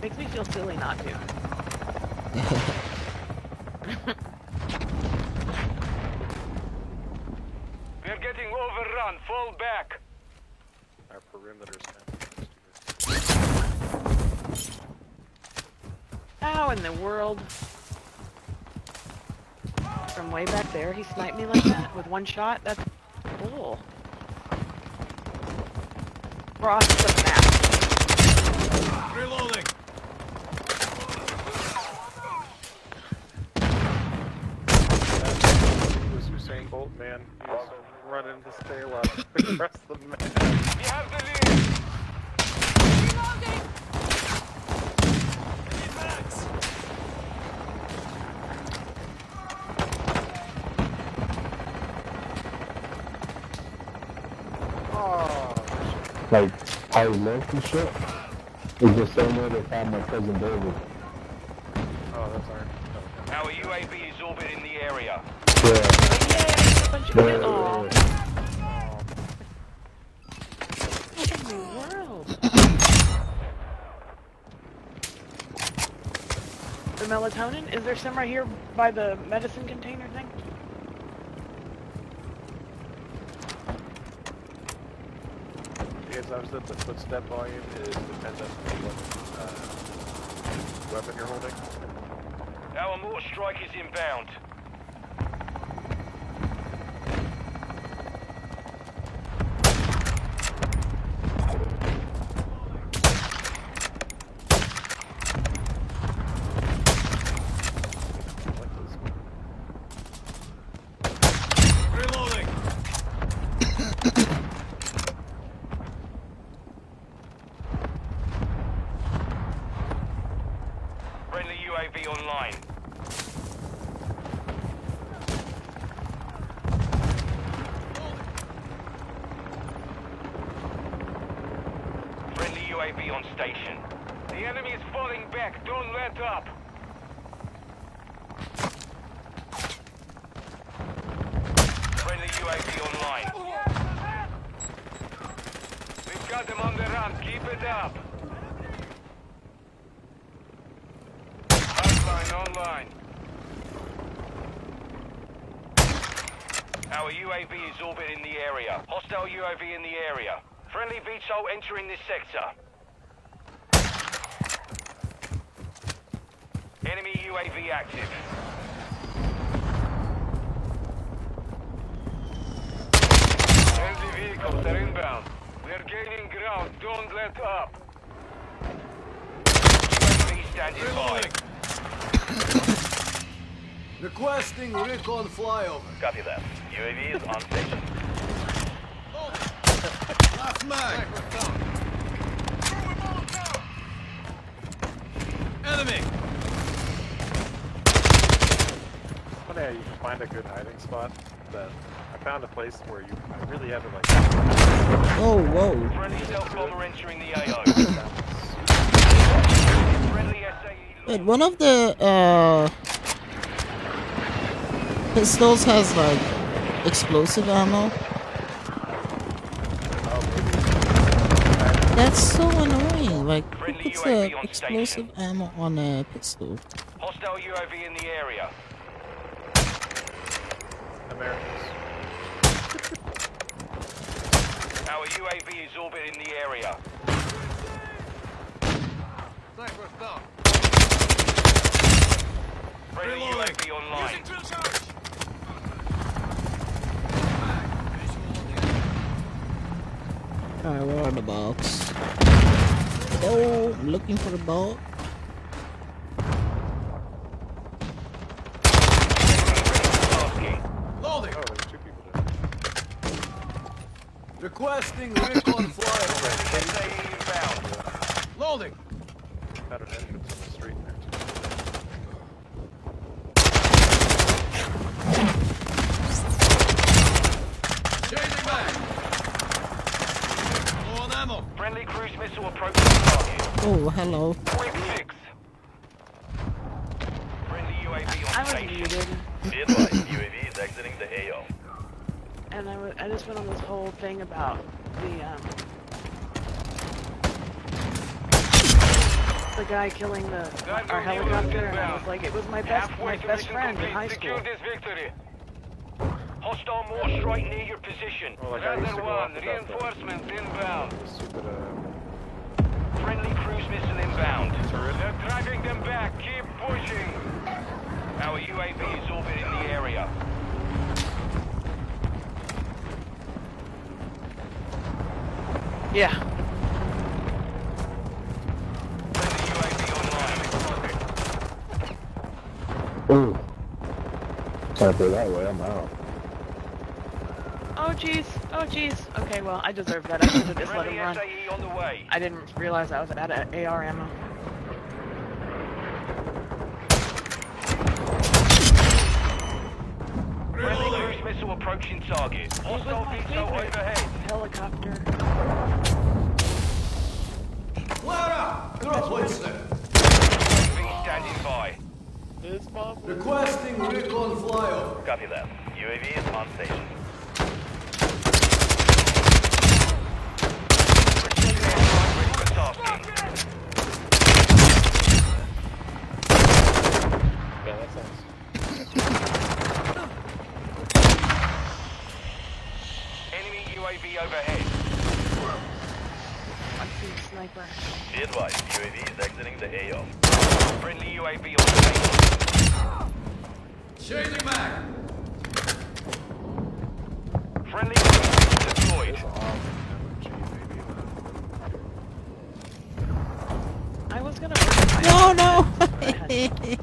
Makes me feel silly not to. We're getting overrun. Fall back. Our perimeter's kind of How in the world? From way back there, he sniped me like that with one shot? That's bull. Cross the map. Reloading. Who's Usain Bolt, man? He's running to stay alive across the map. We have the lead. Like, love he left and shit. It's the same way they found my cousin David. Oh, that's alright. Our UAV is orbiting the area. Yeah. Yeah, Yeah, Aw. yeah, What in the world? The melatonin? Is there some right here by the medicine container thing? Because I was that the footstep volume is dependent on what uh, weapon you're holding. Our mortar strike is inbound. Reloading. Friendly UAV online. Friendly UAV on station. The enemy is falling back. Don't let up. Friendly UAV online. We've got them on the run. Keep it up. Hotline online. Our UAV is orbiting the area. Hostile UAV in the area. Friendly VTOL entering this sector. Enemy UAV active. Enemy vehicles are inbound. We're gaining ground. Don't let up. UAV standing by. Requesting recon flyover. Copy that. UAV is on station. Last mag. Enemy. Funny how you can find a good hiding spot. That I found a place where you I really had to like. Oh, whoa. Friendly stealth bomber entering the AO. Friendly SAE Wait, one of the uh pistols has like explosive ammo. That's so annoying. Like, who puts UAV uh, on explosive ammo on a pistol? Hostile UAV in the area. Americans. Our UAV is orbiting the area. Sniper's down. Friendly UAV online. Using drill charge. Alright, where are the box? Oh, I'm looking for the there. Requesting recon. Loading. Got an entrance on the street there. Changing mag. Low on ammo. Friendly cruise missile approaching target. Oh, hello. Quick fix. Friendly UAV I was muted, Be UAV is exiting the AO. and I, I just went on this whole thing about the, um... The guy killing the our helicopter, and I was like, it was my best my best friend in high school. This victory. Hostile mortar strike near your position. Oh, like I used to Rather one, off without the- reinforcements inbound. Stupid uh, Friendly cruise cruise missile inbound. They're dragging them back. Keep pushing. Our UAV is orbiting the area. Yeah. Ooh. Sniper that way, I'm out. Oh jeez. Oh jeez. Okay, well, I deserve that. I should have just let him run. SAE on the way. I didn't realize I was out of AR ammo. Friendly cruise missile approaching target. Hostile VTOL overhead. Helicopter. Clara! Throw place there. Standing by. Requesting recon flyover. Copy that. UAV is on station. Ready for tasking. Yeah, that sounds. Enemy UAV overhead. I'm seeing. Be advised, UAV is exiting the AO. Friendly UAV on station. Changing back. Friendly UAV deployed. I was gonna. No, no.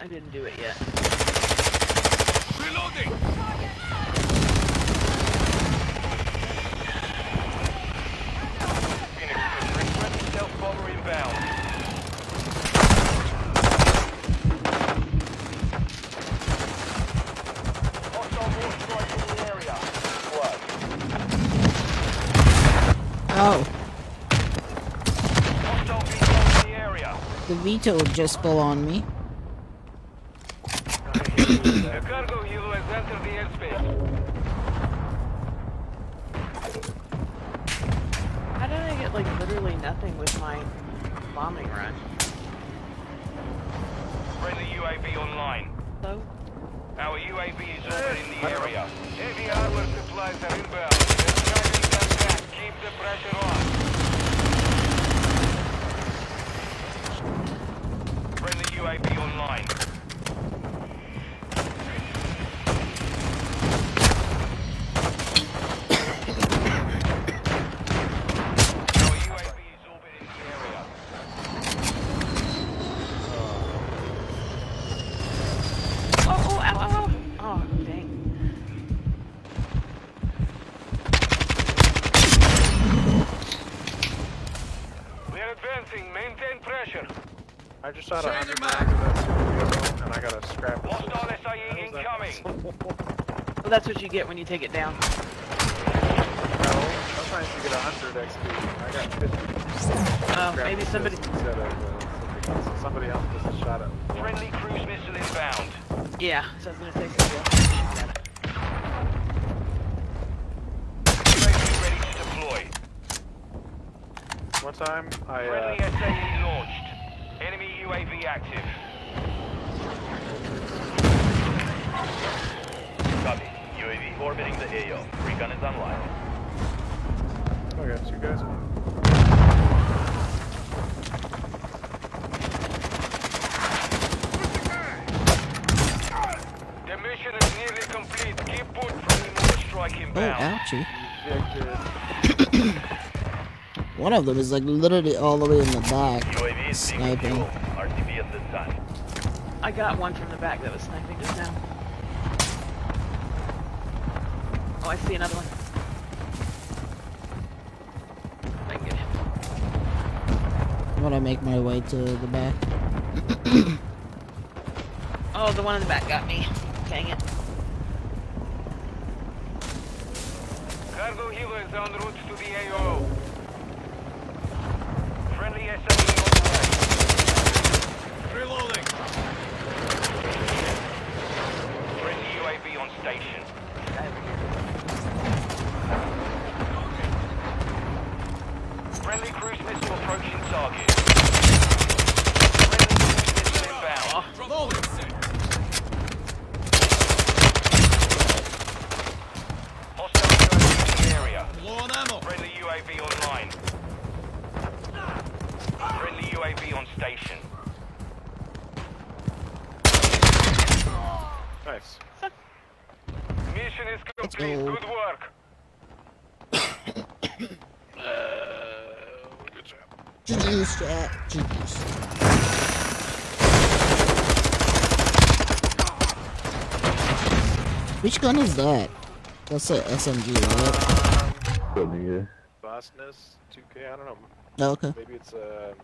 I didn't do it yet. Reloading. Phoenix 2-3, friendly stealth bomber inbound. Hostile war strike in the area. Squad. Oh, Hostile VTOL in the area. The VTOL just fell on me. The cargo helo has entered the airspace. How did I get like literally nothing with my bombing run? Friendly UAV online. Hello? Our UAV is orbiting the area. Heavy armor supplies are inbound. They're driving them back. Keep the pressure on. Friendly UAV online. Our UAV is orbiting the area. Oh, oh, ow, ow, ow. Oh, dang. We are advancing. Maintain pressure. I just shot a hundred it back back. and I got a scrap. Hostile SIE incoming. Well, that's what you get when you take it down. No, I'm trying to get hundred XP. I got fifty. Oh, Scrap maybe somebody. instead of uh, something else. Somebody else just shot it. Friendly cruise missile inbound. Yeah, so I was gonna say somebody else shoot at it. UAV ready to deploy. One time, I Friendly uh, SAE launched. Enemy UAV active. Copy. UAV orbiting the AO. Recon is online. I got two guys. The mission is nearly complete. Keep put friendly mortar strike Oh, One of them is like literally all the way in the back, UAV sniping. fuel. At this time. I got one from the back that was sniping just now. Oh, I see another one. I can get him. I'm gonna make my way to the back. Oh, the one in the back got me. Dang it. Cargo helo is en route to the AO. Friendly SAE on the way. Reloading. Friendly UAV on station. Friendly cruise missile approaching target. Friendly cruise missile inbound. Reloading. Six. Hostile UAV in the area. Low on ammo. Friendly UAV online. Nice. Mission is Let's complete. go. Good work. Good job. GG's chat. GG's. Which gun is that? That's a SMG, right? Good nigga. Bossness, 2K, I don't know. Oh, okay. Maybe it's uh,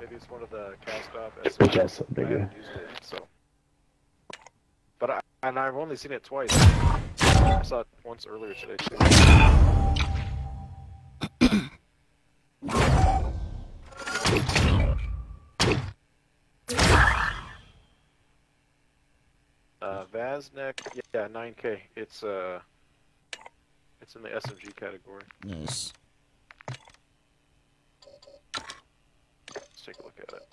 maybe it's one of the Kastov Bitch ass I nigga. haven't used it, so. But I, and I've only seen it twice. I saw it once earlier today too. Uh, Vaznev, yeah, 9K. It's uh, it's in the SMG category. Nice. Let's take a look at it.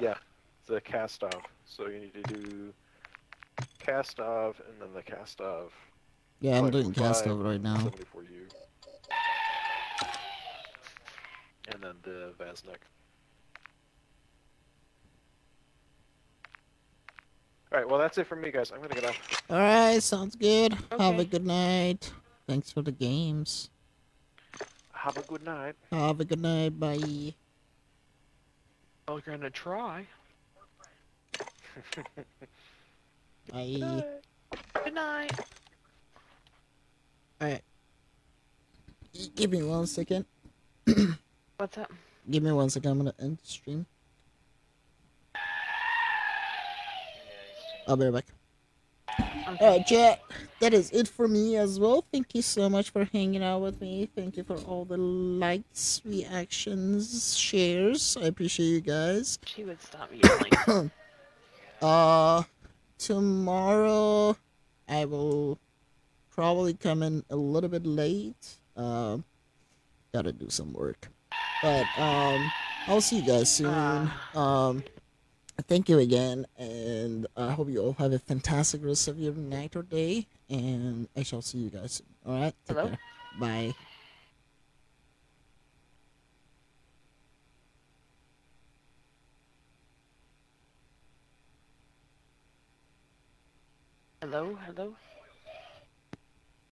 Yeah, the Kastov. So you need to do Kastov and then the Kastov. Yeah, I'm doing Kastov right now. 74U. And then the Vaznek. Alright, well that's it for me guys. I'm gonna get off. Alright, sounds good. Have a good night. Thanks for the games. Have a good night. Have a good night. Bye. Oh, you're gonna try. Bye. Good night. Alright. Give me one second. What's up? Give me one second. I'm gonna end the stream. I'll be right back. Alright, chat. That is it for me as well. Thank you so much for hanging out with me. Thank you for all the likes, reactions, shares. I appreciate you guys. She would stop yelling. Uh, tomorrow I will probably come in a little bit late. Um, gotta do some work, but um, I'll see you guys soon. Um, thank you again, and I hope you all have a fantastic rest of your night or day. And I shall see you guys soon. All right, Take Hello? care. Bye. Hello, hello.